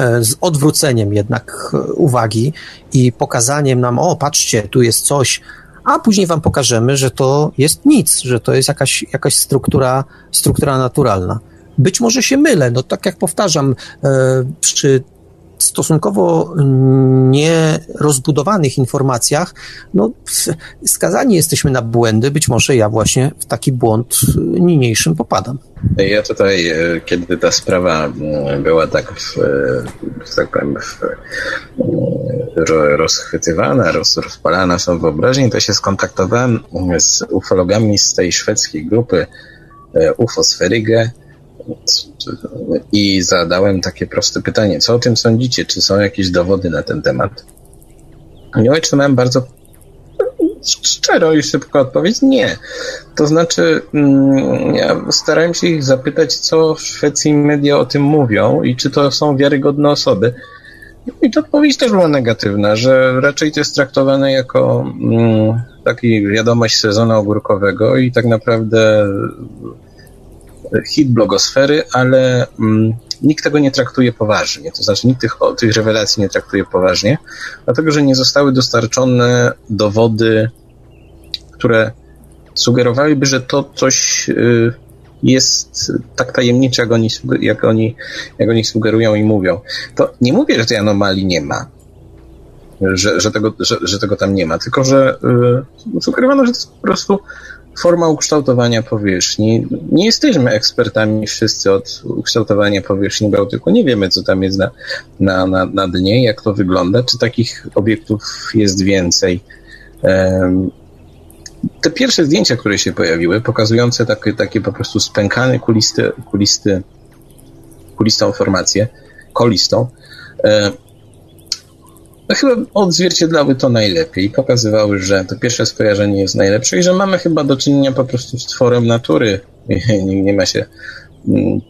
e, z odwróceniem jednak uwagi i pokazaniem nam, o patrzcie, tu jest coś, a później wam pokażemy, że to jest nic, że to jest jakaś, jakaś struktura, struktura naturalna. Być może się mylę, no tak jak powtarzam, przy stosunkowo nierozbudowanych informacjach, no, skazani jesteśmy na błędy. Być może ja właśnie w taki błąd niniejszym popadam. Ja tutaj, e, kiedy ta sprawa mm, była tak, w, tak powiem, w, rozchwytywana, roz, rozpalana są wyobraźni, to się skontaktowałem z ufologami z tej szwedzkiej grupy UFO Sferige, i zadałem takie proste pytanie. Co o tym sądzicie? Czy są jakieś dowody na ten temat? I otrzymałem bardzo szczero i szybko odpowiedź nie. To znaczy, mm, ja starałem się ich zapytać, co w Szwecji media o tym mówią i czy to są wiarygodne osoby. I to odpowiedź też była negatywna, że raczej to jest traktowane jako mm, taki wiadomość sezonu ogórkowego i tak naprawdę hit blogosfery, ale mm, nikt tego nie traktuje poważnie. To znaczy nikt tych, o, tych rewelacji nie traktuje poważnie, dlatego że nie zostały dostarczone dowody, które sugerowałyby, że to coś y, jest tak tajemnicze, jak oni, jak, oni, jak oni sugerują i mówią. To nie mówię, że tej anomalii nie ma, że, że, tego, że, że tego tam nie ma, tylko że y, sugerowano, że to jest po prostu forma ukształtowania powierzchni. Nie jesteśmy ekspertami wszyscy od ukształtowania powierzchni Bałtyku. Nie wiemy, co tam jest na, na, na, na dnie, jak to wygląda, czy takich obiektów jest więcej. Te pierwsze zdjęcia, które się pojawiły, pokazujące takie, takie po prostu spękane kulisty, kulisty, kulistą formację, kolistą, no chyba odzwierciedlały to najlepiej. Pokazywały, że to pierwsze skojarzenie jest najlepsze i że mamy chyba do czynienia po prostu z tworem natury, Nie, nie ma się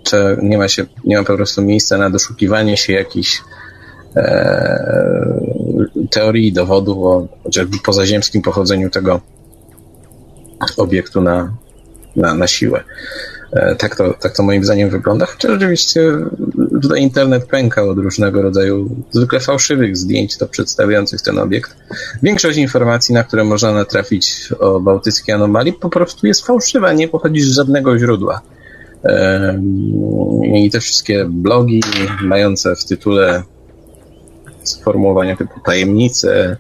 czy nie ma się, nie ma po prostu miejsca na doszukiwanie się jakichś e, teorii dowodów o chociażby pozaziemskim pochodzeniu tego obiektu na, na, na siłę. E, tak to, tak to moim zdaniem wygląda, chociaż oczywiście tutaj internet pęka od różnego rodzaju zwykle fałszywych zdjęć to przedstawiających ten obiekt. Większość informacji, na które można natrafić o bałtyckiej anomalii po prostu jest fałszywa, nie pochodzi z żadnego źródła. I te wszystkie blogi mające w tytule sformułowania typu tajemnice,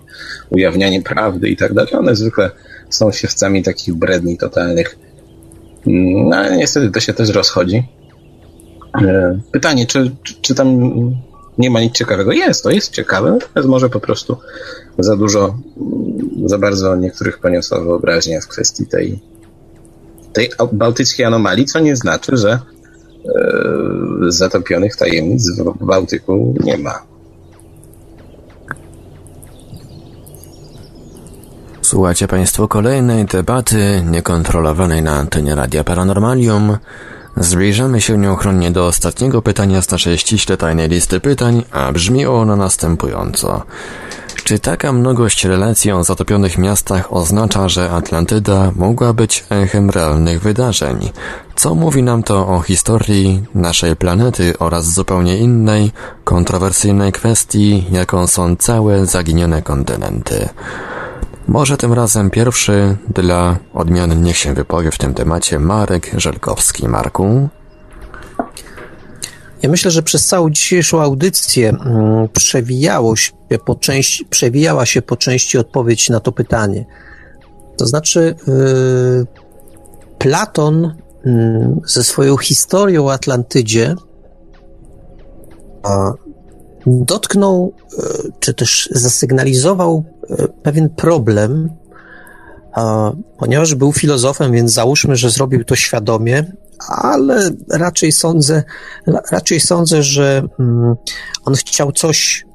ujawnianie prawdy i tak dalej, one zwykle są siewcami takich bredni totalnych. No ale niestety to się też rozchodzi. E, pytanie, czy, czy, czy tam nie ma nic ciekawego? Jest, to jest ciekawe, natomiast może po prostu za dużo, za bardzo niektórych poniosła wyobraźnia w kwestii tej, tej bałtyckiej anomalii, co nie znaczy, że e, zatopionych tajemnic w Bałtyku nie ma. Słuchacie Państwo kolejnej debaty niekontrolowanej na antenie Radia Paranormalium. Zbliżamy się nieuchronnie do ostatniego pytania z naszej ściśle tajnej listy pytań, a brzmi ono następująco. Czy taka mnogość relacji o zatopionych miastach oznacza, że Atlantyda mogła być echem realnych wydarzeń? Co mówi nam to o historii naszej planety oraz zupełnie innej, kontrowersyjnej kwestii, jaką są całe zaginione kontynenty? Może tym razem pierwszy dla odmiany niech się wypowie w tym temacie Marek Żelkowski. Marku? Ja myślę, że przez całą dzisiejszą audycję mm, przewijało się po części, przewijała się po części odpowiedź na to pytanie. To znaczy, yy, Platon yy, ze swoją historią o Atlantydzie dotknął, yy, czy też zasygnalizował yy, pewien problem, ponieważ był filozofem, więc załóżmy, że zrobił to świadomie, ale raczej sądzę, raczej sądzę, że mm, on chciał coś,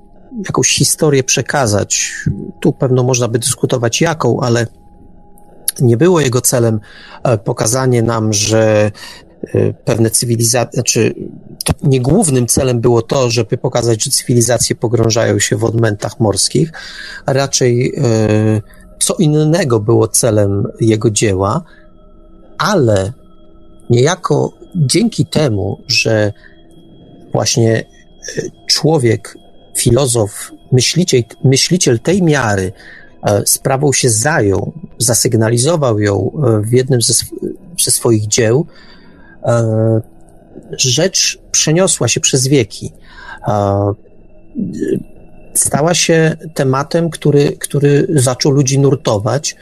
jakąś historię przekazać. Tu pewno można by dyskutować jaką, ale nie było jego celem e, pokazanie nam, że e, pewne cywilizacje, znaczy nie głównym celem było to, żeby pokazać, że cywilizacje pogrążają się w odmętach morskich, a raczej e, co innego było celem jego dzieła, ale niejako dzięki temu, że właśnie e, człowiek, filozof, myśliciel, myśliciel tej miary e, sprawą się zajął, zasygnalizował ją e, w jednym ze, ze swoich dzieł, rzecz przeniosła się przez wieki. Stała się tematem, który, który zaczął ludzi nurtować,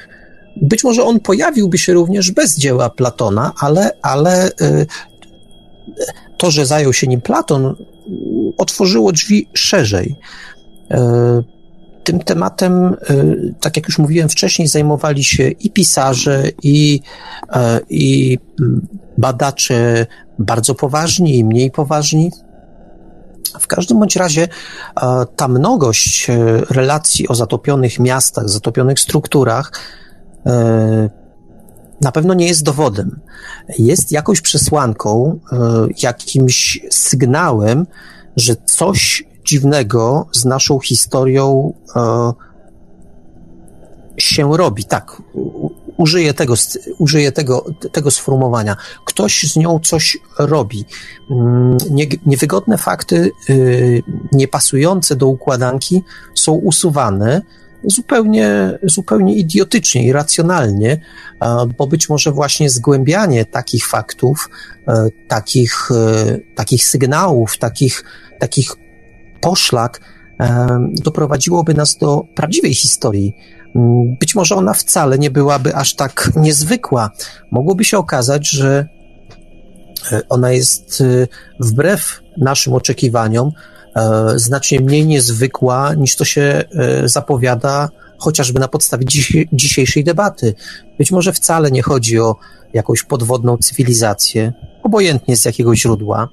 być może on pojawiłby się również bez dzieła Platona, ale, ale y, to, że zajął się nim Platon, otworzyło drzwi szerzej. Tym tematem, tak jak już mówiłem wcześniej, zajmowali się i pisarze, i, i badacze bardzo poważni, i mniej poważni. W każdym bądź razie ta mnogość relacji o zatopionych miastach, zatopionych strukturach E, na pewno nie jest dowodem. Jest jakąś przesłanką, e, jakimś sygnałem, że coś dziwnego z naszą historią e, się robi. Tak, użyję tego, użyję tego, tego sformułowania. Ktoś z nią coś robi. Mm, nie, niewygodne fakty, niepasujące do układanki są usuwane zupełnie, zupełnie idiotycznie, irracjonalnie, bo być może właśnie zgłębianie takich faktów, e, takich, e, takich sygnałów, takich, takich poszlak e, doprowadziłoby nas do prawdziwej historii. Być może ona wcale nie byłaby aż tak niezwykła. Mogłoby się okazać, że ona jest wbrew naszym oczekiwaniom E, znacznie mniej niezwykła niż to się e, zapowiada chociażby na podstawie dzisiejszej debaty. Być może wcale nie chodzi o jakąś podwodną cywilizację, obojętnie z jakiego źródła.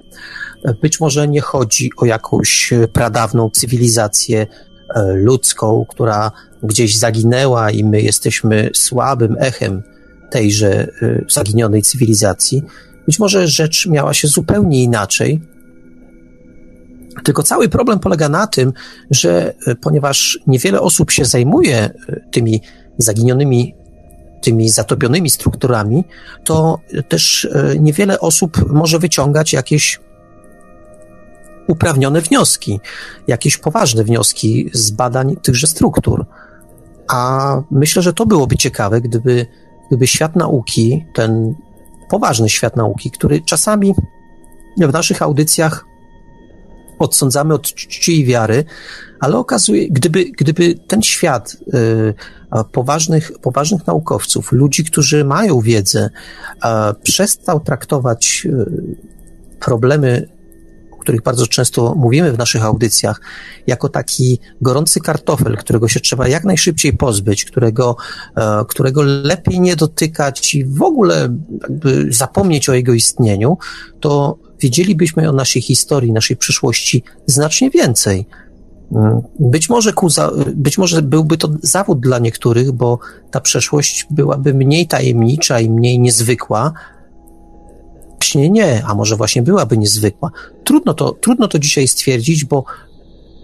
E, być może nie chodzi o jakąś pradawną cywilizację ludzką, która gdzieś zaginęła i my jesteśmy słabym echem tejże zaginionej cywilizacji. Być może rzecz miała się zupełnie inaczej. Tylko cały problem polega na tym, że ponieważ niewiele osób się zajmuje tymi zaginionymi tymi zatopionymi strukturami, to też e, niewiele osób może wyciągać jakieś uprawnione wnioski, jakieś poważne wnioski z badań tychże struktur. A myślę, że to byłoby ciekawe, gdyby, gdyby świat nauki, ten poważny świat nauki, który czasami w naszych audycjach odsądzamy od czci i wiary, ale okazuje, gdyby, gdyby ten świat y, poważnych, poważnych naukowców, ludzi, którzy mają wiedzę, przestał traktować y, problemy, których bardzo często mówimy w naszych audycjach, jako taki gorący kartofel, którego się trzeba jak najszybciej pozbyć, którego, którego lepiej nie dotykać i w ogóle zapomnieć o jego istnieniu, to wiedzielibyśmy o naszej historii, naszej przyszłości znacznie więcej. Być może, ku za, być może byłby to zawód dla niektórych, bo ta przeszłość byłaby mniej tajemnicza i mniej niezwykła. Właśnie nie, a może właśnie byłaby niezwykła. Trudno to, trudno to dzisiaj stwierdzić, bo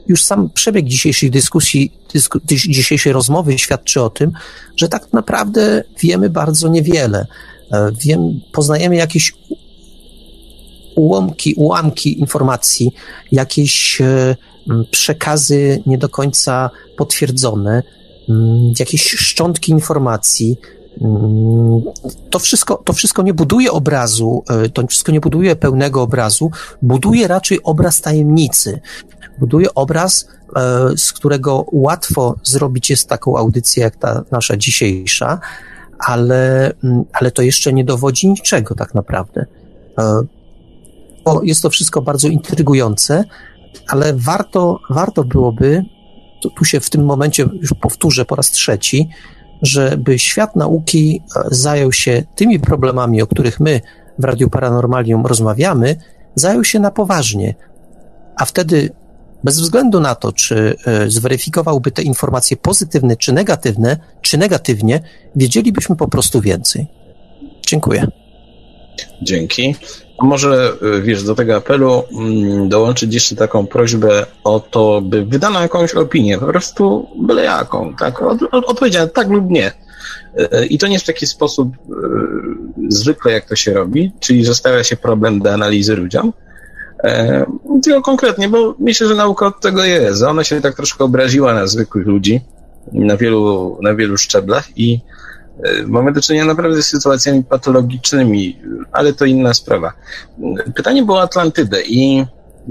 już sam przebieg dzisiejszej dyskusji, dysku, dzisiejszej rozmowy świadczy o tym, że tak naprawdę wiemy bardzo niewiele. E, wiem, poznajemy jakieś ułamki, ułamki informacji, jakieś e, przekazy nie do końca potwierdzone, jakieś szczątki informacji. To wszystko, to wszystko nie buduje obrazu, e, to wszystko nie buduje pełnego obrazu, buduje raczej obraz tajemnicy. Buduje obraz, e, z którego łatwo zrobić jest taką audycję jak ta nasza dzisiejsza, ale, ale to jeszcze nie dowodzi niczego tak naprawdę jest to wszystko bardzo intrygujące, ale warto, warto byłoby, tu, tu się w tym momencie już powtórzę po raz trzeci, żeby świat nauki e, zajął się tymi problemami, o których my w Radiu Paranormalium rozmawiamy, zajął się na poważnie. A wtedy, bez względu na to, czy e, zweryfikowałby te informacje pozytywne czy negatywne, czy negatywnie, wiedzielibyśmy po prostu więcej. Dziękuję. Dzięki. Może, y, wiesz, do tego apelu mm, dołączyć jeszcze taką prośbę o to, by wydano jakąś opinię, po prostu byle jaką, tak? Od, tak lub nie. Y, I to nie w taki sposób y, zwykle, jak to się robi, czyli zostawia się problem do analizy ludziom, tylko konkretnie, bo myślę, że nauka od tego jest. Ona się tak troszkę obraziła na zwykłych ludzi na wielu, na wielu szczeblach i E, mamy do czynienia naprawdę z sytuacjami patologicznymi, ale to inna sprawa. Pytanie było o Atlantydę i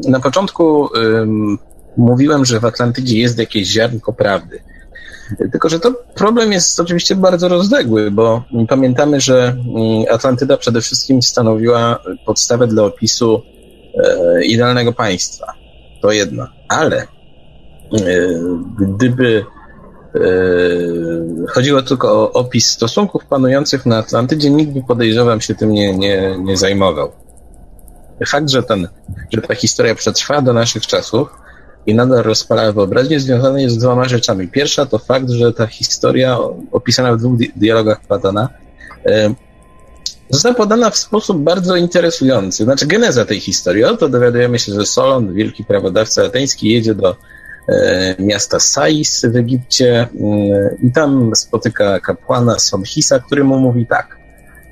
na początku um, mówiłem, że w Atlantydzie jest jakieś ziarnko prawdy. Tylko, że to problem jest oczywiście bardzo rozległy, bo pamiętamy, że mm, Atlantyda przede wszystkim stanowiła podstawę dla opisu e, idealnego państwa. To jedno. Ale e, gdyby chodziło tylko o opis stosunków panujących na Atlantydzie. Nikt podejrzewam się tym nie, nie, nie zajmował. Fakt, że, ten, że ta historia przetrwała do naszych czasów i nadal rozpala wyobraźnię, związany jest z dwoma rzeczami. Pierwsza to fakt, że ta historia opisana w dwóch dialogach Platona yy, została podana w sposób bardzo interesujący. Znaczy, geneza tej historii. Oto dowiadujemy się, że Solon, wielki prawodawca ateński, jedzie do miasta Sais w Egipcie e, i tam spotyka kapłana Somchisa, który mu mówi tak,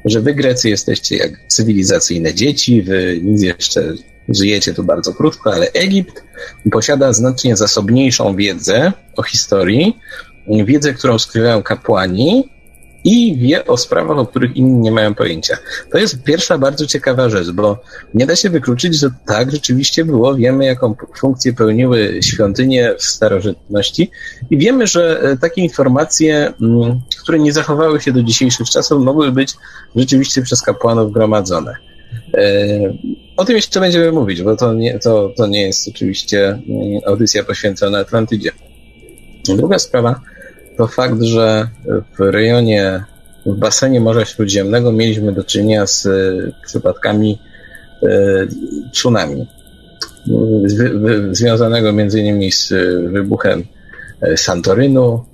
że wy Grecy jesteście jak cywilizacyjne dzieci, wy nic jeszcze żyjecie tu bardzo krótko, ale Egipt posiada znacznie zasobniejszą wiedzę o historii, wiedzę, którą skrywają kapłani i wie o sprawach, o których inni nie mają pojęcia. To jest pierwsza bardzo ciekawa rzecz, bo nie da się wykluczyć, że tak rzeczywiście było. Wiemy, jaką funkcję pełniły świątynie w starożytności i wiemy, że e, takie informacje, mm, które nie zachowały się do dzisiejszych czasów, mogły być rzeczywiście przez kapłanów gromadzone. E, o tym jeszcze będziemy mówić, bo to nie, to, to nie jest oczywiście mm, audycja poświęcona Atlantydzie. Druga sprawa, to fakt, że w rejonie, w basenie Morza Śródziemnego mieliśmy do czynienia z e, przypadkami e, tsunami, związanego między innymi z wybuchem Santorynu,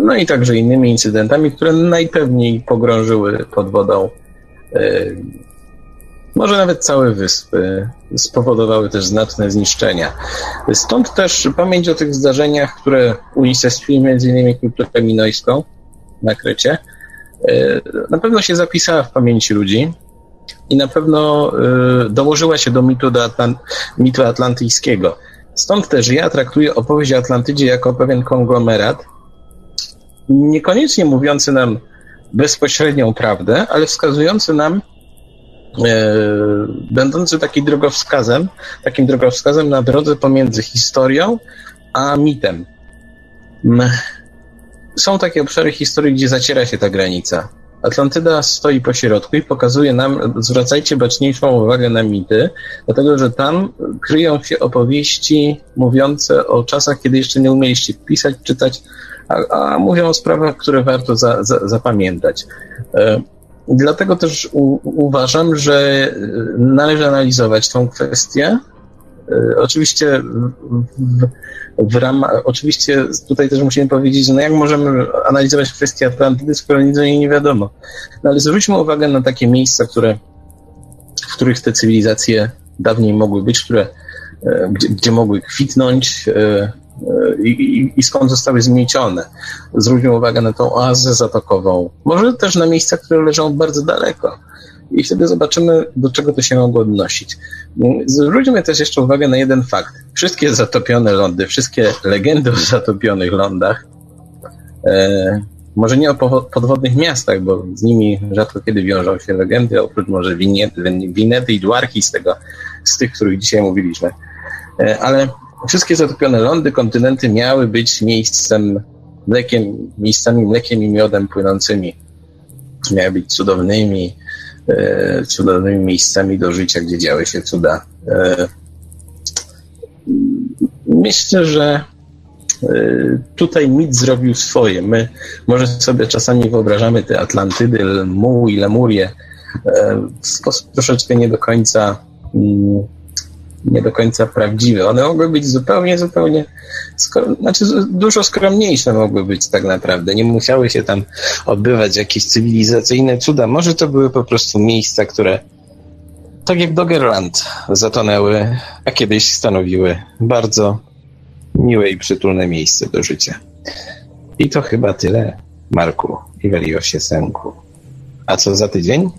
no i także innymi incydentami, które najpewniej pogrążyły pod wodą może nawet całe wyspy, spowodowały też znaczne zniszczenia. Stąd też pamięć o tych zdarzeniach, które unicestwiły m.in. kulturę minojską na Krecie, e, na pewno się zapisała w pamięci ludzi i na pewno e, dołożyła się do mitu, do mitu atlantyjskiego. Stąd też ja traktuję opowieść o Atlantydzie jako pewien konglomerat, niekoniecznie mówiący nam bezpośrednią prawdę, ale wskazujący nam będący takim drogowskazem, takim drogowskazem na drodze pomiędzy historią a mitem. Są takie obszary historii, gdzie zaciera się ta granica. Atlantyda stoi po środku i pokazuje nam, zwracajcie baczniejszą uwagę na mity, dlatego że tam kryją się opowieści mówiące o czasach, kiedy jeszcze nie umieliście pisać, czytać, a, a mówią o sprawach, które warto za, za, zapamiętać. Dlatego też u, uważam, że należy analizować tą kwestię. E, oczywiście w, w ramach, oczywiście tutaj też musimy powiedzieć, no jak możemy analizować kwestię Atlantydy, skoro nic o niej nie wiadomo. No ale zwróćmy uwagę na takie miejsca, które, w których te cywilizacje dawniej mogły być, które, e, gdzie, gdzie mogły kwitnąć, e, i, i, skąd zostały zmiecione. Zwróćmy uwagę na tą oazę zatokową. Może też na miejsca, które leżą bardzo daleko. I wtedy zobaczymy, do czego to się mogło odnosić. Zwróćmy też jeszcze uwagę na jeden fakt. Wszystkie zatopione lądy, wszystkie legendy o zatopionych lądach, e, może nie o podwodnych miastach, bo z nimi rzadko kiedy wiążą się legendy, oprócz może Winety, Winety i Dwarki z, tego, z tych, których dzisiaj mówiliśmy. E, ale Wszystkie zatopione lądy, kontynenty miały być miejscem mlekiem, miejscami mlekiem i miodem płynącymi. Miały być cudownymi, e, cudownymi miejscami do życia, gdzie działy się cuda. E, myślę, że e, tutaj mit zrobił swoje. My może sobie czasami wyobrażamy te Atlantydy, Muł i Lemurię e, w sposób troszeczkę nie do końca mm, nie do końca prawdziwe. One mogły być zupełnie, zupełnie, znaczy dużo skromniejsze mogły być tak naprawdę. Nie musiały się tam odbywać jakieś cywilizacyjne cuda. Może to były po prostu miejsca, które tak jak Doggerland zatonęły, a kiedyś stanowiły bardzo miłe i przytulne miejsce do życia. I to chyba tyle, Marku i Weliosie Senku. A co za tydzień?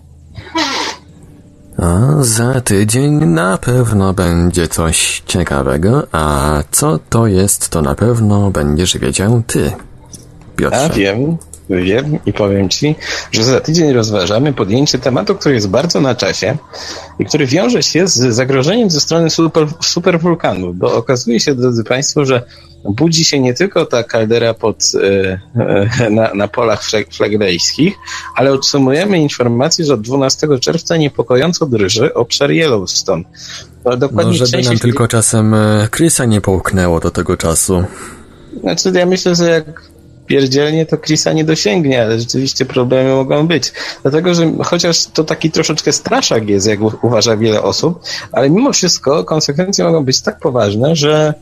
A za tydzień na pewno będzie coś ciekawego, a co to jest, to na pewno będziesz wiedział ty, Piotrze. Ja wiem, wiem i powiem Ci, że za tydzień rozważamy podjęcie tematu, który jest bardzo na czasie i który wiąże się z zagrożeniem ze strony super, superwulkanów, bo okazuje się, drodzy Państwo, że budzi się nie tylko ta kaldera pod, e, e, na, na polach flegrejskich, ale otrzymujemy informację, że od 12 czerwca niepokojąco drży obszar Yellowstone. No, dokładnie no, żeby nam tylko czasem e, Chrisa nie połknęło do tego czasu. Znaczy, ja myślę, że jak pierdzielnie, to Chrisa nie dosięgnie, ale rzeczywiście problemy mogą być. Dlatego, że chociaż to taki troszeczkę straszak jest, jak uważa wiele osób, ale mimo wszystko konsekwencje mogą być tak poważne, że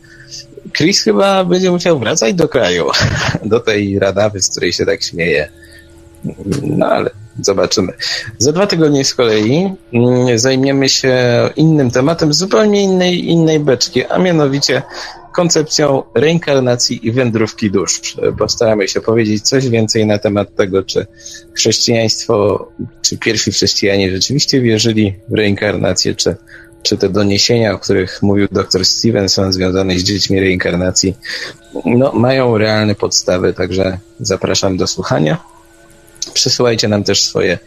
Chris chyba będzie musiał wracać do kraju, do tej radawy, z której się tak śmieje. No ale zobaczymy. Za dwa tygodnie z kolei mm, zajmiemy się innym tematem, zupełnie innej, innej beczki, a mianowicie koncepcją reinkarnacji i wędrówki dusz. Postaramy się powiedzieć coś więcej na temat tego, czy chrześcijaństwo, czy pierwsi chrześcijanie rzeczywiście wierzyli w reinkarnację, czy, czy te doniesienia, o których mówił dr Stevenson związane z dziećmi reinkarnacji, no, mają realne podstawy, także zapraszam do słuchania. Przesyłajcie nam też swoje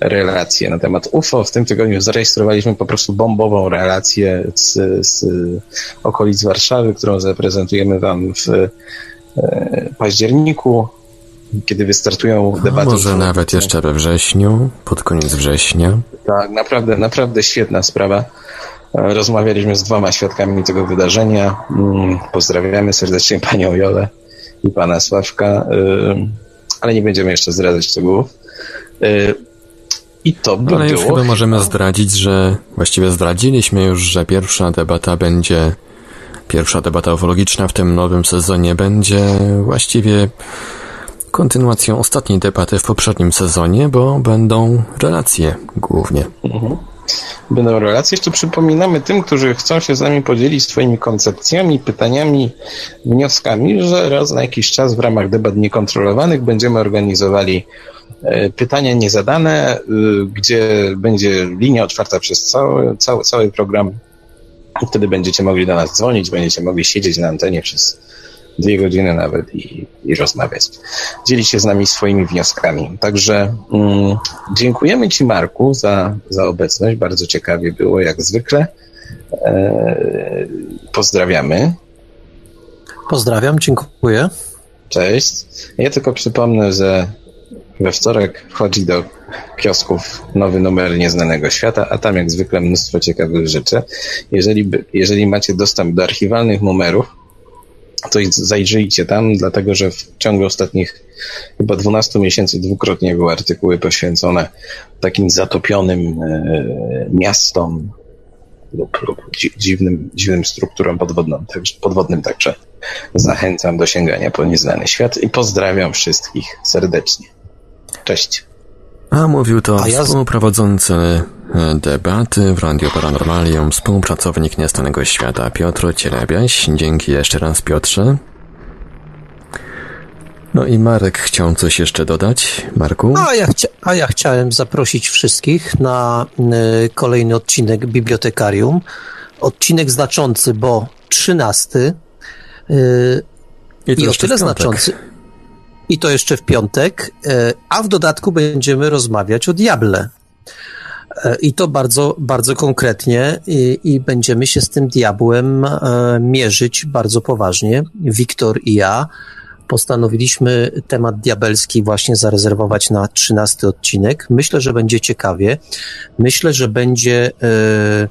relacje na temat UFO. W tym tygodniu zarejestrowaliśmy po prostu bombową relację z, z okolic Warszawy, którą zaprezentujemy Wam w e, październiku, kiedy wystartują debaty. może nawet jeszcze we wrześniu, pod koniec września. Tak, naprawdę, naprawdę świetna sprawa. Rozmawialiśmy z dwoma świadkami tego wydarzenia. Mm, pozdrawiamy serdecznie panią Jolę i pana Sławka, e, ale nie będziemy jeszcze zdradzać szczegółów. I to by Ale już chyba możemy zdradzić, że właściwie zdradziliśmy już, że pierwsza debata będzie Pierwsza debata ufologiczna w tym nowym sezonie będzie właściwie kontynuacją ostatniej debaty w poprzednim sezonie, bo będą relacje głównie. Mhm. Będą relacje. Jeszcze przypominamy tym, którzy chcą się z nami podzielić swoimi koncepcjami, pytaniami, wnioskami, że raz na jakiś czas w ramach debat niekontrolowanych będziemy organizowali e, pytania niezadane, e, gdzie będzie linia otwarta przez cały, cały, cały program. Wtedy będziecie mogli do nas dzwonić, będziecie mogli siedzieć na antenie przez dwie godziny nawet i, i rozmawiać. Dzielić się z nami swoimi wnioskami. Także mm, dziękujemy Ci, Marku, za, za obecność. Bardzo ciekawie było, jak zwykle. E, pozdrawiamy. Pozdrawiam, dziękuję. Cześć. Ja tylko przypomnę, że we wtorek wchodzi do kiosków nowy numer Nieznanego Świata, a tam jak zwykle mnóstwo ciekawych rzeczy. Jeżeli, jeżeli macie dostęp do archiwalnych numerów, to zajrzyjcie tam, dlatego że w ciągu ostatnich chyba 12 miesięcy dwukrotnie były artykuły poświęcone takim zatopionym e, miastom lub, lub dziwnym, dziwnym strukturom podwodnym, także, podwodnym, także zachęcam do sięgania po nieznany świat i pozdrawiam wszystkich serdecznie. Cześć. A mówił to A ja współprowadzący debaty w Radio Paranormalium, współpracownik Niestanego Świata Piotr Cielebiaś. Dzięki jeszcze raz Piotrze. No i Marek chciał coś jeszcze dodać. Marku? A ja, chcia a ja chciałem zaprosić wszystkich na y, kolejny odcinek Bibliotekarium. Odcinek znaczący, bo trzynasty. Y, I, I o tyle znaczący. I to jeszcze w piątek. Y, a w dodatku będziemy rozmawiać o Diable. E, I to bardzo, bardzo konkretnie i, i, będziemy się z tym diabłem e, mierzyć bardzo poważnie. Wiktor i ja postanowiliśmy temat diabelski właśnie zarezerwować na trzynasty odcinek. Myślę, że będzie ciekawie. Myślę, że będzie e,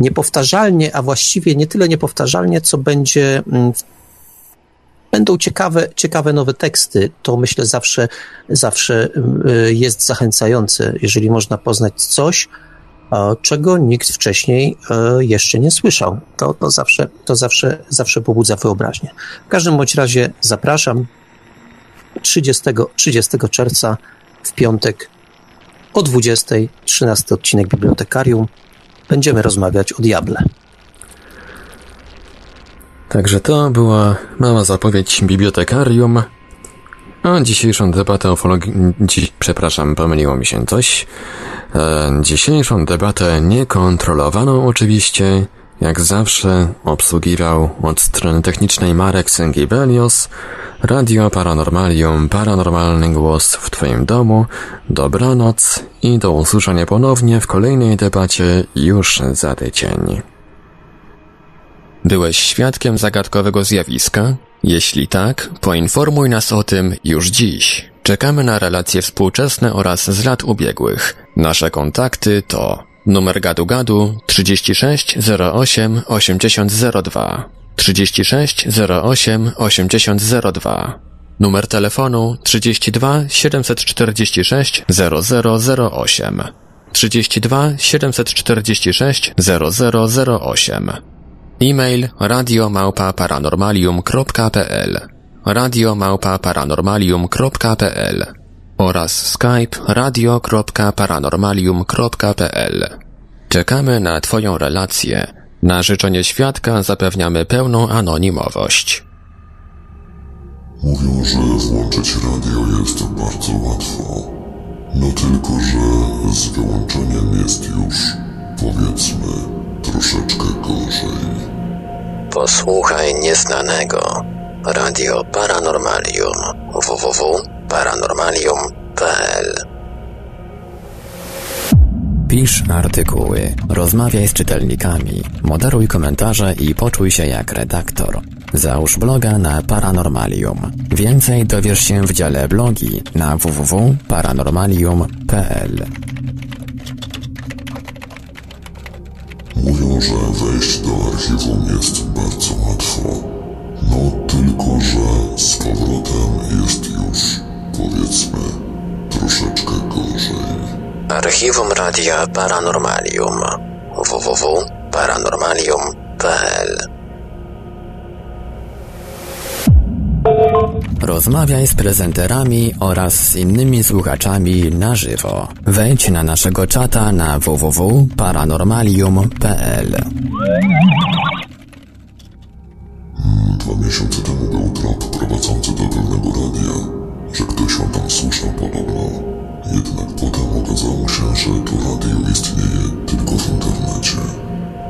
niepowtarzalnie, a właściwie nie tyle niepowtarzalnie, co będzie mm, będą ciekawe, ciekawe nowe teksty, to myślę zawsze, zawsze y, jest zachęcające, jeżeli można poznać coś, czego nikt wcześniej y, jeszcze nie słyszał. To, to, zawsze, to zawsze, zawsze pobudza wyobraźnię. W każdym bądź razie zapraszam 30, 30 czerwca w piątek o 20, 13 odcinek Bibliotekarium. Będziemy rozmawiać o diable. Także to była mała zapowiedź bibliotekarium. A dzisiejszą debatę ufologii... Dziś, przepraszam, pomyliło mi się coś. E, dzisiejszą debatę niekontrolowaną oczywiście, jak zawsze obsługiwał od strony technicznej Marek Sęgiewelios, Radio Paranormalium, paranormalny głos w Twoim domu, dobranoc i do usłyszenia ponownie w kolejnej debacie już za tydzień. Byłeś świadkiem zagadkowego zjawiska? Jeśli tak, poinformuj nas o tym już dziś. Czekamy na relacje współczesne oraz z lat ubiegłych. Nasze kontakty to numer gadu gadu 36 08 8002 36 08 8002 Numer telefonu 32 746 0008 32 746 0008 E-mail radiomałpa-paranormalium.pl radiomałpa-paranormalium.pl oraz skype radio.paranormalium.pl Czekamy na Twoją relację. Na życzenie świadka zapewniamy pełną anonimowość. Mówią, że włączyć radio jest bardzo łatwo. No tylko, że z wyłączeniem jest już, powiedzmy, troszeczkę gorzej. Posłuchaj nieznanego. Radio Paranormalium www.paranormalium.pl Pisz artykuły, rozmawiaj z czytelnikami, moderuj komentarze i poczuj się jak redaktor. Załóż bloga na Paranormalium. Więcej dowiesz się w dziale blogi na www.paranormalium.pl Mówią, że wejść do archiwum jest bardzo łatwo. No tylko, że z powrotem jest już, powiedzmy, troszeczkę gorzej. Archiwum Radia Paranormalium www.paranormalium.pl Rozmawiaj z prezenterami oraz z innymi słuchaczami na żywo. Wejdź na naszego czata na www.paranormalium.pl Dwa miesiące temu był trop prowadzący do dolnego radia, że ktoś ją tam słyszał podobno. Jednak potem okazało się, że to radio istnieje tylko w internecie.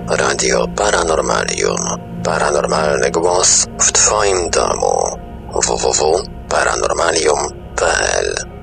Radio Paranormalium. Paranormalny głos w Twoim domu. www.paranormalium.pl